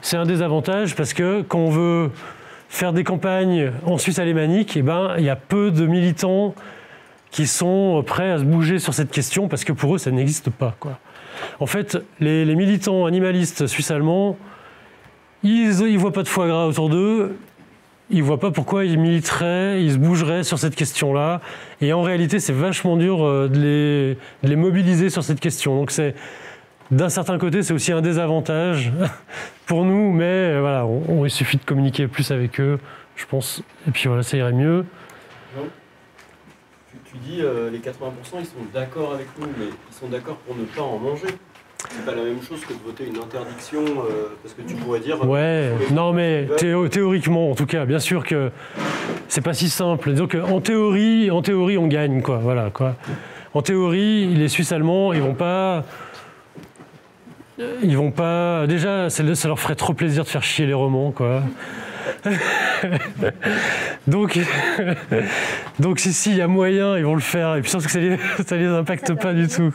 C'est un désavantage parce que quand on veut faire des campagnes en Suisse alémanique, eh ben, il y a peu de militants qui sont prêts à se bouger sur cette question parce que pour eux ça n'existe pas. Quoi. En fait, les, militants animalistes suisses-allemands, ils ne voient pas de foie gras autour d'eux, ils ne voient pas pourquoi ils militeraient, ils se bougeraient sur cette question-là. Et en réalité, c'est vachement dur euh, de les, mobiliser sur cette question. Donc c'est d'un certain côté, c'est aussi un désavantage pour nous, mais euh, voilà, il suffit de communiquer plus avec eux, je pense. Et puis voilà, ça irait mieux tu dis euh, les 80% ils sont d'accord avec nous, mais ils sont d'accord pour ne pas en manger. C'est pas la même chose que de voter une interdiction, euh, parce que tu pourrais dire. Ouais, non mais théoriquement, en tout cas, bien sûr que c'est pas si simple. Disons qu'en théorie, en théorie, on gagne, quoi. Voilà, quoi. En théorie, les Suisses allemands, ils vont pas. Ils vont pas. Déjà, ça leur ferait trop plaisir de faire chier les romans, quoi. donc, donc si, il y a moyen, ils vont le faire. Et puis surtout que ça les, ça les impacte pas du tout.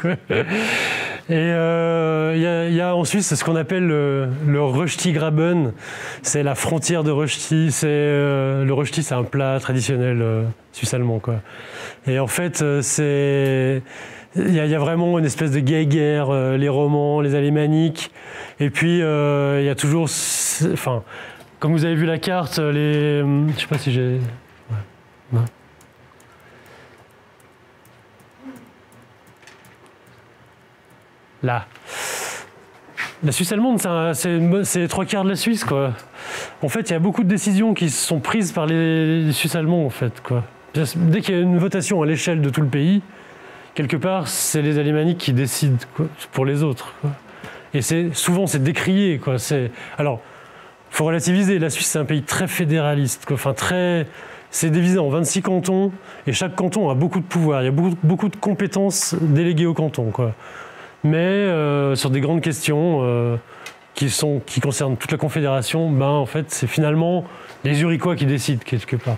Et euh, il y, a en Suisse ce qu'on appelle le, le Graben. C'est la frontière de Rösti. C'est euh, le Rösti, c'est un plat traditionnel euh, suisse-allemand, quoi. Et en fait, c'est il y, a vraiment une espèce de guerre, les romans, les alémaniques. Et puis, il y a toujours. Enfin, comme vous avez vu la carte, les. Je sais pas si j'ai. Là. la Suisse allemande, c'est les trois quarts de la Suisse, quoi. En fait, il y a beaucoup de décisions qui sont prises par les, Suisses allemands, en fait, quoi. Dès qu'il y a une votation à l'échelle de tout le pays, quelque part, c'est les Alémaniques qui décident pour les autres. Et souvent c'est décrié, quoi. Alors, faut relativiser. La Suisse, c'est un pays très fédéraliste. Enfin très, c'est divisé en 26 cantons et chaque canton a beaucoup de pouvoir. Il y a beaucoup, beaucoup de compétences déléguées au canton, mais euh, sur des grandes questions euh, qui, sont, qui concernent toute la Confédération, ben, en fait, c'est finalement les Uriquois qui décident quelque part.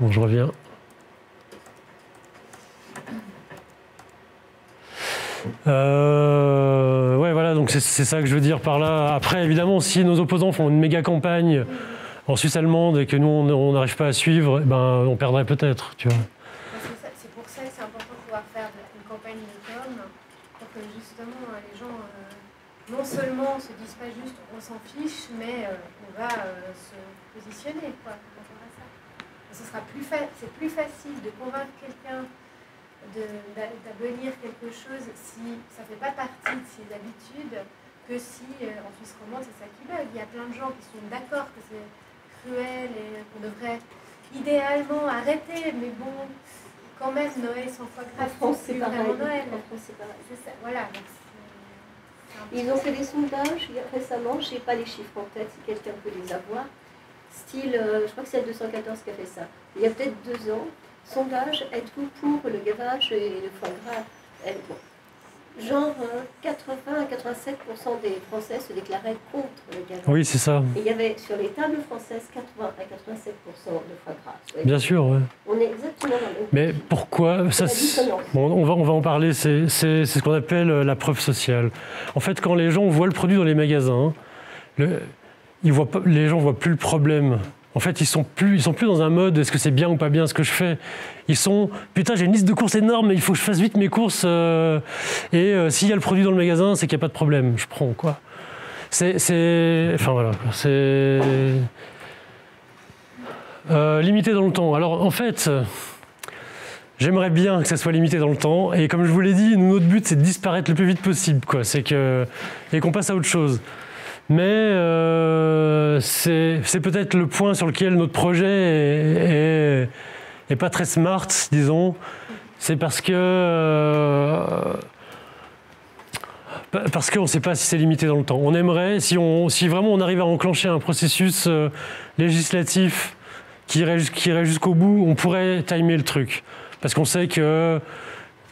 Bon, je reviens. Euh, ouais, voilà, donc c'est ça que je veux dire par là. Après, évidemment, si nos opposants font une méga campagne en Suisse allemande et que nous, on n'arrive pas à suivre, ben, on perdrait peut-être, tu vois. non seulement on se dise pas juste on s'en fiche, mais euh, on va euh, se positionner quoi, ça. ce sera plus c'est plus facile de convaincre quelqu'un d'abonir quelque chose si ça ne fait pas partie de ses habitudes que si euh, en Suisse romande c'est ça qui bug. Il y a plein de gens qui sont d'accord que c'est cruel et qu'on devrait idéalement arrêter, mais bon, quand même Noël sans fois grave, c'est vraiment Noël. C'est ça, voilà. Ils ont fait des sondages récemment, je n'ai pas les chiffres en tête si quelqu'un peut les avoir. Style, euh, je crois que c'est 214 qui a fait ça. Il y a peut-être deux ans, sondage, êtes-vous pour le gavage et le foie gras genre 80 à 87% des Français se déclaraient contre le gavage. Oui, c'est ça. Et il y avait sur les tables françaises 80 à 87 de foie gras. Bien sûr, oui. On est exactement dans le Mais pourquoi ça, bon, on, va, on va en parler, c'est ce qu'on appelle euh, la preuve sociale. En fait, quand les gens voient le produit dans les magasins, le, ils voient les gens voient plus le problème en fait, ils sont plus, ils sont plus dans un mode est-ce que c'est bien ou pas bien ce que je fais? Ils sont putain, j'ai une liste de courses énorme, mais il faut que je fasse vite mes courses. Euh, et euh, s'il y a le produit dans le magasin, c'est qu'il n'y a pas de problème. Je prends quoi. C'est, enfin voilà, c'est euh, limité dans le temps. Alors en fait. J'aimerais bien que ça soit limité dans le temps. Et comme je vous l'ai dit, notre but, c'est de disparaître le plus vite possible. Quoi. C'est que, et qu'on passe à autre chose. Mais euh, c'est peut-être le point sur lequel notre projet est, pas très smart, disons. C'est parce que euh, parce qu'on ne sait pas si c'est limité dans le temps. On aimerait, si, vraiment on arrive à enclencher un processus euh, législatif qui irait jusqu'au bout, on pourrait timer le truc. Parce qu'on sait que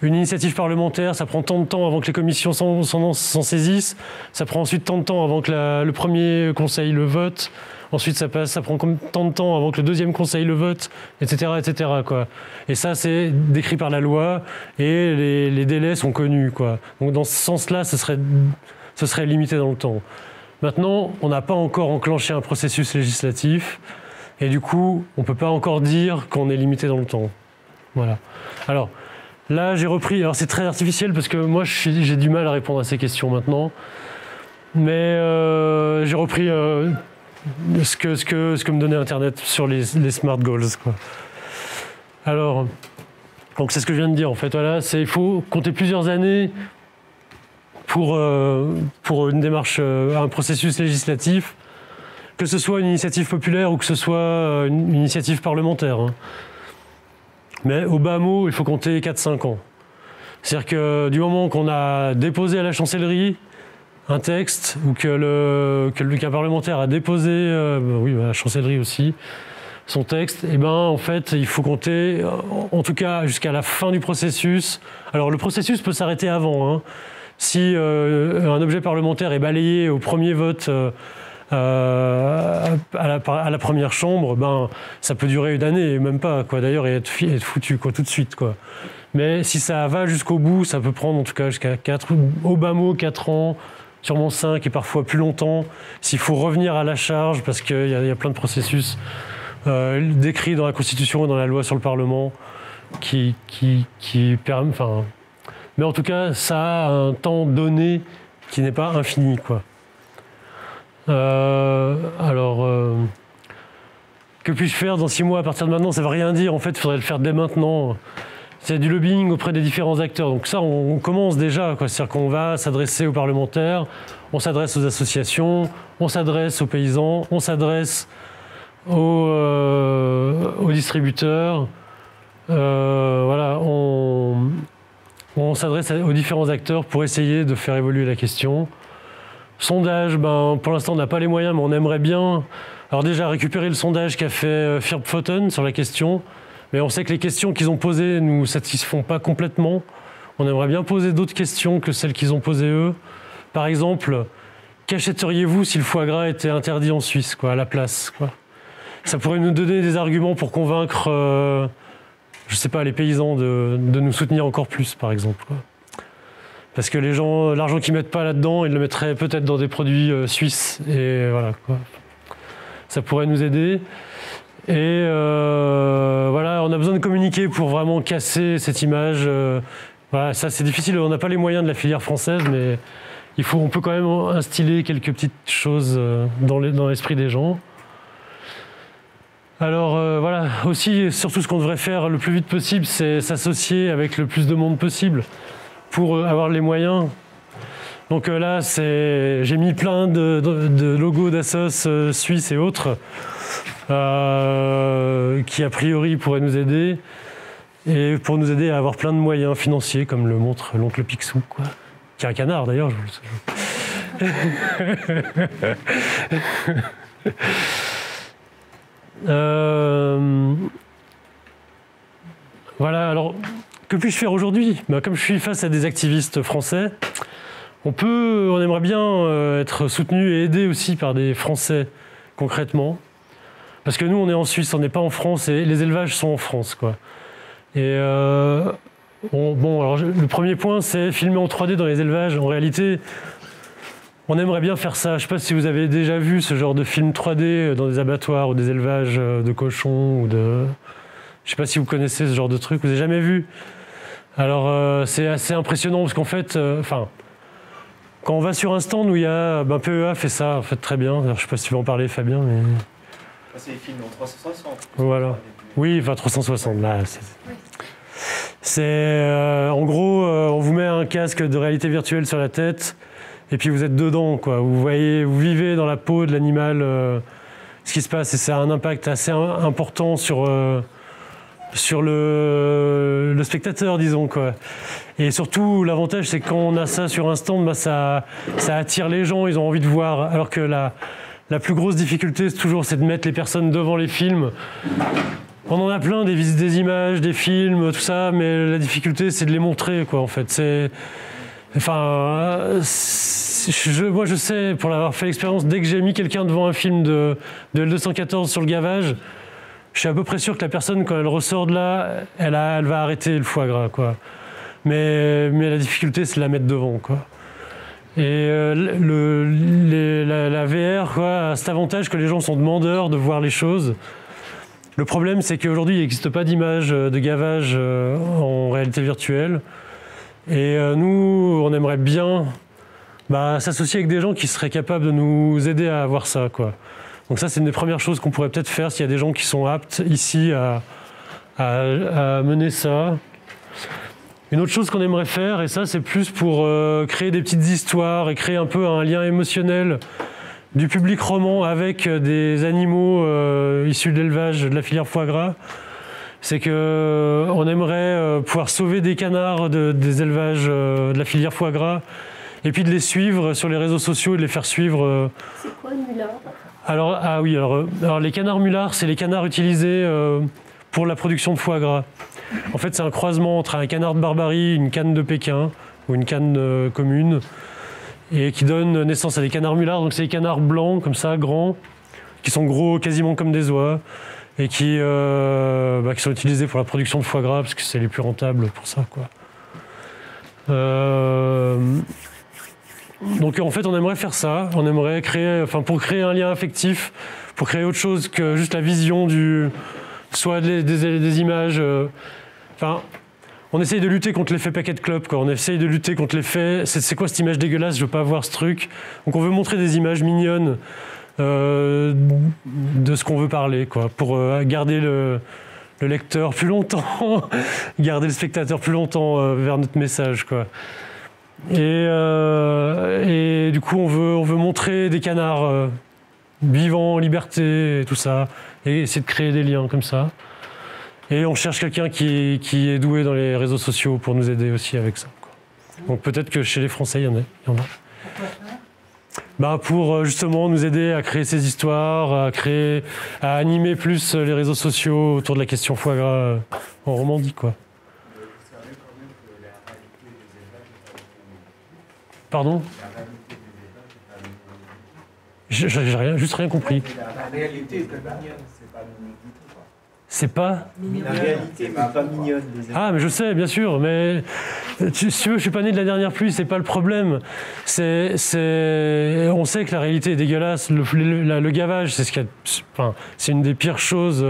une initiative parlementaire, ça prend tant de temps avant que les commissions s'en saisissent, ça prend ensuite tant de temps avant que le premier conseil le vote, ensuite ça, passe, ça prend tant de temps avant que le deuxième conseil le vote, etc. etc. Quoi. Et ça, c'est décrit par la loi et les, délais sont connus. Quoi. Donc dans ce sens-là, ce serait, serait limité dans le temps. Maintenant, on n'a pas encore enclenché un processus législatif et du coup, on ne peut pas encore dire qu'on est limité dans le temps. Voilà. Alors, Là, j'ai repris. Alors, c'est très artificiel parce que moi, j'ai du mal à répondre à ces questions maintenant. Mais euh, j'ai repris euh, ce, que, me donnait Internet sur les, smart goals. Alors, donc c'est ce que je viens de dire en fait. Voilà, c'est il faut compter plusieurs années pour, euh, pour une démarche, un processus législatif, que ce soit une initiative populaire ou que ce soit une initiative parlementaire. Hein. Mais au bas mot, il faut compter 4-5 ans. C'est-à-dire que du moment qu'on a déposé à la chancellerie un texte, ou que le, que parlementaire a déposé, euh, oui, à la chancellerie aussi, son texte, et eh ben en fait, il faut compter, en tout cas jusqu'à la fin du processus. Alors le processus peut s'arrêter avant. Hein. Si euh, un objet parlementaire est balayé au premier vote euh, euh, à, la, première chambre, ben, ça peut durer une année, même pas. D'ailleurs, et être, être, foutu, quoi, tout de suite, quoi. Mais si ça va jusqu'au bout, ça peut prendre en tout cas jusqu'à 4, au bas mot, 4 ans, sûrement 5 et parfois plus longtemps. S'il faut revenir à la charge, parce qu'il y, a plein de processus euh, décrits dans la Constitution et dans la loi sur le Parlement qui, qui, qui permettent. Enfin, mais en tout cas, ça a un temps donné qui n'est pas infini, quoi. Euh, alors, euh, que puis-je faire dans six mois à partir de maintenant? Ça ne veut rien dire. En fait, il faudrait le faire dès maintenant. c'est du lobbying auprès des différents acteurs. Donc ça, on commence déjà. C'est-à-dire qu'on va s'adresser aux parlementaires, on s'adresse aux associations, on s'adresse aux paysans, on s'adresse aux, euh, distributeurs. Voilà, on s'adresse aux différents acteurs pour essayer de faire évoluer la question. Sondage, ben, pour l'instant on n'a pas les moyens, mais on aimerait bien. Alors déjà récupérer le sondage qu'a fait euh, Firp Photon sur la question, mais on sait que les questions qu'ils ont posées ne nous satisfont pas complètement. On aimerait bien poser d'autres questions que celles qu'ils ont posées eux. Par exemple, qu'achèteriez-vous si le foie gras était interdit en Suisse, quoi, à la place quoi? Ça pourrait nous donner des arguments pour convaincre, euh, je sais pas, les paysans de, de, nous soutenir encore plus, par exemple. Parce que les gens, l'argent qu'ils mettent pas là-dedans, ils le mettraient peut-être dans des produits euh, suisses. Et voilà. Ça pourrait nous aider. Et euh, voilà, on a besoin de communiquer pour vraiment casser cette image. Euh, voilà, ça c'est difficile, on n'a pas les moyens de la filière française, mais il faut, on peut quand même instiller quelques petites choses dans l'esprit des gens. Alors voilà, aussi, surtout ce qu'on devrait faire le plus vite possible, c'est s'associer avec le plus de monde possible pour avoir les moyens. Donc euh, là, j'ai mis plein de, logos d'Assos euh, suisses et autres euh, qui a priori pourraient nous aider et pour nous aider à avoir plein de moyens financiers, comme le montre l'oncle Picsou, quoi. Qui est un canard d'ailleurs. Je... euh... Voilà, alors que puis-je faire aujourd'hui? Ben, Comme je suis face à des activistes français, on peut, on aimerait bien euh, être soutenu et aidé aussi par des Français concrètement. Parce que nous, on est en Suisse, on n'est pas en France et les élevages sont en France. Quoi. Et euh, on, bon, alors le premier point, c'est filmer en 3D dans les élevages. En réalité, on aimerait bien faire ça. Je ne sais pas si vous avez déjà vu ce genre de film 3D dans des abattoirs ou des élevages de cochons ou de. Je ne sais pas si vous connaissez ce genre de truc. Vous n'avez jamais vu Alors, euh, c'est assez impressionnant parce qu'en fait, enfin. Euh, quand on va sur un stand où il y a. Ben, PEA fait ça en fait très bien. Alors, je ne sais pas si tu veux en parler, Fabien, mais. C'est les films en 360. Voilà. Oui, enfin 360. Là, c'est. Euh, en gros, euh, on vous met un casque de réalité virtuelle sur la tête, et puis vous êtes dedans, quoi. Vous voyez, vous vivez dans la peau de l'animal, euh, ce qui se passe, et ça a un impact assez important sur euh, sur le, spectateur, disons, quoi. Et surtout, l'avantage, c'est que quand on a ça sur un stand, bah, ça, attire les gens, ils ont envie de voir, alors que la plus grosse difficulté, c'est toujours de mettre les personnes devant les films. On en a plein, des, des images, des films, tout ça, mais la difficulté, c'est de les montrer, quoi, en fait. C'est. Enfin. Moi, je sais, pour l'avoir fait l'expérience, dès que j'ai mis quelqu'un devant un film de, de L214 sur le gavage, je suis à peu près sûr que la personne, quand elle ressort de là, elle, va arrêter le foie gras, quoi. Mais, la difficulté, c'est de la mettre devant, quoi. Et euh, la, VR a cet avantage que les gens sont demandeurs de voir les choses. Le problème, c'est qu'aujourd'hui, il n'existe pas d'image de gavage euh, en réalité virtuelle. Et euh, nous, on aimerait bien bah, s'associer avec des gens qui seraient capables de nous aider à avoir ça. Quoi. Donc ça, c'est une des premières choses qu'on pourrait peut-être faire s'il y a des gens qui sont aptes ici à, mener ça. Une autre chose qu'on aimerait faire, et ça c'est plus pour euh, créer des petites histoires et créer un peu un lien émotionnel du public roman avec des animaux euh, issus de l'élevage de la filière foie gras, c'est qu'on euh, aimerait euh, pouvoir sauver des canards de, des élevages euh, de la filière foie gras et puis de les suivre sur les réseaux sociaux et de les faire suivre. C'est quoi alors, ah oui, alors, alors les canards mulards, c'est les canards utilisés pour la production de foie gras. En fait, c'est un croisement entre un canard de Barbarie, une canne de Pékin ou une canne euh, commune, et qui donne naissance à des canards mulards. Donc, c'est des canards blancs, comme ça, grands, qui sont gros quasiment comme des oies, et qui, euh, bah, qui sont utilisés pour la production de foie gras, parce que c'est les plus rentables pour ça. Quoi. Donc, en fait, on aimerait faire ça. On aimerait créer, enfin, pour créer un lien affectif, pour créer autre chose que juste la vision du soit des, des, images. Euh, enfin, on essaye de lutter contre l'effet paquet club, quoi. On essaye de lutter contre l'effet. C'est quoi cette image dégueulasse? Je veux pas voir ce truc. Donc on veut montrer des images mignonnes euh, de ce qu'on veut parler, quoi, pour euh, garder le, le lecteur plus longtemps, garder le spectateur plus longtemps vers notre message. Quoi. Et, euh, et, du coup, on veut, on veut montrer des canards euh, vivants en liberté et tout ça, et essayer de créer des liens comme ça. Et on cherche quelqu'un qui, est doué dans les réseaux sociaux pour nous aider aussi avec ça. Donc peut-être que chez les Français, il y en a. Y en a. Bah pour justement nous aider à créer ces histoires, à créer, à animer plus les réseaux sociaux autour de la question foie gras en Romandie. Pardon J'ai rien, juste rien compris. La réalité est pas mignonne, c'est pas c'est pas La réalité, pas mignonne. Ah, mais je sais, bien sûr. Mais si tu veux, je suis pas né de la dernière pluie, c'est pas le problème. C'est, on sait que la réalité est dégueulasse. Le, le, gavage, c'est ce a, enfin, c'est une des pires choses,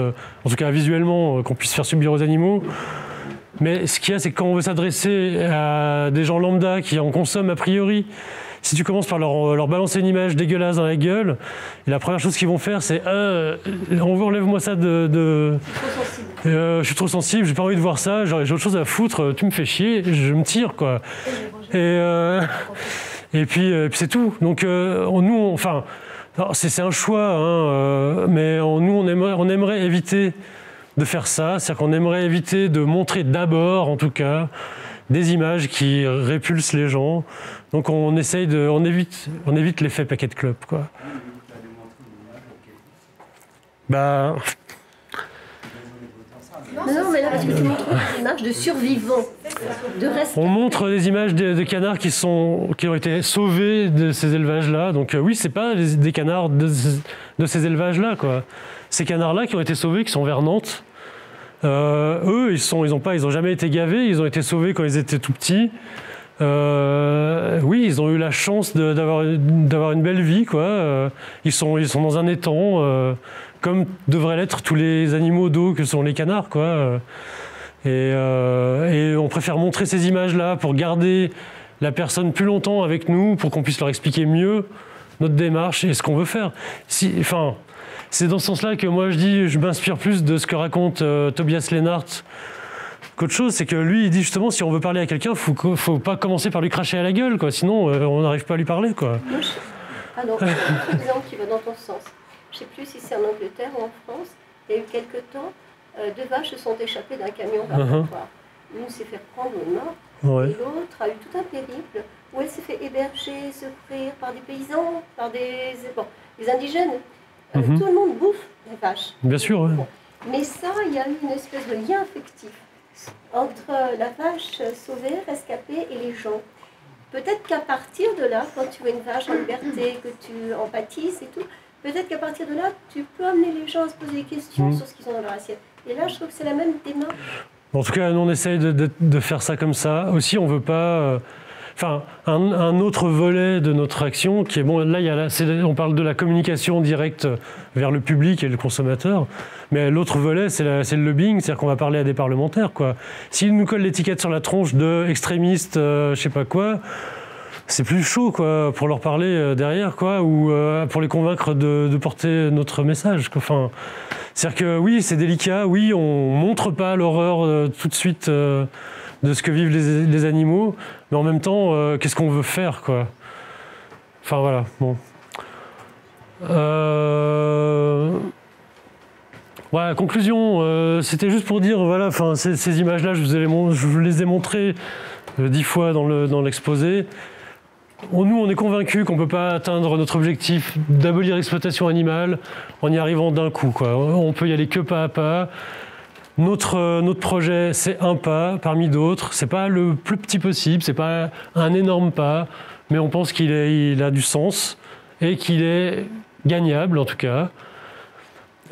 en tout cas visuellement, qu'on puisse faire subir aux animaux. Mais ce qu'il y a, c'est que quand on veut s'adresser à des gens lambda qui en consomment a priori, si tu commences par leur, leur, balancer une image dégueulasse dans la gueule, la première chose qu'ils vont faire, c'est euh, enlève-moi ça de. de euh, je suis trop sensible, j'ai pas envie de voir ça, j'ai autre chose à foutre, tu me fais chier, je me tire, quoi. Et, euh, et puis, puis c'est tout. Donc, nous, enfin, c'est un choix, hein, mais on, nous, on aimerait, on aimerait éviter de faire ça, c'est-à-dire qu'on aimerait éviter de montrer d'abord, en tout cas, des images qui répulsent les gens. Donc on essaye de, on évite, on évite l'effet paquet de club, quoi. Bah. Non, mais là, parce que tu montres des images de survivants, de rescapés. On montre des images de, de, canards qui, sont, qui ont été sauvés de ces élevages-là. Donc euh, oui, c'est pas des, des canards de, de ces élevages-là, quoi. Ces canards-là qui ont été sauvés, qui sont vers Nantes, euh, eux, ils sont, ils pas, ils ont jamais été gavés. Ils ont été sauvés quand ils étaient tout petits. Euh, oui, ils ont eu la chance d'avoir une belle vie, quoi. Euh, ils sont, ils sont dans un étang, comme devraient l'être tous les animaux d'eau que sont les canards, quoi. Et, et on préfère montrer ces images-là pour garder la personne plus longtemps avec nous, pour qu'on puisse leur expliquer mieux notre démarche et ce qu'on veut faire. Si, enfin, c'est dans ce sens-là que moi je dis, je m'inspire plus de ce que raconte euh, Tobias Lennart qu'autre chose. C'est que lui, il dit justement, si on veut parler à quelqu'un, il faut, faut pas commencer par lui cracher à la gueule, quoi. Sinon, euh, on n'arrive pas à lui parler, quoi. Ah non, un autre exemple qui va dans ton sens. Je ne sais plus si c'est en Angleterre ou en France. Il y a eu quelque temps, euh, deux vaches se sont échappées d'un camion Uh-huh. abattoir. L'une s'est fait prendre au nord, Ouais. et l'autre a eu tout un périple où elle s'est fait héberger, s'offrir par des paysans, par des, bon, des indigènes. Euh, Mhm. Tout le monde bouffe les vaches. Bien sûr, ouais. Mais ça, il y a eu une espèce de lien affectif entre la vache sauvée, rescapée et les gens. Peut-être qu'à partir de là, quand tu vois une vache en liberté, que tu empathises et tout, peut-être qu'à partir de là, tu peux amener les gens à se poser des questions Mhm. sur ce qu'ils ont dans leur assiette. Et là, je trouve que c'est la même démarche. En tout cas, nous, on essaye de, de- de faire ça comme ça. Aussi, on veut pas. Enfin, un, autre volet de notre action qui est bon. Là, on parle de la communication directe vers le public et le consommateur. Mais l'autre volet, c'est le lobbying, c'est-à-dire qu'on va parler à des parlementaires. S'ils nous collent l'étiquette sur la tronche de extrémistes, euh, je sais pas quoi, c'est plus chaud quoi, pour leur parler euh, derrière, quoi, ou euh, pour les convaincre de, porter notre message. Enfin, c'est-à-dire que oui, c'est délicat, oui, on montre pas l'horreur euh, tout de suite de ce que vivent les animaux, mais en même temps, euh, qu'est-ce qu'on veut faire, quoi? Enfin voilà, bon. Euh... Conclusion, euh, c'était juste pour dire, voilà, enfin, ces, images-là, je, vous les ai montrées dix fois dans le- dans l'exposé. On- nous, on est convaincus qu'on ne peut pas atteindre notre objectif d'abolir l'exploitation animale en y arrivant d'un coup. Quoi. On peut y aller que pas à pas. Notre, euh, notre projet, c'est un pas parmi d'autres. C'est pas le plus petit possible, c'est pas un énorme pas, mais on pense qu'il a du sens et qu'il est gagnable en tout cas.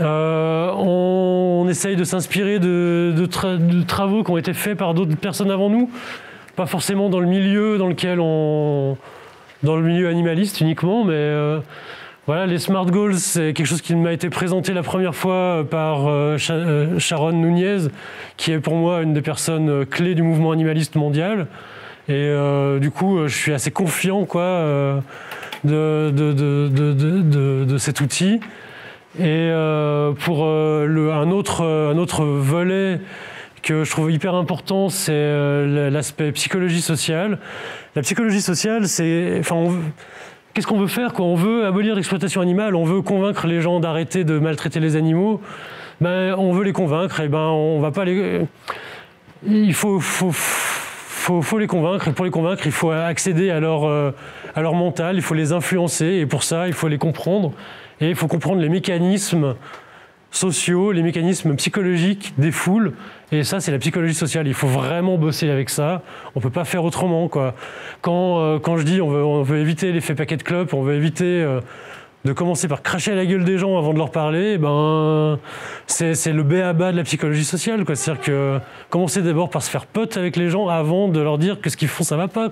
Euh, on, essaye de s'inspirer de travaux qui ont été faits par d'autres personnes avant nous, pas forcément dans le milieu dans lequel on, dans le milieu animaliste uniquement, mais euh, voilà, les Smart Goals, c'est quelque chose qui m'a été présenté la première fois par euh, euh, Sharon Nunez, qui est pour moi une des personnes euh, clés du mouvement animaliste mondial. Et euh, du coup, euh, je suis assez confiant quoi, euh, de, de, de, de, cet outil. Et pour un, autre, un autre volet que je trouve hyper important, c'est l'aspect psychologie sociale. La psychologie sociale, c'est, enfin, qu'est-ce qu'on veut faire quand on veut abolir l'exploitation animale, on veut convaincre les gens d'arrêter de maltraiter les animaux. Ben, on veut les convaincre, et ben on va pas les. Il faut, les convaincre, pour les convaincre, il faut accéder à leur, euh, à leur mental, il faut les influencer, et pour ça, il faut les comprendre, et il faut comprendre les mécanismes sociaux, les mécanismes psychologiques des foules, et ça, c'est la psychologie sociale. Il faut vraiment bosser avec ça. On ne peut pas faire autrement. Quoi. Quand, euh, quand je dis on veut, on veut éviter l'effet paquet de club, on veut éviter euh, de commencer par cracher à la gueule des gens avant de leur parler, eh ben, c'est le b à bas de la psychologie sociale. C'est-à-dire que commencer d'abord par se faire pote avec les gens avant de leur dire que ce qu'ils font, ça va pas.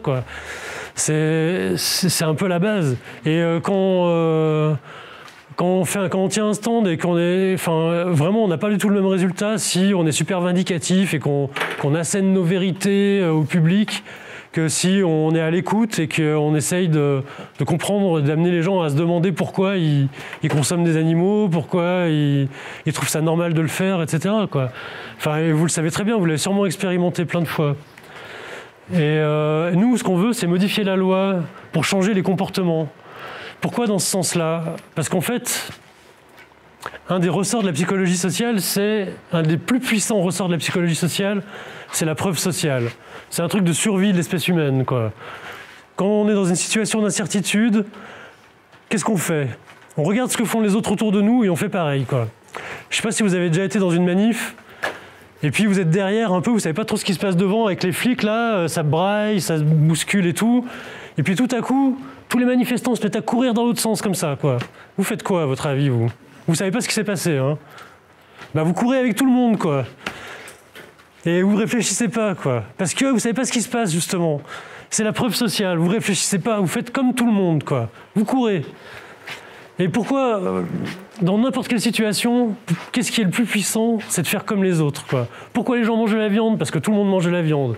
C'est un peu la base. Et euh, quand, euh, quand, on tient un stand et qu'on est. Enfin, vraiment, on n'a pas du tout le même résultat si on est super vindicatif et qu'on assène nos vérités euh, au public que si on est à l'écoute et qu'on essaye de, comprendre, d'amener les gens à se demander pourquoi ils, consomment des animaux, pourquoi ils, trouvent ça normal de le faire, etc. Enfin, vous le savez très bien, vous l'avez sûrement expérimenté plein de fois. Et euh, nous, ce qu'on veut, c'est modifier la loi pour changer les comportements. Pourquoi dans ce sens-là? Parce qu'en fait, un des ressorts de la psychologie sociale, c'est un des plus puissants ressorts de la psychologie sociale, c'est la preuve sociale. C'est un truc de survie de l'espèce humaine, quoi. Quand on est dans une situation d'incertitude, qu'est-ce qu'on fait? On regarde ce que font les autres autour de nous et on fait pareil, quoi. Je sais pas si vous avez déjà été dans une manif, et puis vous êtes derrière un peu, vous savez pas trop ce qui se passe devant avec les flics là, euh, ça braille, ça bouscule et tout. Et puis tout à coup, tous les manifestants se mettent à courir dans l'autre sens comme ça, quoi. Vous faites quoi à votre avis, vous? Vous savez pas ce qui s'est passé, hein? Bah vous courez avec tout le monde, quoi. Et vous réfléchissez pas, quoi. Parce que vous savez pas ce qui se passe, justement. C'est la preuve sociale. Vous réfléchissez pas, vous faites comme tout le monde, quoi. Vous courez. Et pourquoi, euh, dans n'importe quelle situation, qu'est-ce qui est le plus puissant? C'est de faire comme les autres, quoi. Pourquoi les gens mangent de la viande? Parce que tout le monde mange de la viande.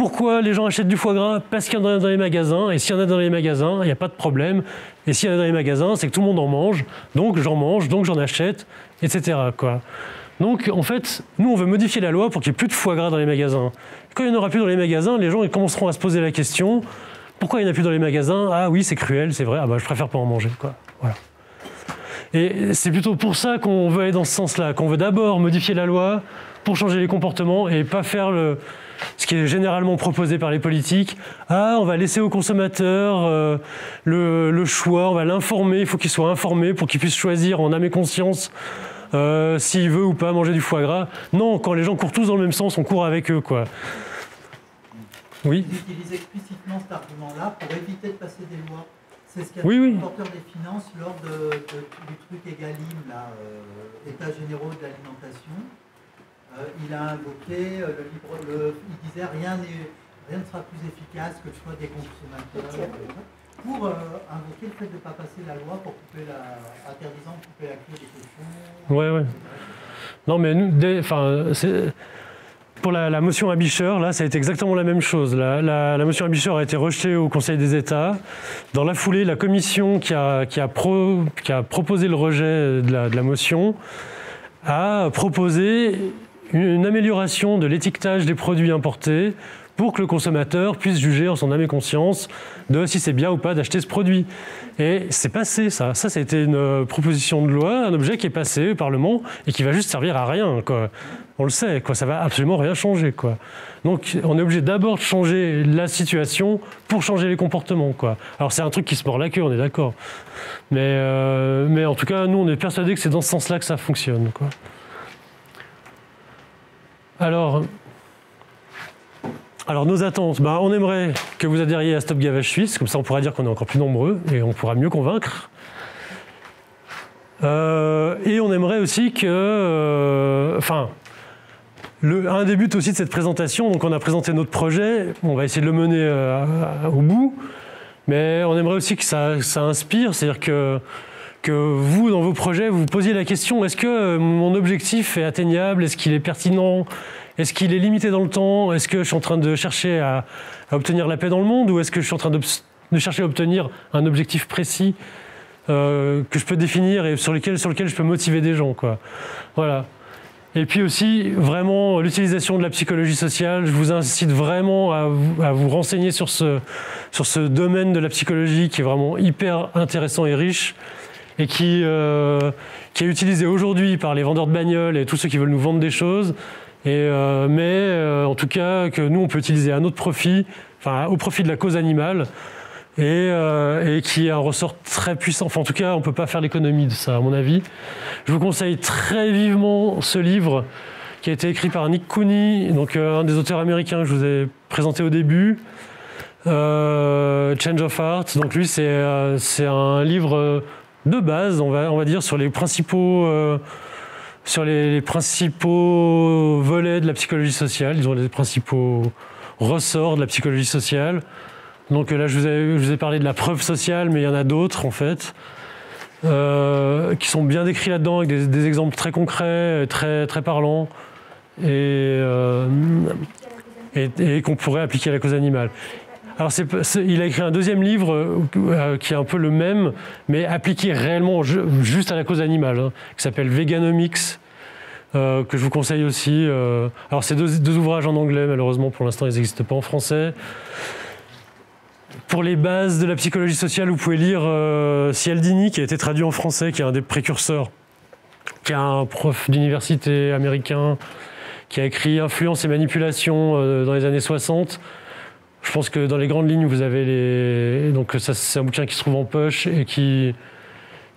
Pourquoi les gens achètent du foie gras Parce qu'il y en a dans les magasins. Et s'il y en a dans les magasins, il n'y a pas de problème. Et s'il y en a dans les magasins, c'est que tout le monde en mange. Donc j'en mange, donc j'en achète, etc. Donc, en fait, nous, on veut modifier la loi pour qu'il n'y ait plus de foie gras dans les magasins. Quand il n'y en aura plus dans les magasins, les gens commenceront à se poser la question pourquoi il n'y en a plus dans les magasins? Ah oui, c'est cruel, c'est vrai, ah bah, je préfère pas en manger. Voilà. Et c'est plutôt pour ça qu'on veut aller dans ce sens-là, qu'on veut d'abord modifier la loi pour changer les comportements et pas faire le, ce qui est généralement proposé par les politiques. Ah, on va laisser au consommateur euh, le, le, choix, on va l'informer, il faut qu'il soit informé pour qu'il puisse choisir en âme et conscience euh, s'il veut ou pas manger du foie gras. Non, quand les gens courent tous dans le même sens, on court avec eux, quoi. Oui. Ils utilisent explicitement cet argument-là pour éviter de passer des lois. C'est ce qu'a oui, dit le porteur des finances lors de, du truc Egalim, là, euh, États généraux de l'alimentation. Euh, il a invoqué le libre, le, il disait rien, rien ne sera plus efficace que le choix des consommateurs pour euh, invoquer le fait de ne pas passer la loi pour couper la, interdisant de couper la queue des cochons. Ouais, ouais. Non, mais nous, enfin, pour la, motion Abicher, là, ça a été exactement la même chose. La, la, motion Abicher a été rejetée au Conseil des États. Dans la foulée, la commission qui a, qui a, pro, qui a proposé le rejet de la, motion a proposé une amélioration de l'étiquetage des produits importés pour que le consommateur puisse juger en son âme et conscience de si c'est bien ou pas d'acheter ce produit. Et c'est passé ça. Ça, été une euh, proposition de loi, un objet qui est passé au Parlement et qui va juste servir à rien. Quoi. On le sait, quoi. ça va absolument rien changer. Quoi. Donc on est obligé d'abord de changer la situation pour changer les comportements. Quoi. Alors c'est un truc qui se mord la queue, on est d'accord. Mais, euh, mais en tout cas, nous, on est persuadés que c'est dans ce sens-là que ça fonctionne. Quoi. Alors, alors nos attentes, bah, on aimerait que vous adhériez à Stop Gavage Suisse, comme ça on pourra dire qu'on est encore plus nombreux et on pourra mieux convaincre. Euh, et on aimerait aussi que, euh, enfin, un des buts aussi de cette présentation, donc on a présenté notre projet, on va essayer de le mener euh, au bout, mais on aimerait aussi que ça, ça inspire, c'est-à-dire que, que vous, dans vos projets, vous posiez la question, est-ce que mon objectif est atteignable, est-ce qu'il est pertinent? Est-ce qu'il est limité dans le temps? Est-ce que je suis en train de chercher à, obtenir la paix dans le monde? Ou est-ce que je suis en train de, chercher à obtenir un objectif précis euh, que je peux définir et sur lesquels, sur lesquels je peux motiver des gens. Quoi? Voilà. Et puis aussi, vraiment, l'utilisation de la psychologie sociale. Je vous incite vraiment à vous, à vous renseigner sur ce, sur ce domaine de la psychologie qui est vraiment hyper intéressant et riche et qui, euh, qui est utilisé aujourd'hui par les vendeurs de bagnoles et tous ceux qui veulent nous vendre des choses. Et, euh, mais euh, en tout cas, que nous, on peut utiliser à notre profit, enfin, au profit de la cause animale. Et, qui est un ressort très puissant. Enfin, en tout cas, on ne peut pas faire l'économie de ça, à mon avis. Je vous conseille très vivement ce livre qui a été écrit par Nick Cooney, donc un des auteurs américains que je vous ai présenté au début. Change of Heart. Donc lui, c'est euh, un livre de base, on va, on va dire, sur les principaux sur les, principaux volets de la psychologie sociale, disons les principaux ressorts de la psychologie sociale. Donc là, je vous, ai, je vous ai parlé de la preuve sociale, mais il y en a d'autres en fait, euh, qui sont bien décrits là-dedans avec des, exemples très concrets, très, très parlants, et, euh, et, et qu'on pourrait appliquer à la cause animale. Alors, il a écrit un deuxième livre euh, qui est un peu le même, mais appliqué réellement juste à la cause animale, hein, qui s'appelle Veganomics, euh, que je vous conseille aussi. Euh, alors, c'est deux, deux, ouvrages en anglais, malheureusement, pour l'instant, ils n'existent pas en français. Pour les bases de la psychologie sociale, vous pouvez lire euh, Cialdini, qui a été traduit en français, qui est un des précurseurs, qui est un prof d'université américain, qui a écrit Influence et manipulation euh, dans les années 60. Je pense que dans les grandes lignes, vous avez les. Donc, ça, c'est un bouquin qui se trouve en poche et qui,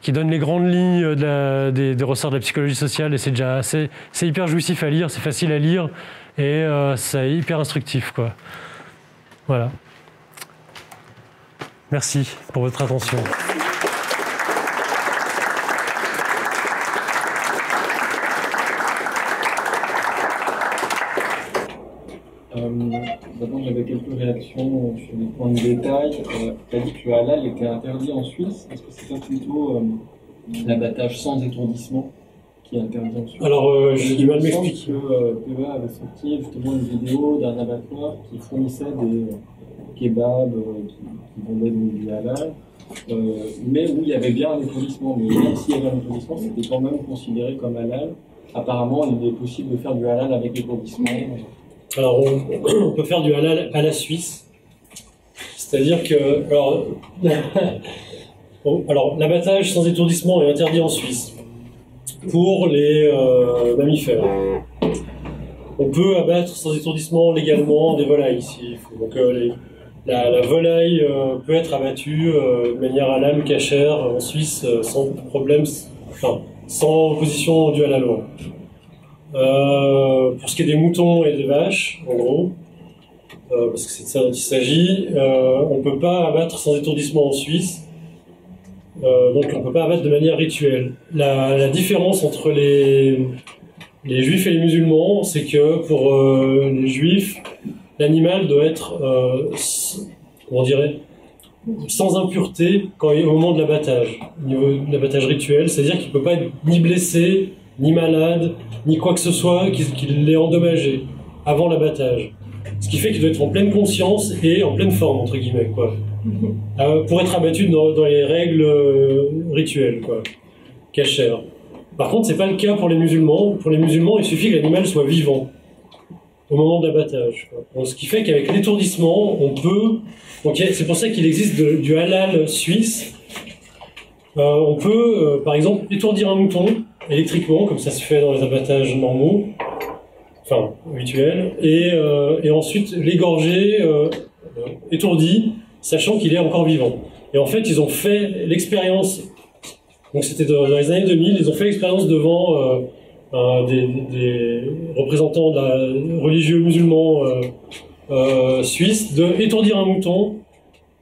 qui donne les grandes lignes des, ressorts de la psychologie sociale. Et c'est déjà assez. C'est hyper jouissif à lire, c'est facile à lire et euh, c'est hyper instructif, quoi. Voilà. Merci pour votre attention. Euh, D'abord, j'avais réactions sur des points de détail. Euh, tu as dit que le halal était interdit en Suisse. Est-ce que c'est pas plutôt euh, l'abattage sans étourdissement qui est interdit en Suisse Alors, euh, j'ai du mal à m'expliquer. que euh, PEA avait sorti justement une vidéo d'un abattoir qui fournissait des kebabs qui, qui vendaient du halal. Euh, mais où il y avait bien un étourdissement. Mais même s'il y avait un étourdissement, c'était quand même considéré comme halal. Apparemment, il est possible de faire du halal avec étourdissement. Alors, on, on, peut faire du halal à la Suisse. C'est-à-dire que. Alors, alors l'abattage sans étourdissement est interdit en Suisse pour les euh, mammifères. On peut abattre sans étourdissement légalement des volailles. Donc, euh, la, la, volaille euh, peut être abattue de manière halal ou cachère en Suisse sans problème, enfin, sans opposition due à la loi. pour ce qui est des moutons et des vaches, en gros, parce que c'est de ça dont il s'agit, on ne peut pas abattre sans étourdissement en Suisse. donc on ne peut pas abattre de manière rituelle. La, différence entre les, juifs et les musulmans, c'est que pour les juifs, l'animal doit être, euh, comment dirait, sans impureté au moment de l'abattage, au niveau de l'abattage rituel, c'est-à-dire qu'il ne peut pas être ni blessé, ni malade, ni quoi que ce soit qui, qui l'ait endommagé avant l'abattage. Ce qui fait qu'il doit être en pleine conscience et en pleine forme, entre guillemets, quoi. Euh, pour être abattu dans, dans les règles euh, rituelles, quoi, cachères. Par contre, c'est pas le cas pour les musulmans. Pour les musulmans, il suffit que l'animal soit vivant au moment de l'abattage. Ce qui fait qu'avec l'étourdissement, on peut. C'est pour ça qu'il existe de, du halal suisse. Euh, on peut, euh, par exemple, étourdir un mouton électriquement, comme ça se fait dans les abattages normaux, enfin euh, et ensuite l'égorger euh, étourdi, sachant qu'il est encore vivant. Et en fait, ils ont fait l'expérience. Donc c'était dans les années 2000, ils ont fait l'expérience devant euh, euh, des, représentants de la, religieux musulmans euh, euh, suisses de étourdir un mouton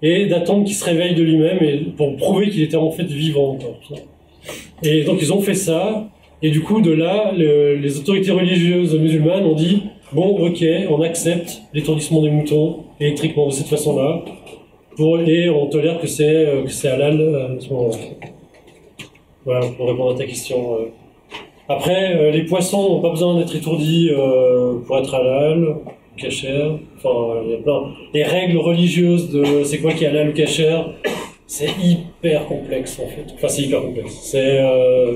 et d'attendre qu'il se réveille de lui-même et pour prouver qu'il était en fait vivant. Et donc ils ont fait ça et du coup de là le, les autorités religieuses musulmanes ont dit bon ok on accepte l'étourdissement des moutons électriquement de cette façon-là et on tolère que c'est c'est halal à ce moment-là. Voilà pour répondre à ta question. Après, euh, les poissons n'ont pas besoin d'être étourdis euh, pour être halal, cachère. Enfin, il y a plein. Les règles religieuses de c'est quoi qui est halal ou cachère, c'est hyper complexe en fait. Enfin, c'est hyper complexe. C'est euh,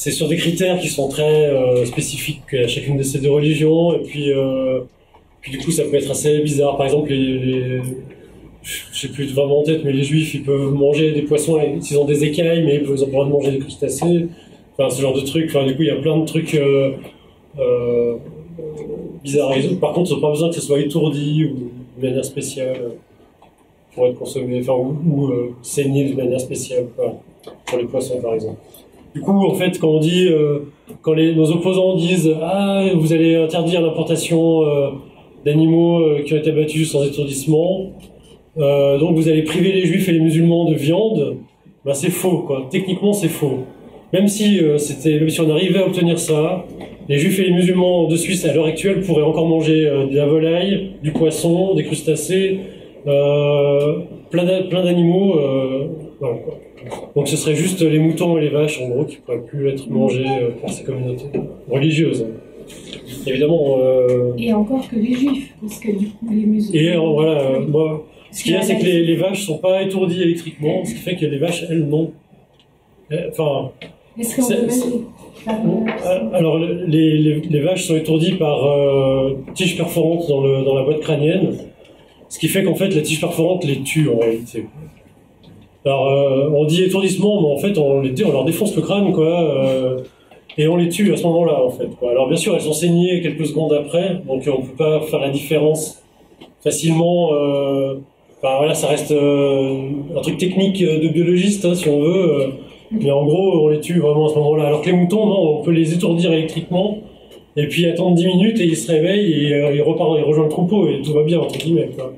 c'est sur des critères qui sont très euh, spécifiques à chacune de ces deux religions, et puis, euh, puis du coup, ça peut être assez bizarre. Par exemple, les, les je sais plus vraiment en tête, mais les juifs, ils peuvent manger des poissons, ils ont des écailles, mais ils peuvent droit de manger des crustacés. Enfin, ce genre de trucs. Enfin, du coup, il y a plein de trucs euh, bizarres. Par contre, ils n'ont pas besoin que ça soit étourdi ou de manière spéciale pour être consommé, enfin, ou, ou saigné de manière spéciale, pour les poissons, par exemple. Du coup, en fait, quand on dit, euh, quand les, nos opposants disent Ah, vous allez interdire l'importation euh, d'animaux euh, qui ont été abattus sans étourdissement, euh, donc vous allez priver les juifs et les musulmans de viande, ben c'est faux, quoi. Techniquement, c'est faux. Même si, euh, c'était, même si on arrivait à obtenir ça, les juifs et les musulmans de Suisse à l'heure actuelle pourraient encore manger euh, de la volaille, du poisson, des crustacés, plein d'a- plein d'animaux. voilà, quoi. Donc ce serait juste les moutons et les vaches, en gros, qui pourraient plus être mangés euh, par ces communautés religieuses. Évidemment. euh, Et encore que les juifs, parce que du coup, les musulmans. et euh, voilà, euh, moi, ce qu'il y a, c'est que les, les vaches sont pas étourdies électriquement, ce qui fait que les vaches, elles, non. Enfin, Est-ce qu'on euh, alors les, les, les vaches sont étourdies par euh, tiges perforantes dans, le, dans la boîte crânienne, ce qui fait qu'en fait la tige perforante les tue en réalité. Alors euh, on dit étourdissement, mais en fait on, leur défonce le crâne quoi, euh, et on les tue à ce moment-là en fait. Alors bien sûr elles sont saignées quelques secondes après, donc on peut pas faire la différence facilement. Euh, voilà, ça reste euh, un truc technique euh, de biologiste hein, si on veut. euh, mais en gros, on les tue vraiment à ce moment-là. Alors que les moutons, non, on peut les étourdir électriquement, et puis attendre 10 minutes, et ils se réveillent, et euh, ils repartent, ils rejoignent le troupeau, et tout va bien, entre guillemets, quoi.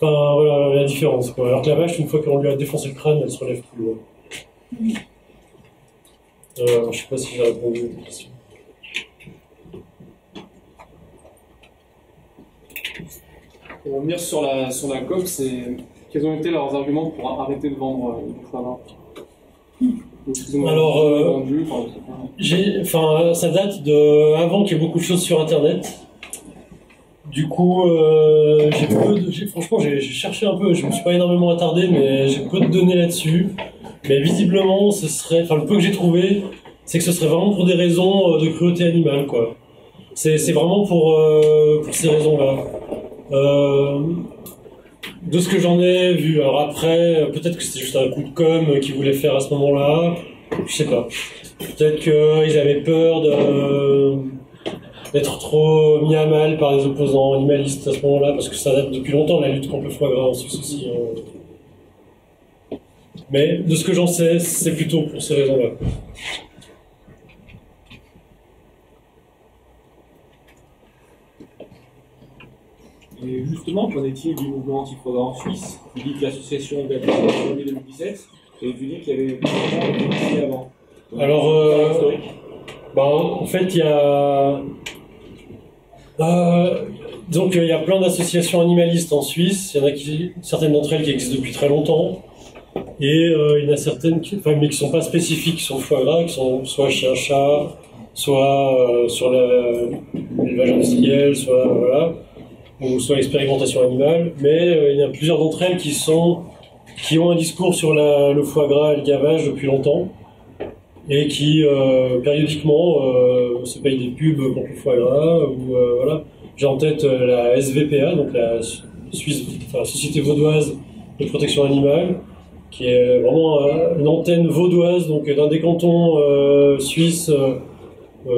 Enfin, voilà la différence, quoi. Alors que la vache, une fois qu'on lui a défoncé le crâne, elle se relève plus loin. Euh, je sais pas si j'ai répondu à ta question. Pour revenir sur la, sur la COP, c'est quels ont été leurs arguments pour arrêter de vendre euh, excusez-moi, Alors, euh, vendu, enfin, ça date de avant qu'il y ait beaucoup de choses sur Internet. Du coup, euh, j'ai peu de- franchement, j'ai cherché un peu. Je me suis pas énormément attardé, mais j'ai peu de données là-dessus. Mais visiblement, ce serait, enfin, le peu que j'ai trouvé, c'est que ce serait vraiment pour des raisons euh, de cruauté animale, quoi. C'est, vraiment pour, euh, pour ces raisons-là. De ce que j'en ai vu, alors après, peut-être que c'était juste un coup de com qu'ils voulaient faire à ce moment-là. Je sais pas. Peut-être qu'ils avaient peur de- d'être trop mis à mal par les opposants animalistes à ce moment-là, parce que ça date depuis longtemps la lutte contre le foie gras en Suisse aussi. hein. Mais de ce que j'en sais, c'est plutôt pour ces raisons-là. Et justement, qu'en est-il du mouvement anti-foie gras en Suisse? Tu dis que l'association date de janvier 2017, et tu dis qu'il y avait avant. Donc, Alors, euh. Bah, en fait, il y a. Euh, donc, il y a plein d'associations animalistes en Suisse. Il y en a qui, certaines d'entre elles qui existent depuis très longtemps. Et euh, il y en a certaines qui, enfin, qui sont pas spécifiques sur le foie gras, qui sont soit chien-chat, soit euh, sur l'élevage industriel, soit voilà, ou soit l'expérimentation animale. Mais euh, il y a plusieurs d'entre elles qui sont, qui ont un discours sur la- le foie gras et le gavage depuis longtemps et qui euh, périodiquement euh, se payent des pubs contre le foie gras ou euh, voilà. J'ai en tête la SVPA, donc la Su- Suisse, Société vaudoise de protection animale, qui est vraiment une antenne vaudoise, donc d'un des cantons suisses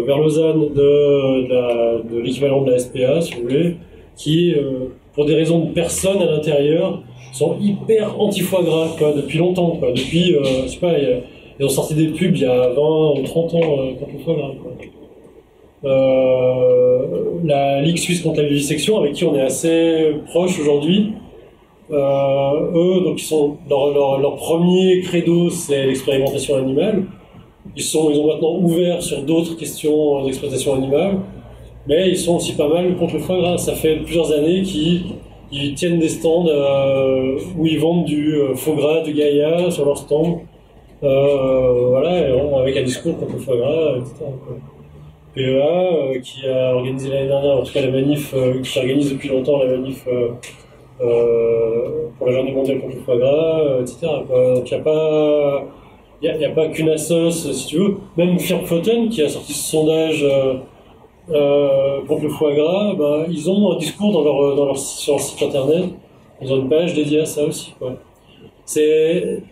vers Lausanne de, de l'équivalent de la SPA, si vous voulez, qui, pour des raisons de personnes à l'intérieur, sont hyper anti-foie gras depuis longtemps. Depuis, je sais pas, il y a- ils ont sorti des pubs il y a 20 ou 30 ans euh, contre le foie gras. quoi. Euh, la Ligue suisse contre la vivisection, avec qui on est assez proche aujourd'hui, euh, eux, donc ils sont leur, leur, premier credo, c'est l'expérimentation animale. Ils sont, ils ont maintenant ouvert sur d'autres questions d'exploitation animale, mais ils sont aussi pas mal contre le foie gras. Ça fait plusieurs années qu'ils ils tiennent des stands euh, où ils vendent du euh, foie gras de Gaïa sur leur stand. Euh, voilà, et avec un discours contre le foie gras, etc. quoi. PEA, euh, qui a organisé l'année dernière, en tout cas la manif, euh, qui organise depuis longtemps la manif euh, euh, pour la journée mondiale contre le foie gras, euh, etc. Donc il n'y a pas, a, a pas qu'une assoce, si tu veux. Même Firpfoten, qui a sorti ce sondage euh, euh, contre le foie gras, bah, ils ont un discours dans leur, dans leur, sur leur site internet. Ils ont une page dédiée à ça aussi. Quoi. C'est,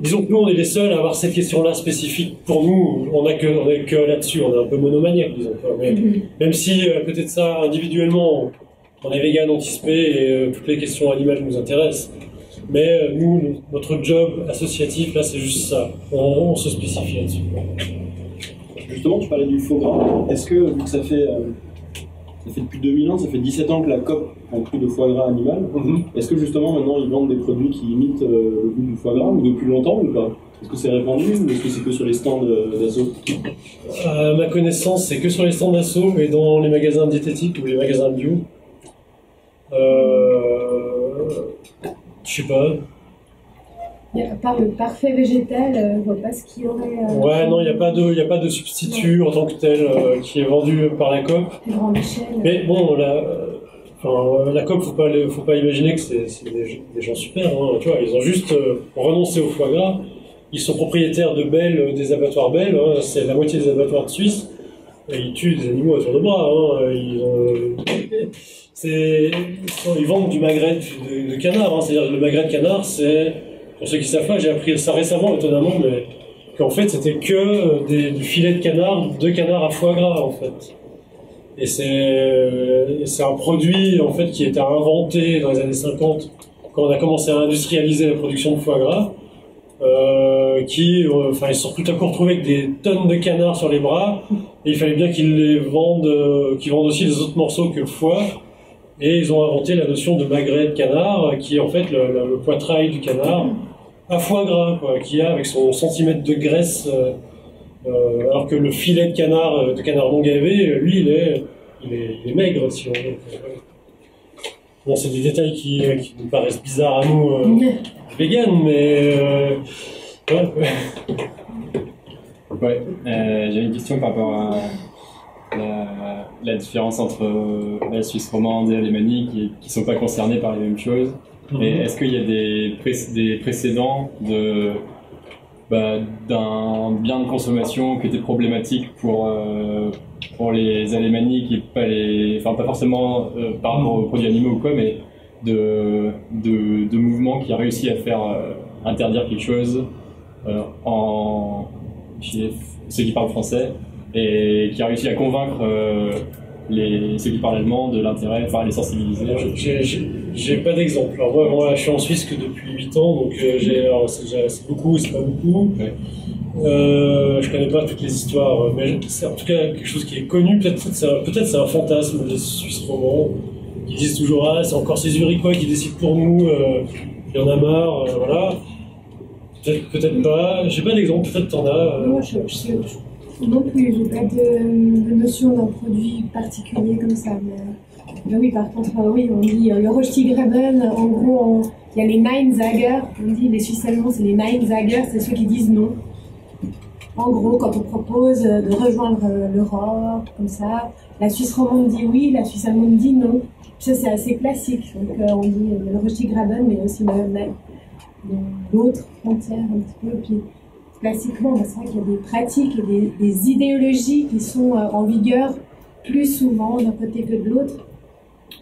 disons que nous, on est les seuls à avoir cette question-là spécifique pour nous. On n'a que, on est que là-dessus. On est un peu monomaniaque, disons. quoi. Mais, même si, à côté de ça, individuellement, on est vegan, anticipé et euh, toutes les questions animales nous intéressent. Mais euh, nous, notre job associatif, là, c'est juste ça. On, on se spécifie là-dessus. Justement, tu parlais du faux gras. Est-ce que, vu que ça fait, euh, ça fait depuis 2001, ça fait 17 ans que la COP inclut de foie gras animal, est-ce que justement maintenant ils vendent des produits qui imitent euh, le goût du foie gras, ou depuis longtemps ou pas? Est-ce que c'est répandu ou est-ce que c'est que sur les stands euh, d'assaut? À ma connaissance, c'est que sur les stands d'assaut et dans les magasins diététiques ou les magasins bio. Euh, je sais pas. Il y a- À part le parfait végétal, euh, je vois pas ce qu'il y aurait. euh, Ouais, non, il n'y a, pas de- il y a pas de substitut en tant que tel euh, qui est vendu par la COP. Mais bon, la, euh, enfin, la COP, faut pas, le- faut pas imaginer que c'est des, des gens super. hein, tu vois, ils ont juste renoncé au foie gras. Ils sont propriétaires de Bell, euh, des abattoirs Bell. hein, c'est la moitié des abattoirs de Suisse. Et ils tuent des animaux à tour de bras. hein, ils, ont- vendent du magret de, de canard. hein, C'est-à-dire le magret de canard, c'est pour ceux qui savent pas, j'ai appris ça récemment, étonnamment, mais qu'en fait c'était que euh, des, du filet de canard, de canard à foie gras en fait. Et c'est euh, un produit en fait qui été inventé dans les années 50 quand on a commencé à industrialiser la production de foie gras. euh, qui, enfin, ils se sont tout à coup retrouvés avec des tonnes de canards sur les bras, et il fallait bien qu'ils les vendent, qu'ils vendent aussi les autres morceaux que le foie. Et ils ont inventé la notion de magret de canard, qui est en fait le poitrail du canard à foie gras, quoi, qui a avec son centimètre de graisse, euh, euh, alors que le filet de canard, euh, de canard non gavé, lui, il est, il est, il est maigre, si on veut. Bon, c'est des détails qui, qui nous paraissent bizarres à nous, euh, véganes, mais euh, ouais, ouais. Ouais, euh, j'avais une question par rapport à la, la différence entre la Suisse romande et l'Allemagne qui qui sont pas concernés par les mêmes choses. Mhm. Est-ce qu'il y a des, pré- des précédents de bah, d'un bien de consommation qui était problématique pour euh, pour les alémaniques et pas les, enfin pas forcément euh, par rapport aux produits animaux ou quoi, mais de de, de mouvements qui a réussi à faire euh, interdire quelque chose en chez ceux qui parlent français et qui a réussi à convaincre les, ceux qui parlent allemand de l'intérêt, enfin à les sensibiliser. J'ai- pas d'exemple. Alors moi, moi, je suis en Suisse que depuis 8 ans, donc euh, c'est beaucoup, c'est pas beaucoup. Euh, je connais pas toutes les histoires, euh, mais c'est en tout cas quelque chose qui est connu. Peut-être c'est un, peut-être c'est un fantasme des Suisses romans qui disent toujours ah c'est encore ces Zurichois qui décident pour nous. euh, il y en a marre, euh, voilà. Peut-être peut-être pas. J'ai pas d'exemple. Peut-être t'en as. euh. Moi, je, je, je- non plus, j'ai pas de, notion d'un produit particulier comme ça. Mais, mais oui, par contre, euh, oui, on dit euh, le Rochtigraben, en gros, il y a les Neinsager, on dit les Suisses allemands, c'est les Neinsager, c'est ceux qui disent non. En gros, quand on propose euh, de rejoindre l'Europe, comme ça, la Suisse romande dit oui, la Suisse allemande dit non. Ça, c'est assez classique. Donc, on dit le Rochtigraben, mais aussi l'autre frontière un petit peu. Classiquement, bah, c'est vrai qu'il y a des pratiques et des, des idéologies qui sont euh, en vigueur plus souvent d'un côté que de l'autre.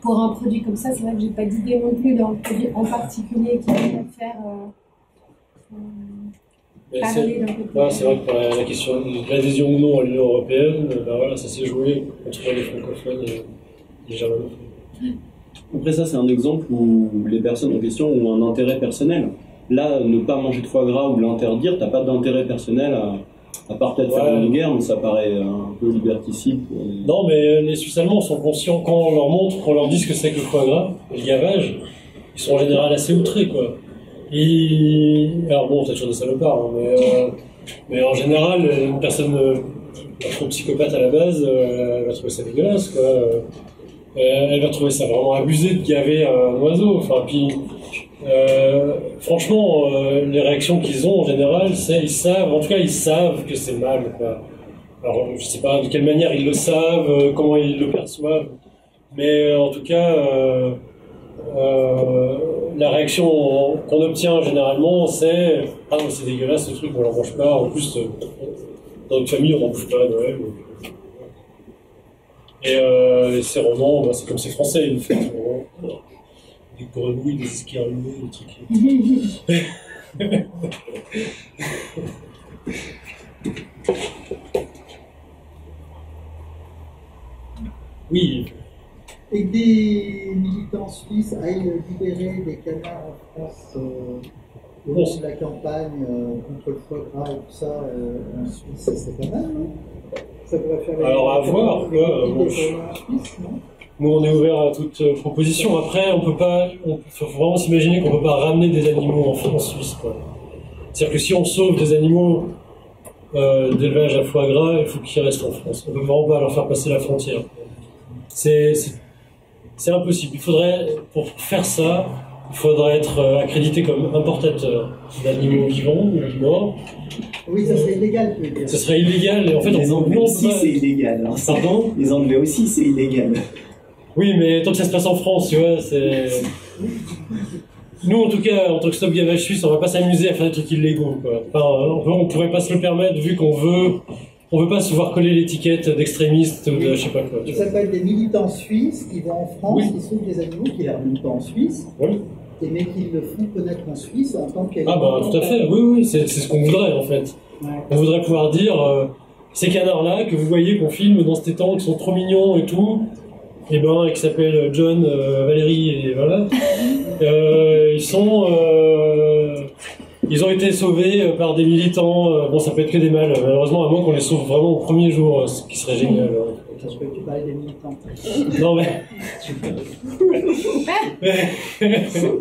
Pour un produit comme ça, c'est vrai que j'ai pas d'idée non plus d'un produit en particulier qui pourrait faire euh, Mais parler c'est- d'un côté. Ouais, c'est vrai que pour la, la question de l'adhésion ou non à l'Union Européenne, euh, ben voilà, ça s'est joué entre les francophones et les germanophones. Après ça, c'est un exemple où les personnes en question ont un intérêt personnel. Là, ne pas manger de foie gras ou l'interdire, t'as pas d'intérêt personnel à, à part peut-être faire Ouais. une guerre, mais ça paraît un peu liberticide. pour Non, mais les Suisses allemands sont conscients, quand on leur montre, qu'on leur dit ce que c'est que le foie gras, le gavage, ils sont en général assez outrés, quoi. Et... Alors bon, c'est toujours des salopards, hein, mais, euh, mais en général, une personne euh, trop psychopathe à la base, euh, elle va trouver ça dégueulasse, quoi. Euh, elle va trouver ça vraiment abusé de gaver un oiseau. Enfin, puis, euh, franchement, euh, les réactions qu'ils ont en général, c'est ils savent, en tout cas, ils savent que c'est mal, quoi. Alors, je sais pas de quelle manière ils le savent, euh, comment ils le perçoivent, mais en tout cas, la réaction qu'on obtient généralement, c'est Ah, c'est dégueulasse ce truc, on n'en mange pas. En plus, dans notre famille, on n'en bouffe pas à Noël. Et, et ces romans, bah, c'est comme ces français, des grenouilles, des escargots, des trucs. Oui, Et que des militants suisses aillent libérer des canards en France euh, au de la campagne euh, contre le foie gras et tout ça euh, en Suisse, c'est pas mal, non? Ça pourrait faire Alors, à voir, quoi, Nous, on est ouvert à toute euh, proposition. Après, on peut pas, on faut vraiment s'imaginer qu'on peut pas ramener des animaux en France, Suisse. C'est-à-dire que si on sauve des animaux euh, d'élevage à foie gras, il faut qu'ils restent en France. On peut vraiment pas leur faire passer la frontière. C'est, impossible. Il faudrait, pour faire ça, il faudrait être euh, accrédité comme importateur d'animaux vivants ou morts. Oui, ça serait illégal. Ce serait illégal. Et en fait, Les on, Anglais aussi, c'est illégal. hein. Pardon? Les Anglais aussi, c'est illégal. Oui, mais tant que ça se passe en France, tu vois, c'est. Nous, en tout cas, en tant que stop gavage suisse, on va pas s'amuser à faire des trucs illégaux, quoi. Enfin, on, peut- on pourrait pas se le permettre vu qu'on veut. On veut pas se voir coller l'étiquette d'extrémiste ou de je sais pas quoi. Ça s'appelle des militants suisses qui vont en France, qui sauvent des animaux, qui leur militent pas en Suisse, et mais qui le font connaître en Suisse en tant qu'élément. Ah bah tout à fait, oui, oui, c'est c'est ce qu'on voudrait en fait. On voudrait pouvoir dire, euh, ces canards-là que vous voyez qu'on filme dans cet étang, qui sont trop mignons et tout, et ben, et qui s'appellent John, euh, Valérie et voilà, euh, ils sont... euh, ils ont été sauvés euh, par des militants, euh, bon ça peut être que des mâles, malheureusement à moins qu'on les sauve vraiment au premier jour, euh, ce qui serait génial. Parce que tu parlais des militants. Non mais...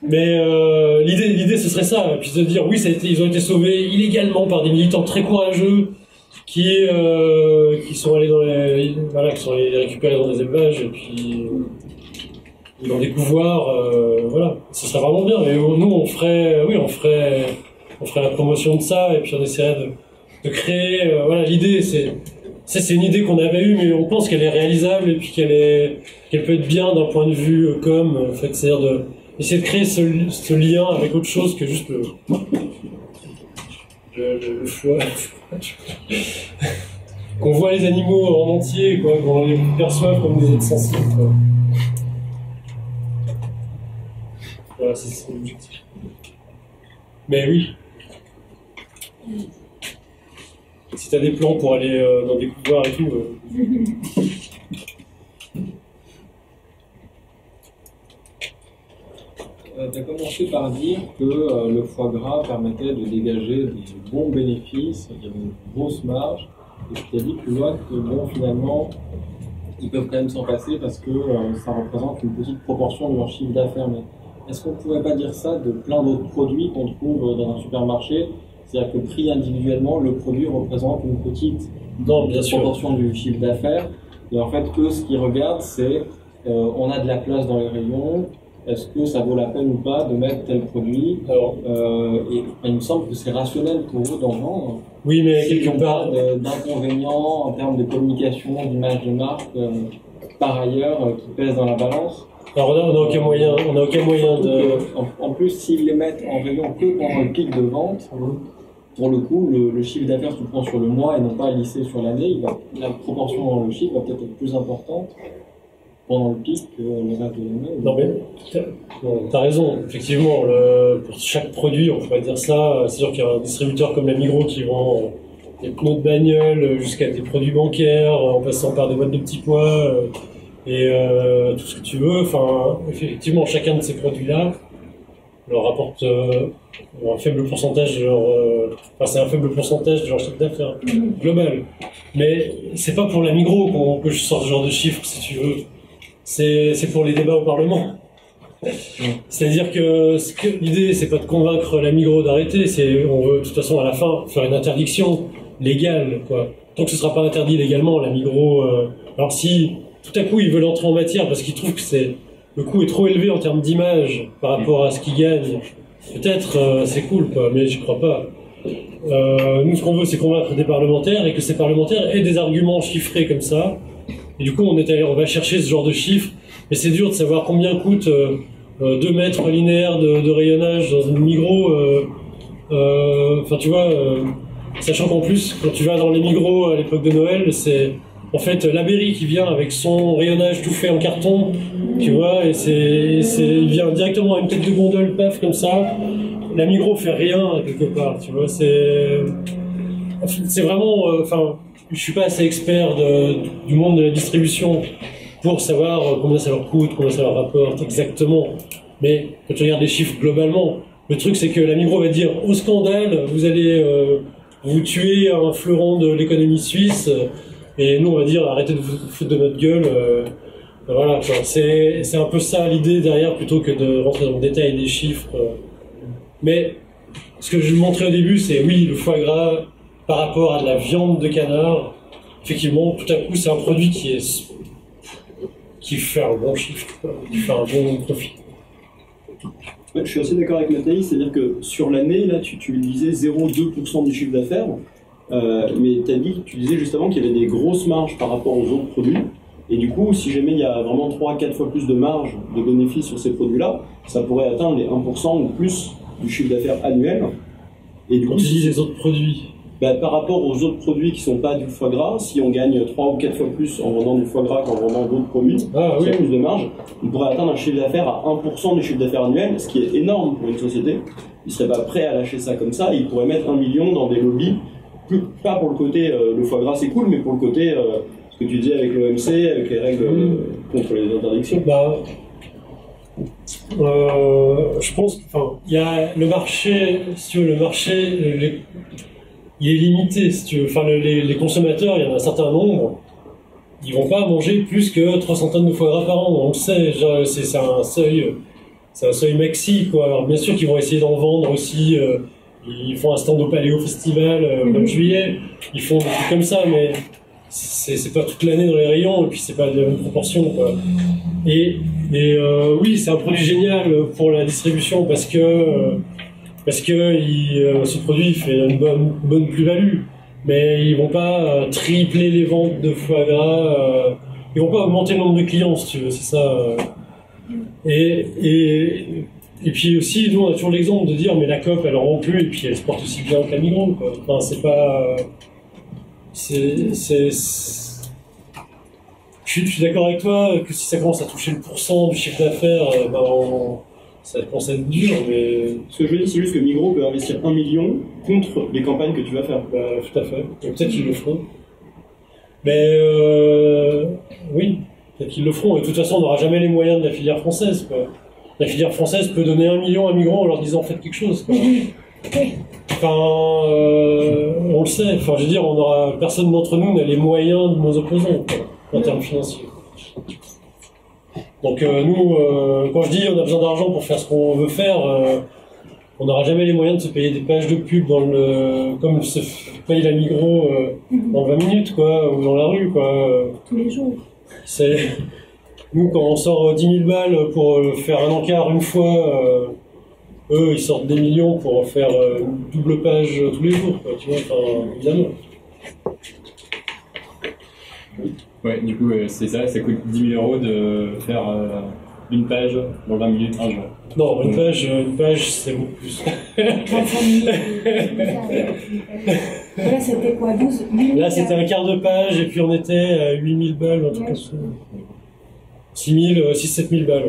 Mais euh, l'idée, l'idée, ce serait ça, puis de dire oui, ça a été, ils ont été sauvés illégalement par des militants très courageux qui euh, qui sont allés dans voilà, qui sont allés récupérer dans des élevages et puis euh, dans des couvoirs, euh, voilà, ce serait vraiment bien. Et nous, on ferait, oui, on ferait, on ferait la promotion de ça et puis on essaierait de, créer, euh, voilà, l'idée, c'est ça, c'est une idée qu'on avait eue, mais on pense qu'elle est réalisable et puis qu'elle est, qu'elle peut être bien d'un point de vue euh, com, en fait, c'est-à-dire de essayer de créer ce, ce lien avec autre chose que juste le, le, le- le foie. qu'on voit les animaux en entier, quoi, qu'on les perçoive comme des êtres sensibles. Voilà, c'est l'objectif. Mais oui. Si t'as des plans pour aller euh, dans des couloirs et tout. euh, tu as commencé par dire que euh, le foie gras permettait de dégager des bons bénéfices, il y avait une grosse marge, et puis tu as dit plus loin que bon, finalement, ils peuvent quand même s'en passer parce que euh, ça représente une petite proportion de leur chiffre d'affaires. Mais est-ce qu'on ne pourrait pas dire ça de plein d'autres produits qu'on trouve dans un supermarché? C'est-à-dire que pris individuellement, le produit représente une petite proportion du chiffre d'affaires. Et en fait, eux, ce qu'ils regardent, c'est euh, on a de la place dans les rayons, est-ce que ça vaut la peine ou pas de mettre tel produit Euh, Et il me semble que c'est rationnel pour eux d'en vendre. Oui, mais quelque part- d'inconvénients en termes de communication, d'image de marque, euh, par ailleurs, euh, qui pèsent dans la balance. Alors a- on a aucun moyen- on a aucun moyen de- En, en plus, s'ils les mettent en rayon que pendant le pic de vente, pour le coup, le, le chiffre d'affaires que tu prends sur le mois et non pas lissé sur l'année, la proportion dans le chiffre va peut-être être plus importante pendant le pic que le reste de l'année. Non mais t'as raison, effectivement, le- pour chaque produit, on pourrait dire ça, c'est sûr qu'il y a un distributeur comme la Migros qui vend euh, des pneus de bagnole jusqu'à des produits bancaires, en passant par des boîtes de petits pois, euh, et euh, tout ce que tu veux. Enfin, effectivement, chacun de ces produits-là leur rapporte euh, un faible pourcentage de leur... euh, enfin, c'est un faible pourcentage de leur chiffre d'affaires global. Mais c'est pas pour la Migros qu'on- que je sors ce genre de chiffres, si tu veux. C'est pour les débats au Parlement. C'est-à-dire que, ce que l'idée, c'est pas de convaincre la Migros d'arrêter, c'est on veut de toute façon à la fin faire une interdiction légale, quoi. Tant que ce sera pas interdit légalement, la Migros. euh, alors si tout à coup ils veulent entrer en matière parce qu'ils trouvent que c'est le coût est trop élevé en termes d'image par rapport à ce qu'ils gagnent, peut-être euh, c'est cool. Mais j'y crois pas. Euh, nous, ce qu'on veut, c'est convaincre des parlementaires et que ces parlementaires aient des arguments chiffrés comme ça Et du coup, on est allé, on va chercher ce genre de chiffres. Mais c'est dur de savoir combien coûte 2 mètres linéaires de, rayonnage dans une micro. Enfin, tu vois, sachant qu'en plus, quand tu vas dans les micros à l'époque de Noël, c'est en fait la Berry qui vient avec son rayonnage tout fait en carton, tu vois, et c'est, il vient directement à une tête de gondole, paf, comme ça. La Migros fait rien quelque part, tu vois, c'est, c'est vraiment, euh, enfin, je suis pas assez expert du monde de la distribution pour savoir combien ça leur coûte, combien ça leur rapporte exactement. Mais quand tu regardes les chiffres globalement, le truc c'est que la Migros va dire au scandale, vous allez euh, vous tuer un fleuron de l'économie suisse, et nous on va dire arrêtez de vous foutre de notre gueule. euh, voilà, c'est un peu ça l'idée derrière plutôt que de rentrer dans le détail des chiffres. Mais ce que je montrais au début, c'est oui, le foie gras par rapport à de la viande de canard, effectivement, tout à coup, c'est un produit qui est qui fait un bon chiffre, qui fait un bon profit. Ouais, je suis assez d'accord avec Nathalie, c'est-à-dire que sur l'année, là, tu, tu disais 0,2% du chiffre d'affaires, euh, mais tu as dit, tu disais juste avant qu'il y avait des grosses marges par rapport aux autres produits. Et du coup, si jamais il y a vraiment 3-4 fois plus de marge de bénéfices sur ces produits-là, ça pourrait atteindre les 1% ou plus du chiffre d'affaires annuel. Et du Quand coup, tu dis les autres produits, bah, par rapport aux autres produits qui sont pas du foie gras, si on gagne 3 ou 4 fois plus en vendant du foie gras qu'en vendant d'autres produits, Ah, oui. plus de marge, on pourrait atteindre un chiffre d'affaires à 1% du chiffre d'affaires annuel, ce qui est énorme pour une société. Ils seraient pas prêts à lâcher ça comme ça, ils pourraient mettre un million dans des lobbies, plus- pas pour le côté euh, le foie gras c'est cool, mais pour le côté euh, ce que tu disais avec l'OMC, avec les règles euh, contre les interdictions. bah, je pense il y a le marché, si tu veux, le marché, les- il est limité, si tu veux. Enfin, le- les, les consommateurs, il y en a un certain nombre, ils vont pas manger plus que 300 tonnes de foie gras par an, on le sait, c'est un seuil, c'est un seuil maxi, quoi. Alors, bien sûr qu'ils vont essayer d'en vendre aussi, euh, ils font un stand au Paléo Festival, euh, comme juillet, ils font des trucs comme ça, mais c'est pas toute l'année dans les rayons, et puis c'est pas de la même proportion, quoi. Et, et, euh, oui, c'est un produit génial pour la distribution parce que euh, parce que euh, ce produit fait une bonne, bonne plus-value. Mais ils vont pas euh, tripler les ventes de foie gras. euh, ils vont pas augmenter le nombre de clients, si tu veux. C'est ça. Et, et et puis aussi, nous on a toujours l'exemple de dire mais la COP elle en rend plus et puis elle se porte aussi bien que la Migros. Quoi. C'est pas. C'est je suis, d'accord avec toi que si ça commence à toucher le pourcent du chiffre d'affaires, ben, on- ça commence à être dur, mais Ce que je veux dire, c'est juste que Migros peut investir 1 million contre les campagnes que tu vas faire. bah, tout à fait. Et Peut-être qu'ils le feront. Mais euh, oui, peut-être qu'ils le feront. Et de toute façon, on n'aura jamais les moyens de la filière française. Quoi. La filière française peut donner un million à Migros en leur disant faites quelque chose. Quoi. Enfin, euh, on le sait. Enfin, je veux dire, on aura personne d'entre nous n'a les moyens de nos opposants quoi, en termes financiers. Donc euh, nous, euh, quand je dis on a besoin d'argent pour faire ce qu'on veut faire, euh, on n'aura jamais les moyens de se payer des pages de pub dans le, comme se paye la Migros dans 20 minutes quoi, ou dans la rue quoi. Tous les jours. C'est nous quand on sort euh, 10 000 balles pour faire un encart une fois, eux ils sortent des millions pour faire une double page tous les jours quoi, tu vois. Enfin, évidemment. Ouais, du coup, euh, c'est ça, ça coûte 10 000 euros de faire euh, une page dans 20 minutes un jour. Non, une page, euh, une page c'est beaucoup plus. 25 minutes. Et là, c'était quoi 12 8 Là, c'était un quart de page et puis on était à 8000 balles, un truc comme ça. 6000, 6-7 000 balles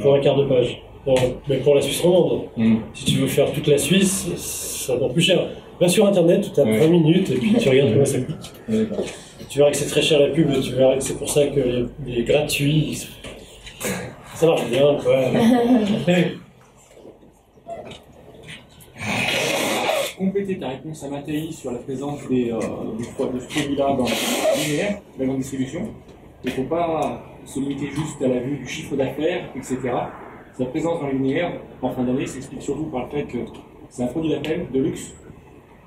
pour un quart de page. Bon, mais pour la Suisse romande. Mm. Si tu veux faire toute la Suisse, c'est encore plus cher. Va sur internet, tu tapes Ouais. 20 minutes et puis tu regardes comment ça coûte. Ouais, d'accord. Tu verras que c'est très cher la pub, tu verras que c'est pour ça que les, les gratuits, ça marche bien quoi. compléter ta réponse à Mathéi sur la présence des, euh, de ce produit-là dans le linéaire, la grande distribution. Il ne faut pas se limiter juste à la vue du chiffre d'affaires, etc. Sa présence dans le linéaire, en fin d'année, s'explique surtout par le fait que c'est un produit d'appel de luxe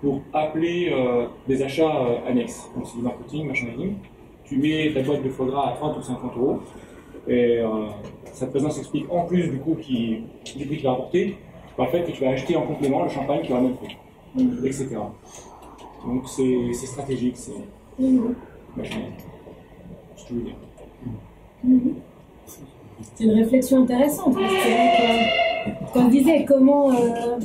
pour appeler euh, des achats euh, annexes. Donc c'est du marketing, merchandising. Tu mets ta boîte de foie gras à 30 ou 50 euros. Et euh, sa présence s'explique en plus du coût qui, du prix qu'il va rapporter par le fait que tu vas acheter en complément le champagne qui aura le même prix etc. Donc c'est stratégique, c'est veux dire. Mhm. C'est une réflexion intéressante. parce que quand je disais comment euh,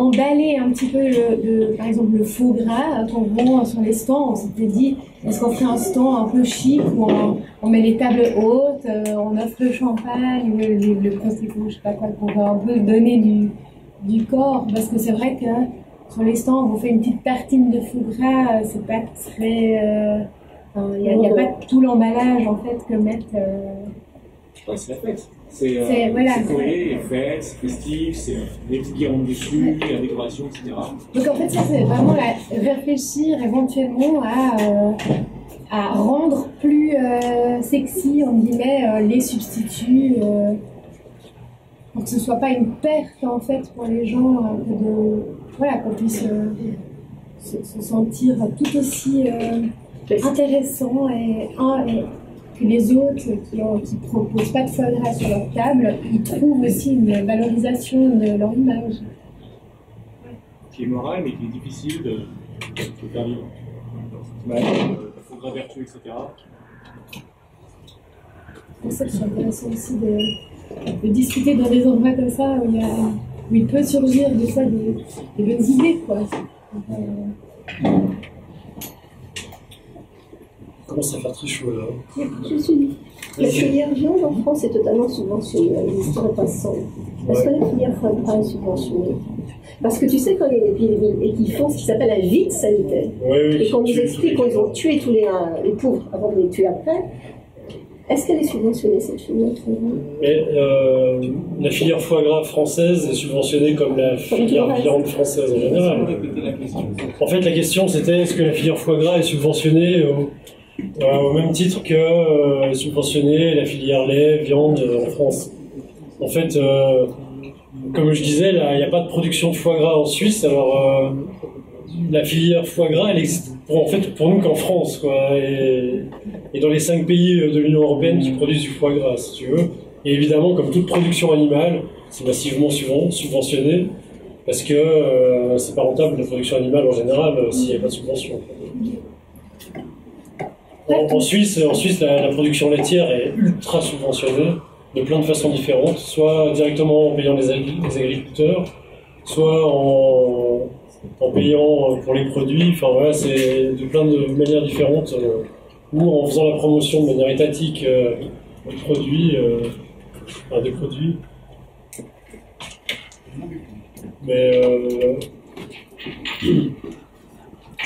emballer un petit peu, le, le- par exemple, le faux gras qu'on vend sur les stands, on s'était dit, est-ce qu'on ferait un stand un peu chic où on, on met les tables hautes, euh, on offre le champagne, le, le, le prosecco, je sais pas quoi, pour un peu donner du, du corps? Parce que c'est vrai que sur les stands, on vous fait une petite tartine de faux gras, euh, c'est pas très... euh, enfin, Il n'y a, pas tout l'emballage en fait que mettent... euh, c'est la fête. C'est euh, C'est- voilà, c'est c'est- coloré, les fêtes, c'est festif, c'est des petites guirlandes dessus, la décoration, etc. Donc en fait, ça c'est vraiment la- réfléchir éventuellement à, euh, à rendre plus euh, sexy, en guillemets, euh, les substituts, euh, pour que ce soit pas une perte en fait pour les gens, de, voilà, qu'on puisse euh, se, se sentir tout aussi euh, intéressant et, les autres qui ne proposent pas de foie gras sur leur table, ils trouvent aussi une valorisation de leur image. Qui est moral, mais qui est difficile de, de faire vivre. Bah, euh, faut gras vertueux, etc. C'est pour ça que c'est intéressant aussi de, de discuter dans des endroits comme ça où il, y a, où il peut surgir des fois des, des bonnes idées. Quoi. Donc, euh, commence à faire très chaud là. Je suis La filière viande en France est totalement subventionnée, elle n'existerait pas sans. Est-ce que la filière foie gras est subventionnée. Parce que tu sais, quand il y a une épidémie et qu'ils font ce qui s'appelle la vide sanitaire, oui, et qu'on nous explique qu'ils ont tué tous les, euh, les pauvres avant de les tuer après, est-ce qu'elle est subventionnée cette filière Mais euh, la filière foie gras française est subventionnée comme la filière viande française en général. En fait, la question c'était est-ce que la filière foie gras est subventionnée au, euh, au même titre que euh, est subventionnée la filière lait, viande euh, en France En fait, euh, comme je disais, il n'y a pas de production de foie gras en Suisse, alors la filière foie gras, elle existe pour, en fait pour nous qu'en France, quoi, et, dans les cinq pays de l'Union européenne qui produisent du foie gras, si tu veux. Et évidemment, comme toute production animale, c'est massivement subven- subventionné, parce que c'est pas rentable la production animale en général s'il n'y a pas de subvention. En, Suisse, en Suisse la, production laitière est ultra subventionnée de plein de façons différentes, soit directement en payant les, agri- les agriculteurs, soit en, payant pour les produits, enfin voilà, c'est de plein de manières différentes, euh, ou en faisant la promotion de manière étatique euh, des produits, euh, enfin, produits. Mais euh,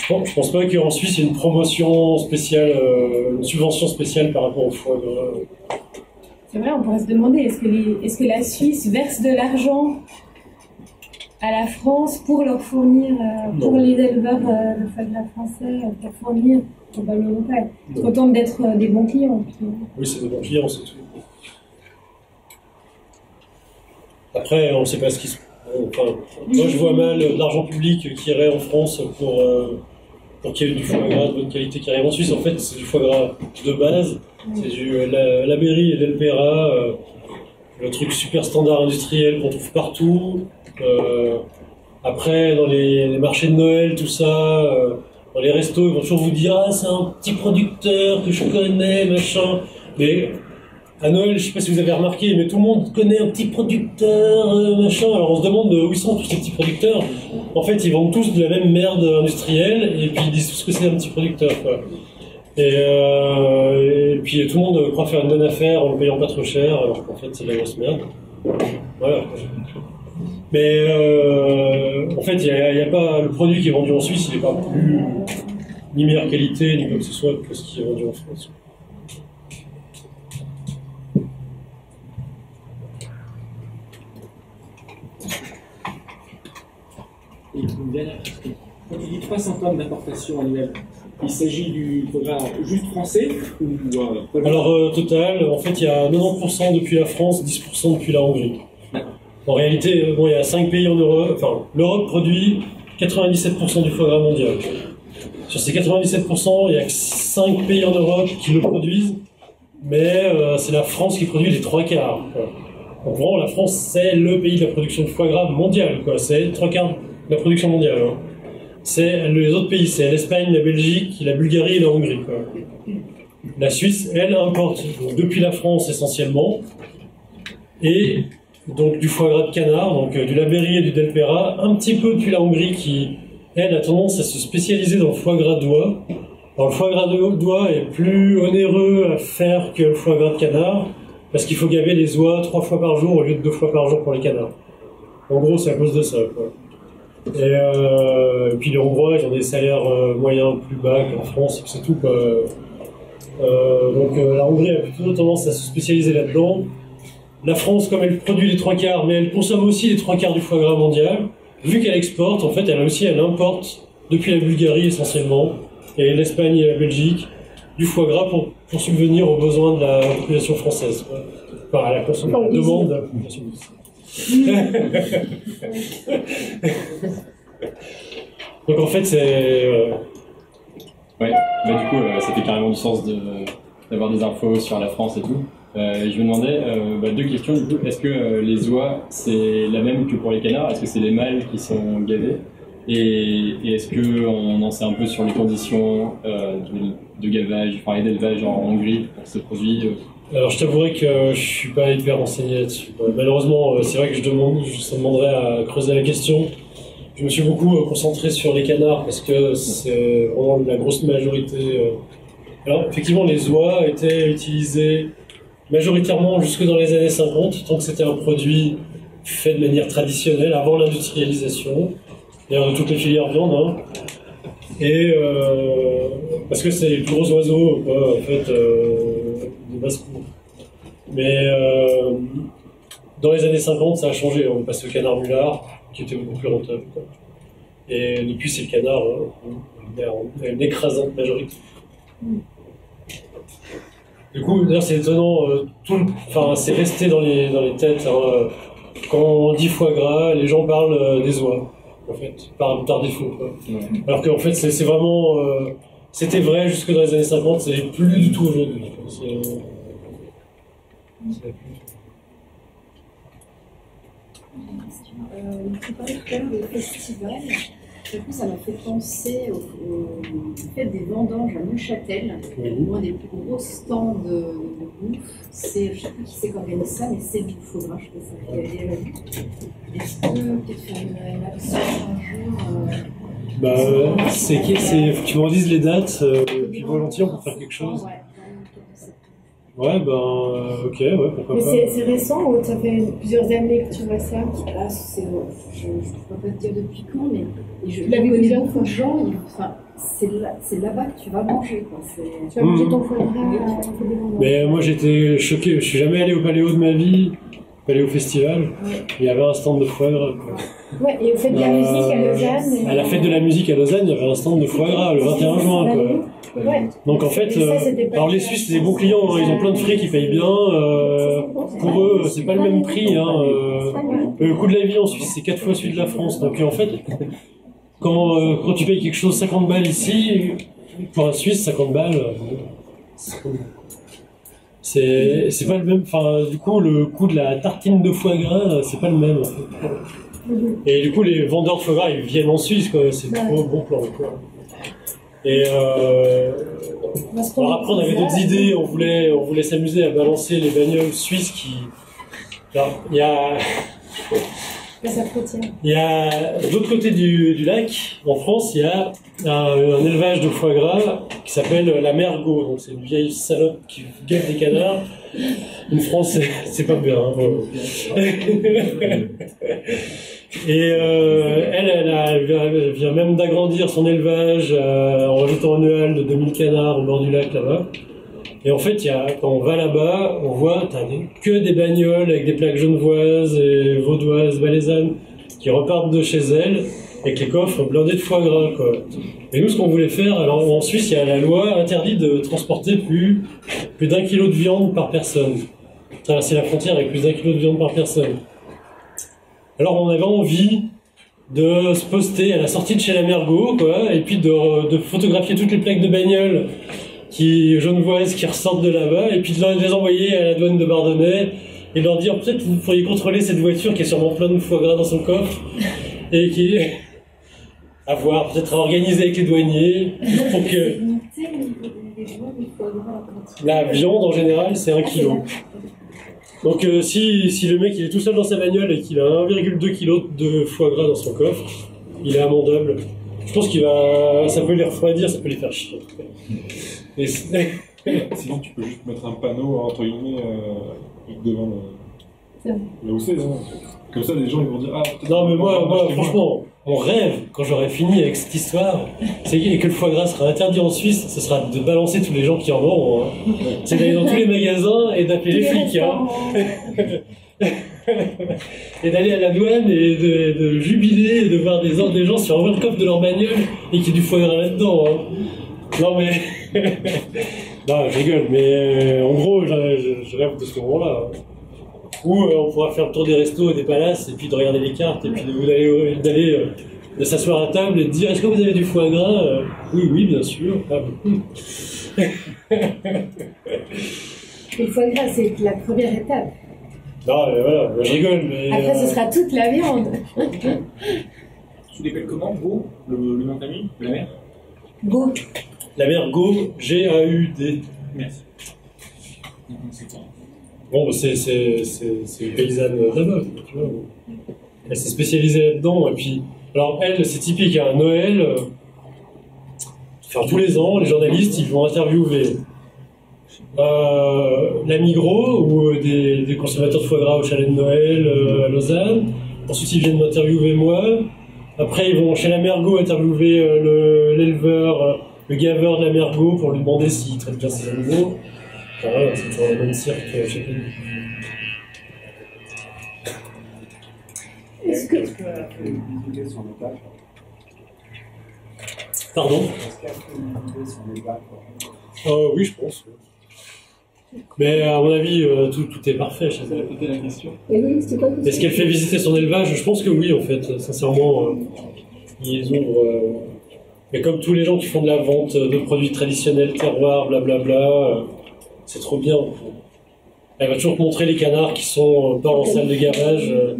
pense, je pense pas qu'en Suisse il y ait une promotion spéciale, euh, une subvention spéciale par rapport au foie gras. C'est vrai, on pourrait se demander est-ce que, les- est-ce que la Suisse verse de l'argent à la France pour leur fournir, euh, pour les éleveurs euh, de foie gras français, pour fournir Probablement pas. Contentent d'être des bons clients. Oui, c'est des bons clients, c'est tout. Après, on ne sait pas ce qui se. Enfin, moi, je vois mal l'argent public qui irait en France pour, euh, pour qu'il y ait du foie gras de bonne qualité qui arrive en Suisse. En fait, c'est du foie gras de base. C'est du euh, la, la mairie et l'LPRA, euh, le truc super standard industriel qu'on trouve partout. Euh, après, dans les, les marchés de Noël, tout ça, euh, dans les restos, ils vont toujours vous dire Ah, c'est un petit producteur que je connais, machin. Mais à Noël, je sais pas si vous avez remarqué, mais tout le monde connaît un petit producteur, euh, machin. Alors on se demande de où ils sont tous ces petits producteurs. En fait, ils vendent tous de la même merde industrielle et puis ils disent tous que c'est un petit producteur. Euh, et puis tout le monde croit faire une bonne affaire en le payant pas trop cher, alors qu'en fait c'est de la grosse merde. Voilà. Mais euh, en fait, pas le produit qui est vendu en Suisse, il n'est pas plus ni meilleure qualité ni quoi que ce soit que ce qui est vendu en France. Et une. Quand tu dis 300 tonnes d'importation annuelle, il s'agit du programme juste français ou euh, Alors, euh, total, en fait, il y a 90% depuis la France, 10% depuis la Hongrie. En réalité, euh, bon, il y a 5 pays en Europe, enfin, l'Europe produit 97% du foie gras mondial. Sur ces 97%, il y a que 5 pays en Europe qui le produisent, mais euh, c'est la France qui produit les trois quarts. quoi. Donc, vraiment, la France, c'est le pays de la production de foie gras mondial. C'est trois quarts la production mondiale. hein. C'est les autres pays, c'est l'Espagne, la Belgique, la Bulgarie et la Hongrie. La Suisse, elle, importe depuis la France essentiellement, et donc du foie gras de canard, donc euh, du Labéry et du Delpera, un petit peu depuis la Hongrie qui, elle, a tendance à se spécialiser dans le foie gras d'oie. Alors le foie gras d'oie est plus onéreux à faire que le foie gras de canard, parce qu'il faut gaver les oies trois fois par jour au lieu de deux fois par jour pour les canards. En gros, c'est à cause de ça. Et, euh, et puis les Hongrois, ils ont des salaires euh, moyens plus bas qu'en France, et puis c'est tout. Quoi. Euh, donc la Hongrie a plutôt tendance à se spécialiser là-dedans. La France, comme elle produit les trois quarts, mais elle consomme aussi les trois quarts du foie gras mondial, vu qu'elle exporte, en fait, elle aussi, elle importe depuis la Bulgarie essentiellement, et l'Espagne et la Belgique, du foie gras pour, pour subvenir aux besoins de la population française. quoi. Enfin, à la, consom- à la demande de la population Donc en fait, c'est. euh, Ouais, bah du coup, euh, ça fait carrément du sens de- d'avoir des infos sur la France et tout. Euh, je me demandais euh, bah, deux questions du coup. Est-ce que les oies, c'est la même que pour les canards? Est-ce que c'est les mâles qui sont gavés? Et, et est-ce qu'on en sait un peu sur les conditions de, de gavage, enfin et d'élevage en Hongrie pour ce produit Alors je t'avouerai que je suis pas hyper renseigné là-dessus. Euh, Malheureusement, euh, c'est vrai que je demande, ça demanderait à creuser la question. Je me suis beaucoup euh, concentré sur les canards parce que c'est vraiment la grosse majorité. Alors effectivement, les oies étaient utilisées majoritairement jusque dans les années 50, tant que c'était un produit fait de manière traditionnelle, avant l'industrialisation, d'ailleurs de toutes les filières viande. hein. Et parce que c'est les plus gros oiseaux, en fait, de. Mais euh, dans les années 50, ça a changé. On est passé au canard mulard, qui était beaucoup plus rentable. quoi. Et depuis, c'est le canard, hein, en- une écrasante majorité. Du coup, d'ailleurs, c'est étonnant, euh, tout le- enfin, c'est resté dans les, dans les têtes. hein, quand on dit foie gras, les gens parlent euh, des oies, en fait, par, par défaut. quoi. Alors qu'en fait, c'est c'est vraiment. euh, C'était vrai jusque dans les années 50, c'est plus du tout aujourd'hui. Euh, tu parlais tout à l'heure des festivals. Du coup, ça m'a fait penser au, au fait des vendanges à Neuchâtel. Mhm. Un des plus gros stands de, de bouffe. C'est, je ne sais plus qui c'est qui organise ça, mais c'est gras. Je sais pas si vous avez vu. Est-ce que peut-être faire une, une action un jour euh, Bah, c'est qui c'est tu m'en dises les dates, euh, puis volontiers on peut faire quelque chose. Ouais, ben, euh, ok, ouais, pourquoi Mais pas. c'est c'est récent ou ça fait plusieurs années que tu vois ça? Là, c'est, je ne peux pas te dire depuis quand, mais et je vu connais plusieurs beaucoup de gens. enfin, c'est, là, c'est là-bas que tu vas manger. Quoi. C'est, Tu vas manger Mhm. ton foie gras euh, au fait des vendanges. Mais moi j'étais choqué, je suis jamais allé au Paléo de ma vie, Paléo Festival, il y avait un stand de foie gras. quoi. Ouais, et au fait de la Euh, musique à Lausanne. À la fête de la musique à Lausanne, il y avait un stand de foie gras le 21 juin. Quoi. Ouais. Donc en fait, ça, euh, alors les. Suisses, c'est des bons clients, hein, ils ont plein de fric, ils payent bien. euh, pour eux, c'est pas le même prix. Hein, euh, le coût de la vie en Suisse, c'est quatre fois celui de la France. Donc en fait, quand, euh, quand tu payes quelque chose 50 balles ici, pour un Suisse, 50 balles, euh, c'est- c'est pas le même. Enfin, du coup, le coût de la tartine de foie gras, euh, c'est pas le même. en fait. Et du coup, les vendeurs de foie gras, ils viennent en Suisse, quoi. C'est trop bon plan, quoi. Et euh, alors après, on avait d'autres idées. On voulait, on voulait s'amuser à balancer les bagnoles suisses qui. Il y a. il y a de l'autre côté du, lac, en France, il y a un, élevage de foie gras qui s'appelle la Mergot. Donc c'est une vieille salope qui gaffe des canards. Une France, c'est- pas bien. hein. Et euh, elle, elle, vient, même d'agrandir son élevage euh, en rajoutant un annual de 2000 canards au bord du lac là-bas. Et en fait, quand on va là-bas, on voit t'as que des bagnoles avec des plaques genevoises et vaudoises, valaisannes qui repartent de chez elles avec les coffres blindés de foie gras. Et nous, ce qu'on voulait faire, alors en Suisse, il y a la loi interdit de transporter plus, plus d'un kilo de viande par personne. Traverser la frontière avec plus d'un kilo de viande par personne. Alors on avait envie de se poster à la sortie de chez la Mergot, quoi, et puis de, photographier toutes les plaques de bagnole qui genevoises qui ressortent de là-bas, et puis de les envoyer à la douane de Bardonnay et leur dire peut-être vous pourriez contrôler cette voiture qui est sûrement pleine de foie gras dans son coffre et qui à voir, peut-être à organiser avec les douaniers pour que la viande en général, c'est 1 kg. Donc euh, si, si le mec il est tout seul dans sa bagnole et qu'il a 1,2 kg de foie gras dans son coffre, il est amendable. Je pense qu'il va, ça peut les refroidir, ça peut les faire chier. Et Sinon, tu peux juste mettre un panneau, entre guillemets, euh, devant le, là où c'est. hein. Comme ça, les gens ils vont dire Ah, peut-être Non mais moi, moi franchement, mon rêve, quand j'aurai fini avec cette histoire, c'est que et que le foie gras sera interdit en Suisse, ce sera de balancer tous les gens qui en auront. hein. C'est d'aller dans tous les magasins et d'appeler les flics. hein. et d'aller à la douane et de, de jubiler et de voir des, des gens sur le coffre de leur bagnole et qu'il y ait du foie gras là-dedans. hein. Non mais... non, je rigole, mais euh, en gros, je, je- je rêve de ce moment-là. hein. Ou euh, on pourra faire le tour des restos et des palaces et puis de regarder les cartes et puis de- d'aller euh, d'aller euh, de s'asseoir à table et de dire est-ce que vous avez du foie gras Euh, Oui, oui, bien sûr. Ah, bon. Le foie gras, c'est la première étape. non, mais voilà, je rigole, mais... Après, ce sera toute la viande. Tu l'appelles comment, Go le, le nom de famille de la mère? Go. La mère Go, G-A-U-D. Merci. Bon, bah, c'est une paysanne là-bas, tu vois. Elle s'est spécialisée là-dedans, et puis... Alors, elle, c'est typique, à Noël, euh, enfin, tous les ans, les journalistes, ils vont interviewer euh, la Migros ou euh, des, des consommateurs de foie gras au chalet de Noël euh, à Lausanne. Ensuite, ils viennent m'interviewer moi. Après, ils vont chez la Mergo interviewer le- l'éleveur, le gaveur de la Mergo pour lui demander s'il traite bien ses animaux. Enfin, voilà, c'est toujours le même cirque euh, chaque année. Est-ce que. Pardon Euh, Oui, je pense. Mais à mon avis, euh, tout, tout est parfait chez elle. La question. Est-ce qu'elle fait visiter son élevage? Je pense que oui, en fait. Sincèrement, euh, ils ouvrent. Mais comme tous les gens qui font de la vente de produits traditionnels, terroirs, blablabla, euh, c'est trop bien. Elle va toujours te montrer les canards qui sont euh, pas en salle de garage euh,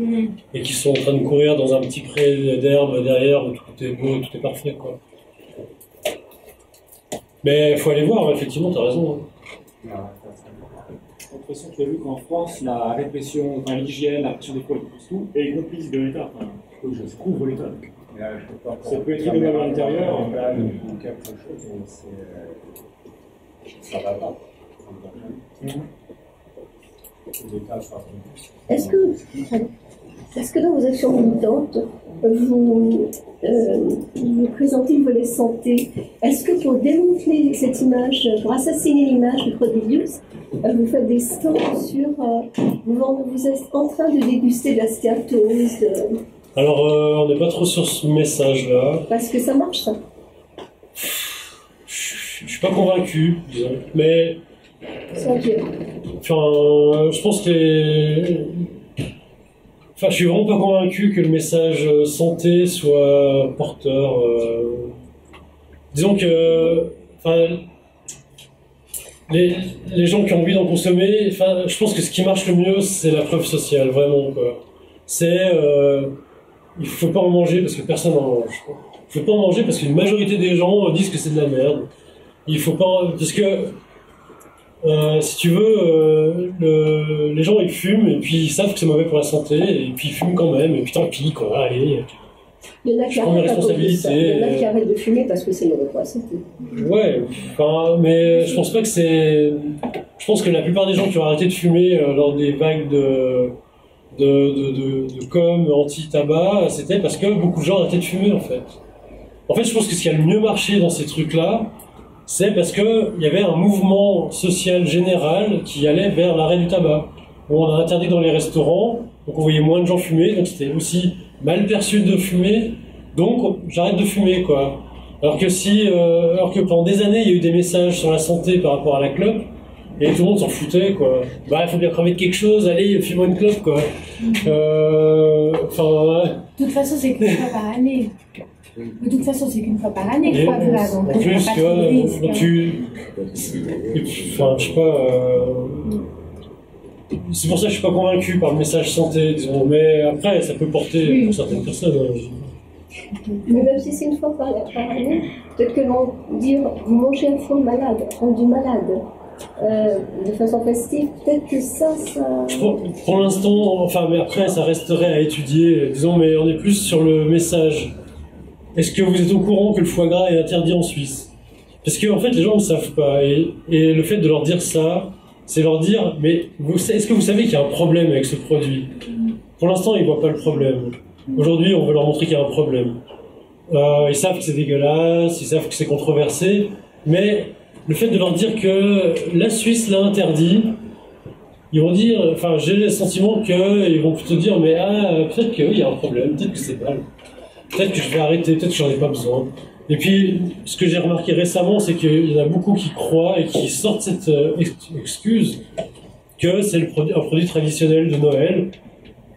et qui sont en train de courir dans un petit pré d'herbe derrière où tout est beau, tout est parfait, quoi. Mais il faut aller voir, effectivement, t'as raison. hein. De toute façon, tu as vu qu'en France, la répression, enfin l'hygiène, la pression des poids, tout est complice de l'État. Enfin, je couvre l'État. Ça peut être innommable à l'intérieur. ou quelque chose, mais c'est. euh, Ça va pas. L'État fera Est-ce que, est-ce que dans vos actions militantes, vous, euh, vous présentez le volet santé Est-ce que pour démontrer cette image, pour assassiner l'image du Prodigius, euh, vous faites des stands sur. euh, vous, êtes en train de déguster de la stéatose, de- Alors, euh, on n'est pas trop sur ce message-là. parce que ça marche ça. Je suis pas convaincu, disons. Mais, enfin, euh, je pense que les... Enfin, je suis vraiment pas convaincu que le message euh, santé soit porteur. euh. Disons que, enfin, les, les gens qui ont envie d'en consommer, enfin, je pense que ce qui marche le mieux, c'est la preuve sociale, vraiment, quoi. C'est, euh, il faut pas en manger parce que personne n'en mange. Il faut pas en manger parce qu'une majorité des gens disent que c'est de la merde. Il faut pas, parce que, euh, si tu veux, euh, le- les gens ils fument et puis ils savent que c'est mauvais pour la santé et puis ils fument quand même et puis tant pis quoi, allez. Il y en a arrêtent de en qui arrêtent de fumer parce que c'est mauvais pour la santé. Ouais, enfin, mais je pense pas que c'est. Je pense que la plupart des gens qui ont arrêté de fumer euh, lors des vagues de de, de, de, com anti-tabac, c'était parce que beaucoup de gens arrêtaient de fumer en fait. En fait, je pense que ce qui a le mieux marché dans ces trucs-là, c'est parce que il y avait un mouvement social général qui allait vers l'arrêt du tabac. On a interdit dans les restaurants, donc on voyait moins de gens fumer, donc c'était aussi mal perçu de fumer, donc j'arrête de fumer quoi. Alors que si, euh, alors que pendant des années il y a eu des messages sur la santé par rapport à la clope, et tout le monde s'en foutait quoi. Bah il faut bien crever de quelque chose, allez fume-moi une clope quoi. Euh, Enfin ouais. De toute façon, c'est qu'une fois par année. De toute façon, c'est qu'une fois par année Et foie gras, donc en plus, tu vois, risque. tu. puis, Enfin, je sais pas. euh, C'est pour ça que je suis pas convaincu par le message santé, disons. Mais après, ça peut porter pour certaines personnes. hein. Mais même si c'est une fois par, par année, peut-être que l'on dit vous mangez un foie malade, rendu malade, euh, de façon festive, peut-être que ça, ça. Pour, l'instant, enfin, mais après, ça resterait à étudier. Disons, mais on est plus sur le message. Est-ce que vous êtes au courant que le foie gras est interdit en Suisse? Parce que en fait, les gens ne savent pas. Et, le fait de leur dire ça, c'est leur dire, mais est-ce que vous savez qu'il y a un problème avec ce produit? Pour l'instant, ils ne voient pas le problème. Aujourd'hui, on veut leur montrer qu'il y a un problème. Euh, ils savent que c'est dégueulasse, ils savent que c'est controversé, mais le fait de leur dire que la Suisse l'a interdit, ils vont dire, enfin, j'ai le sentiment qu'ils vont plutôt dire, mais ah, peut-être qu'il y a un problème, peut-être que c'est mal, peut-être que je vais arrêter, peut-être que j'en ai pas besoin. Et puis, ce que j'ai remarqué récemment, c'est qu'il y en a beaucoup qui croient et qui sortent cette euh, ex- excuse que c'est un produit traditionnel de Noël.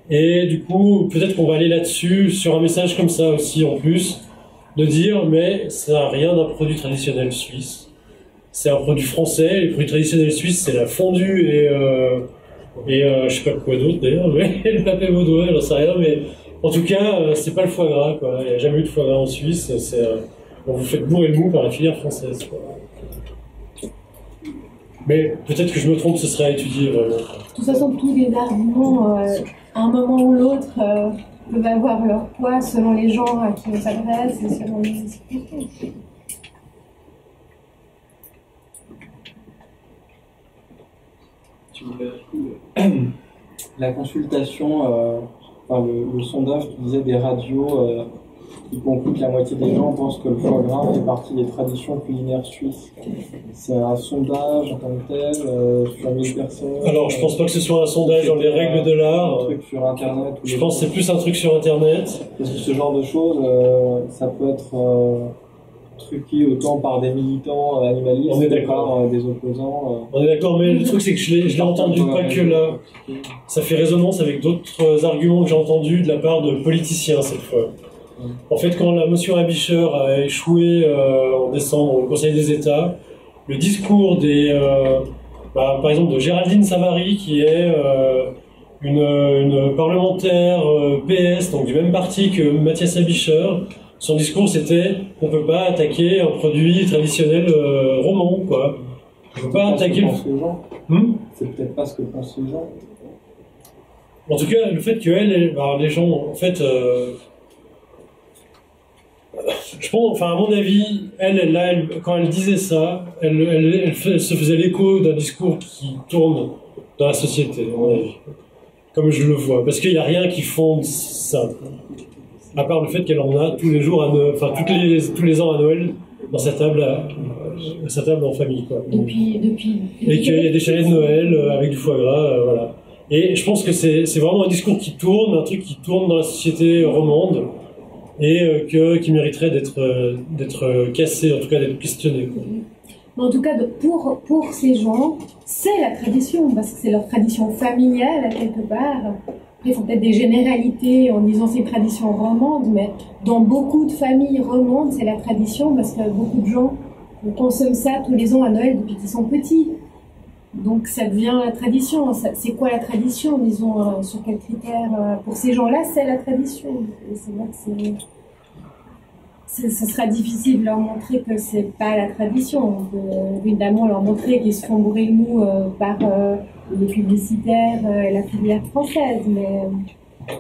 Et du coup, peut-être qu'on va aller là-dessus, sur un message comme ça aussi en plus, de dire, mais ça n'a rien d'un produit traditionnel suisse. C'est un produit français, les produits traditionnels suisses, c'est la fondue et, euh, et euh, je sais pas quoi d'autre d'ailleurs, mais le papé vaudois, j'en sais rien, mais en tout cas, euh, c'est pas le foie gras, quoi. Il n'y a jamais eu de foie gras en Suisse, euh, on vous fait bourrer le mou par la filière française. Mais peut-être que je me trompe, ce serait à étudier. De toute façon, tous les arguments, euh, à un moment ou l'autre, peuvent avoir leur poids selon les gens à qui on s'adresse et selon les circonstances. Tu voulais, euh, la consultation, euh, enfin, le, le sondage qui disait des radios euh, qui conclut que la moitié des gens pensent que le foie gras fait partie des traditions culinaires suisses. C'est un sondage en tant que tel euh, sur 1000 personnes. Alors, je pense pas que ce soit un sondage dans les règles de Un l'art. truc sur internet. Je pense que c'est plus un truc sur Internet. Parce que ce genre de choses, euh, ça peut être euh, truqué autant par des militants euh, animalistes On est que d'accord. par euh, des opposants. On est d'accord, mais le truc c'est que je l'ai, entendu pas que là. Ça fait résonance avec d'autres arguments que j'ai entendus de la part de politiciens cette fois. En fait, quand la motion Abicher a échoué euh, en décembre au Conseil des États, le discours des, euh, bah, par exemple, de Géraldine Savary, qui est euh, une, une parlementaire euh, PS, donc du même parti que Mathias Abicher, son discours c'était on peut pas attaquer un produit traditionnel euh, roman, quoi. On peut pas attaquer. Hmm C'est peut-être pas ce que pensent les gens. En tout cas, le fait que elle, bah, les gens, en fait, euh, je pense, enfin, à mon avis, elle, elle, là, elle- quand elle disait ça, elle, elle se faisait l'écho d'un discours qui tourne dans la société, à mon avis. Comme je le vois. Parce qu'il n'y a rien qui fonde ça. À part le fait qu'elle en a tous les jours, à Noël- enfin, toutes les, tous les ans à Noël, dans sa table, à, à sa table en famille, quoi. Depuis, depuis, Et qu'il y a des chalets de Noël euh, avec du foie gras, euh, voilà. Et je pense que c'est c'est vraiment un discours qui tourne, un truc qui tourne dans la société romande et euh, que, qui mériterait d'être euh, d'être cassé, en tout cas d'être questionné. quoi. En tout cas, pour, pour ces gens, c'est la tradition, parce que c'est leur tradition familiale, à quelque part. Ils font peut-être des généralités en disant c'est une tradition romande, mais dans beaucoup de familles romandes, c'est la tradition, parce que beaucoup de gens consomment ça tous les ans à Noël depuis qu'ils sont petits. Donc ça devient la tradition. C'est quoi la tradition, disons, euh, sur quels critères euh, Pour ces gens-là, c'est la tradition. C'est vrai que c'est ce sera difficile de leur montrer que c'est pas la tradition. Évidemment leur montrer qu'ils se font bourrer le mou euh, par les publicitaires euh, et la filière française, mais euh,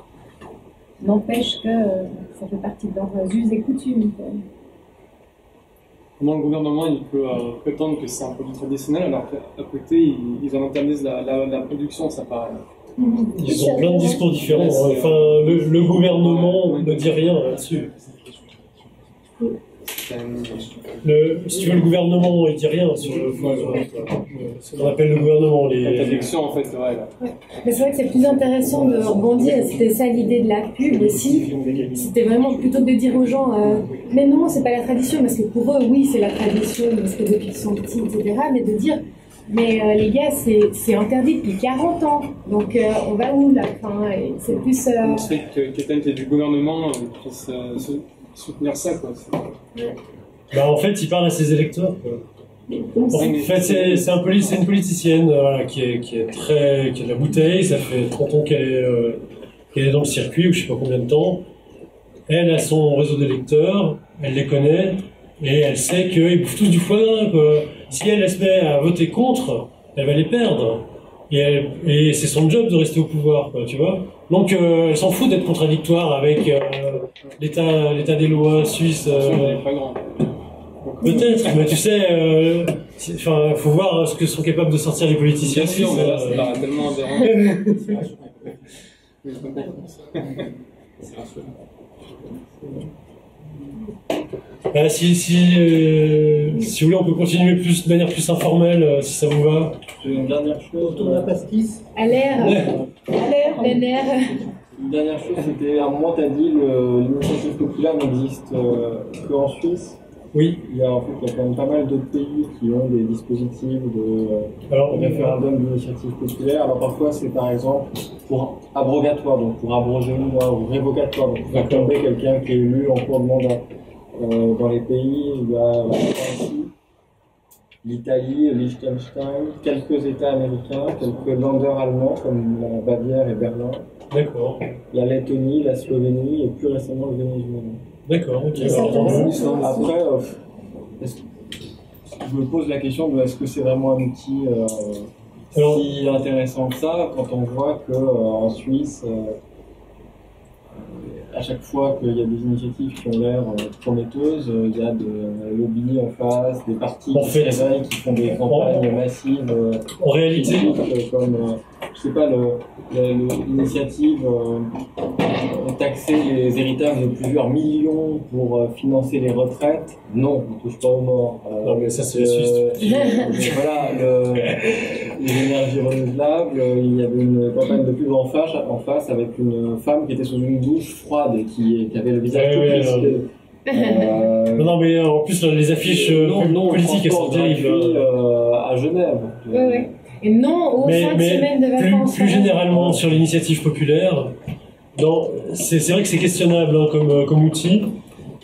n'empêche que euh, ça fait partie de leurs us et coutumes. Comment le gouvernement il peut euh, prétendre que c'est un produit traditionnel alors qu'à à côté ils, ils en interdisent la, la, la production, ça paraît. Ils ont plein de discours différents. Enfin, le, le gouvernement ne dit rien là-dessus. Le, si tu veux, le gouvernement, il dit rien sur le. Ce qu'on appelle le gouvernement. Les... L'interdiction en fait, c'est vrai. Là. Mais c'est vrai que c'est plus intéressant de rebondir, c'était ça l'idée de la pub aussi. C'était vraiment plutôt que de dire aux gens, euh, mais non, c'est pas la tradition, parce que pour eux, oui, c'est la tradition, parce que depuis qu'ils sont petits, etc. Mais de dire, mais euh, les gars, c'est c'est interdit depuis 40 ans, donc euh, on va où là? Enfin, C'est plus. euh, serait que quelqu'un qui est du gouvernement puisse soutenir ça. Quoi. Bah, en fait, il parle à ses électeurs. quoi. En fait, c'est un poli- une politicienne euh, voilà, qui, est, qui est très, qui a de la bouteille. Ça fait 30 ans qu'elle est, euh, qu'elle est dans le circuit, ou je sais pas combien de temps. elle a son réseau de lecteurs, elle les connaît, et elle sait qu'ils bouffent tous du foie gras. Quoi. Si elle, elle se met à voter contre, elle va les perdre. Et, elle- et c'est son job de rester au pouvoir, quoi, tu vois. Donc euh, elle s'en fout d'être contradictoire avec euh, l'état, l'état des lois suisses. euh, Peut-être, mais tu sais, enfin, faut voir ce que sont capables de sortir les politiciens Bien sûr, suisses. mais là, ça paraît tellement aberrant. Euh, si, si, euh, si vous voulez, on peut continuer plus, de manière plus informelle, euh, si ça vous va. Une dernière chose. Autour de la pastis À l'air. À l'air. Plein air. Une dernière chose, c'était à un moment, tu as dit le l'initiative populaire n'existe euh, qu'en Suisse. Oui. Il y a en fait, il y a quand même pas mal d'autres pays qui ont des dispositifs de Alors, de référendum d'initiative populaire. Alors parfois, c'est par exemple pour abrogatoire, donc pour abroger une loi, ou révocatoire, donc pour faire tomber quelqu'un qui est élu en cours de mandat. Euh, dans les pays, il y a la l'Italie, le Liechtenstein, quelques États américains, quelques landers allemands comme la Bavière et Berlin. D'accord. La Lettonie, la Slovénie et plus récemment le Venezuela. D'accord, ok. Alors, entendu. Après, euh, je me pose la question de est-ce que c'est vraiment un outil euh, si intéressant que ça quand on voit que euh, en Suisse, euh, à chaque fois qu'il y a des initiatives qui ont l'air euh, prometteuses, euh, il y a de lobby en face, des partis qui fait, se réveillent, qui font des campagnes massives. euh, en réalité- euh, comme euh, je sais pas l'initiative euh, euh, taxer les héritages de plusieurs millions pour euh, financer les retraites. Non, on ne touche pas aux morts. Euh, Non, mais ça, c'est euh, euh, voilà, le- les énergies renouvelables, euh, il y avait une campagne de pub en face, en face avec une femme qui était sous une douche froide et qui, qui avait le visage Ouais, tout ouais, crispé. Euh, Non, non, mais en plus, les affiches non, non, politiques, elles sont terribles. euh, à Genève. Ouais, ouais. Et non aux mais, fins de mais de plus, vacances. plus généralement sur l'initiative populaire, c'est vrai que c'est questionnable hein, comme, euh, comme outil.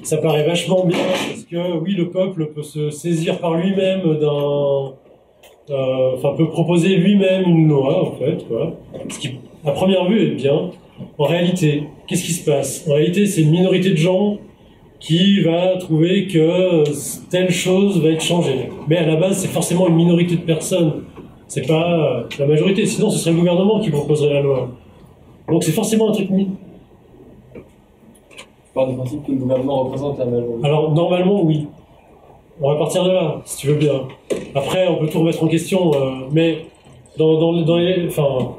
Ça paraît vachement bien parce que oui, le peuple peut se saisir par lui-même d'un, euh, enfin peut proposer lui-même une loi en fait, quoi. Ce qui, à première vue, est bien. En réalité, qu'est-ce qui se passe? En réalité, c'est une minorité de gens qui va trouver que telle chose va être changée. Mais à la base, c'est forcément une minorité de personnes. C'est pas euh, la majorité. Sinon, ce serait le gouvernement qui proposerait la loi. Donc, c'est forcément un truc mis. Je pars du principe que le gouvernement représente la majorité. Alors, normalement, oui. On va partir de là, si tu veux bien. Après, on peut tout remettre en question, euh, mais dans, dans, dans les. Enfin,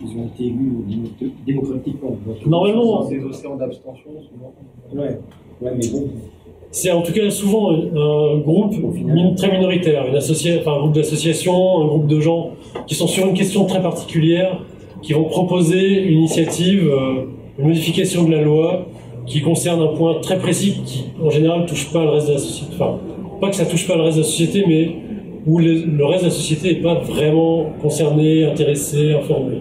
Ils ont été élus démo- démocratiquement. Normalement. Ces océans d'abstention, souvent. Ouais, ouais, mais bon. C'est en tout cas souvent un, un groupe min- très minoritaire, une associa- enfin, un groupe d'associations, un groupe de gens qui sont sur une question très particulière, qui vont proposer une initiative, euh, une modification de la loi qui concerne un point très précis qui, en général, touche pas le reste de la société. Enfin, pas que ça touche pas le reste de la société, mais où le, le reste de la société n'est pas vraiment concerné, intéressé, informé.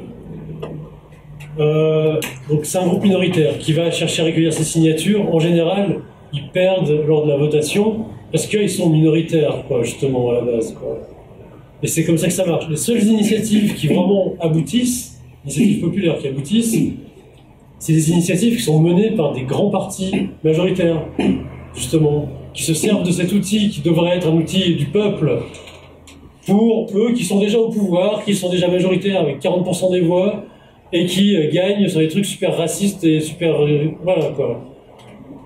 Euh, donc c'est un groupe minoritaire qui va chercher à recueillir ces signatures. En général, ils perdent lors de la votation parce qu'ils sont minoritaires, justement, à la base. Et c'est comme ça que ça marche. Les seules initiatives qui vraiment aboutissent, initiatives populaires qui aboutissent, c'est des initiatives qui sont menées par des grands partis majoritaires, justement, qui se servent de cet outil qui devrait être un outil du peuple pour eux qui sont déjà au pouvoir, qui sont déjà majoritaires avec 40% des voix et qui euh, gagnent sur des trucs super racistes et super. euh, voilà quoi.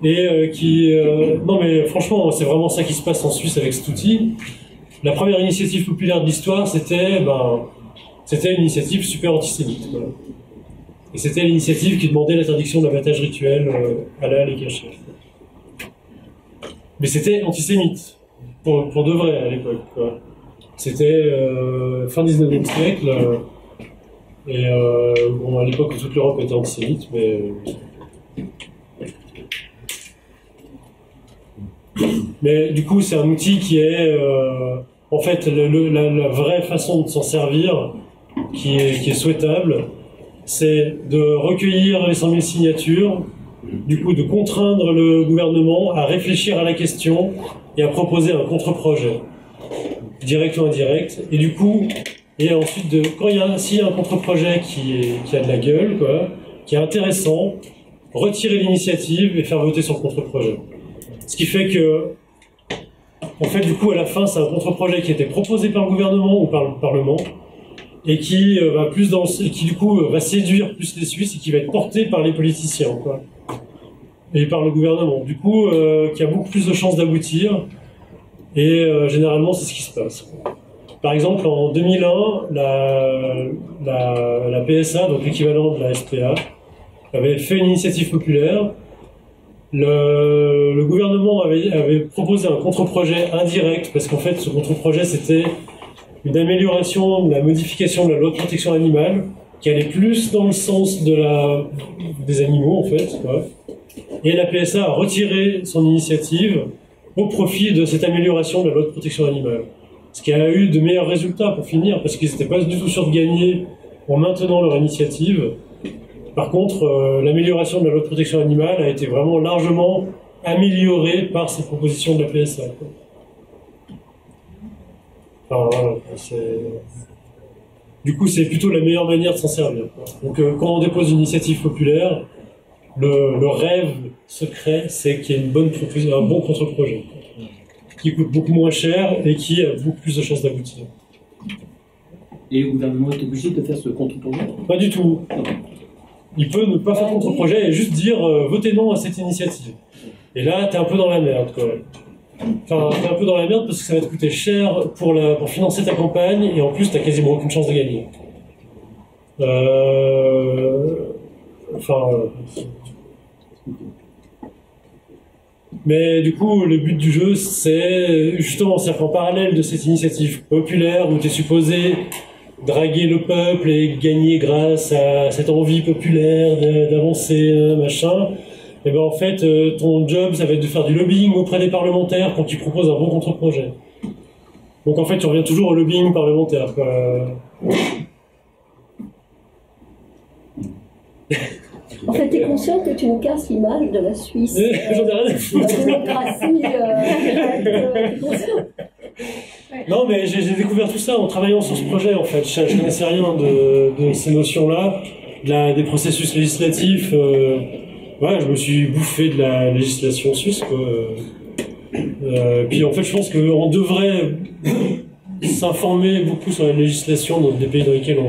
Et euh, qui. euh, non mais franchement, c'est vraiment ça qui se passe en Suisse avec cet outil. La première initiative populaire de l'histoire, c'était ben, une initiative super antisémite. Et c'était l'initiative qui demandait l'interdiction de l'abattage rituel euh, halal et. Mais c'était antisémite, pour, pour de vrai à l'époque. C'était fin 19e siècle. et bon, à l'époque toute l'Europe était antisémite, mais. Mais du coup, c'est un outil qui est. euh, en fait, la, vraie façon de s'en servir, qui est, souhaitable, c'est de recueillir les 100 000 signatures, du coup, de contraindre le gouvernement à réfléchir à la question et à proposer un contre-projet, direct ou indirect. Et du coup, et ensuite, de, quand il y a, s'il y a un contre-projet qui a de la gueule, quoi, qui est intéressant, retirer l'initiative et faire voter son contre-projet. Ce qui fait que, en fait, du coup, à la fin, c'est un contre-projet qui été proposé par le gouvernement ou par le Parlement et qui euh, va plus et qui du coup va séduire plus les Suisses et qui va être porté par les politiciens, quoi, et par le gouvernement. Du coup, euh, qui a beaucoup plus de chances d'aboutir. Et euh, généralement, c'est ce qui se passe. Par exemple, en 2001, la, la, la PSA, donc l'équivalent de la SPA, avait fait une initiative populaire. Le, gouvernement avait, proposé un contre-projet indirect, parce qu'en fait, ce contre-projet, c'était une amélioration, la modification de la loi de protection animale, qui allait plus dans le sens de la, des animaux, en fait. Et la PSA a retiré son initiative au profit de cette amélioration de la loi de protection animale. Ce qui a eu de meilleurs résultats pour finir, parce qu'ils n'étaient pas du tout sûrs de gagner en maintenant leur initiative. Par contre, euh, l'amélioration de la loi de protection animale a été vraiment largement améliorée par ces propositions de la PSA. Enfin, voilà, Du coup, c'est plutôt la meilleure manière de s'en servir. quoi. Donc, euh, quand on dépose une initiative populaire, le, le rêve secret, c'est qu'il y ait une bonne proposition, un bon contre-projet, qui coûte beaucoup moins cher et qui a beaucoup plus de chances d'aboutir. Et le gouvernement est obligé de faire ce contre-projet? Pas du tout. Il peut ne pas faire contre-projet et juste dire euh, votez non à cette initiative. Et là, t'es un peu dans la merde, quoi. Enfin, t'es un peu dans la merde parce que ça va te coûter cher pour, la, pour financer ta campagne et en plus, t'as quasiment aucune chance de gagner. Euh... Enfin. euh, Mais du coup, le but du jeu, c'est justement, c'est qu'en parallèle de cette initiative populaire où tu es supposé draguer le peuple et gagner grâce à cette envie populaire d'avancer, euh, machin, et ben en fait, euh, ton job, ça va être de faire du lobbying auprès des parlementaires pour qu'ils proposent un bon contre-projet. Donc en fait, tu reviens toujours au lobbying parlementaire. quoi. En fait, tu es conscient que tu nous casses l'image de la Suisse. J'en ai rien à foutre. La démocratie, euh, Non, mais j'ai découvert tout ça en travaillant sur ce projet, en fait. Je, je connaissais rien de, ces notions-là, des processus législatifs. euh, ouais, je me suis bouffé de la législation suisse. Euh, puis en fait, je pense qu'on devrait s'informer beaucoup sur la législation dans des pays dans lesquels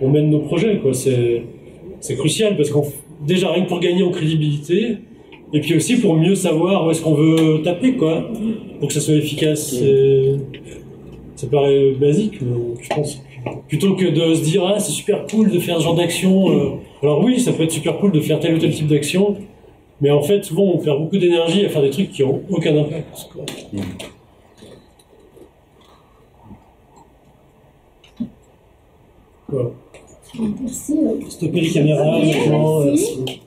on, mène nos projets, c'est crucial parce qu'on déjà rien que pour gagner en crédibilité, et puis aussi pour mieux savoir où est-ce qu'on veut taper, quoi, pour que ça soit efficace. Ça paraît basique, mais je pense plutôt que de se dire ah c'est super cool de faire ce genre d'action. euh, alors oui, ça peut être super cool de faire tel ou tel type d'action, mais en fait souvent on perd beaucoup d'énergie à faire des trucs qui ont aucun impact. quoi. Voilà. Merci. hein. Stopper les caméras, maintenant, Merci. merci.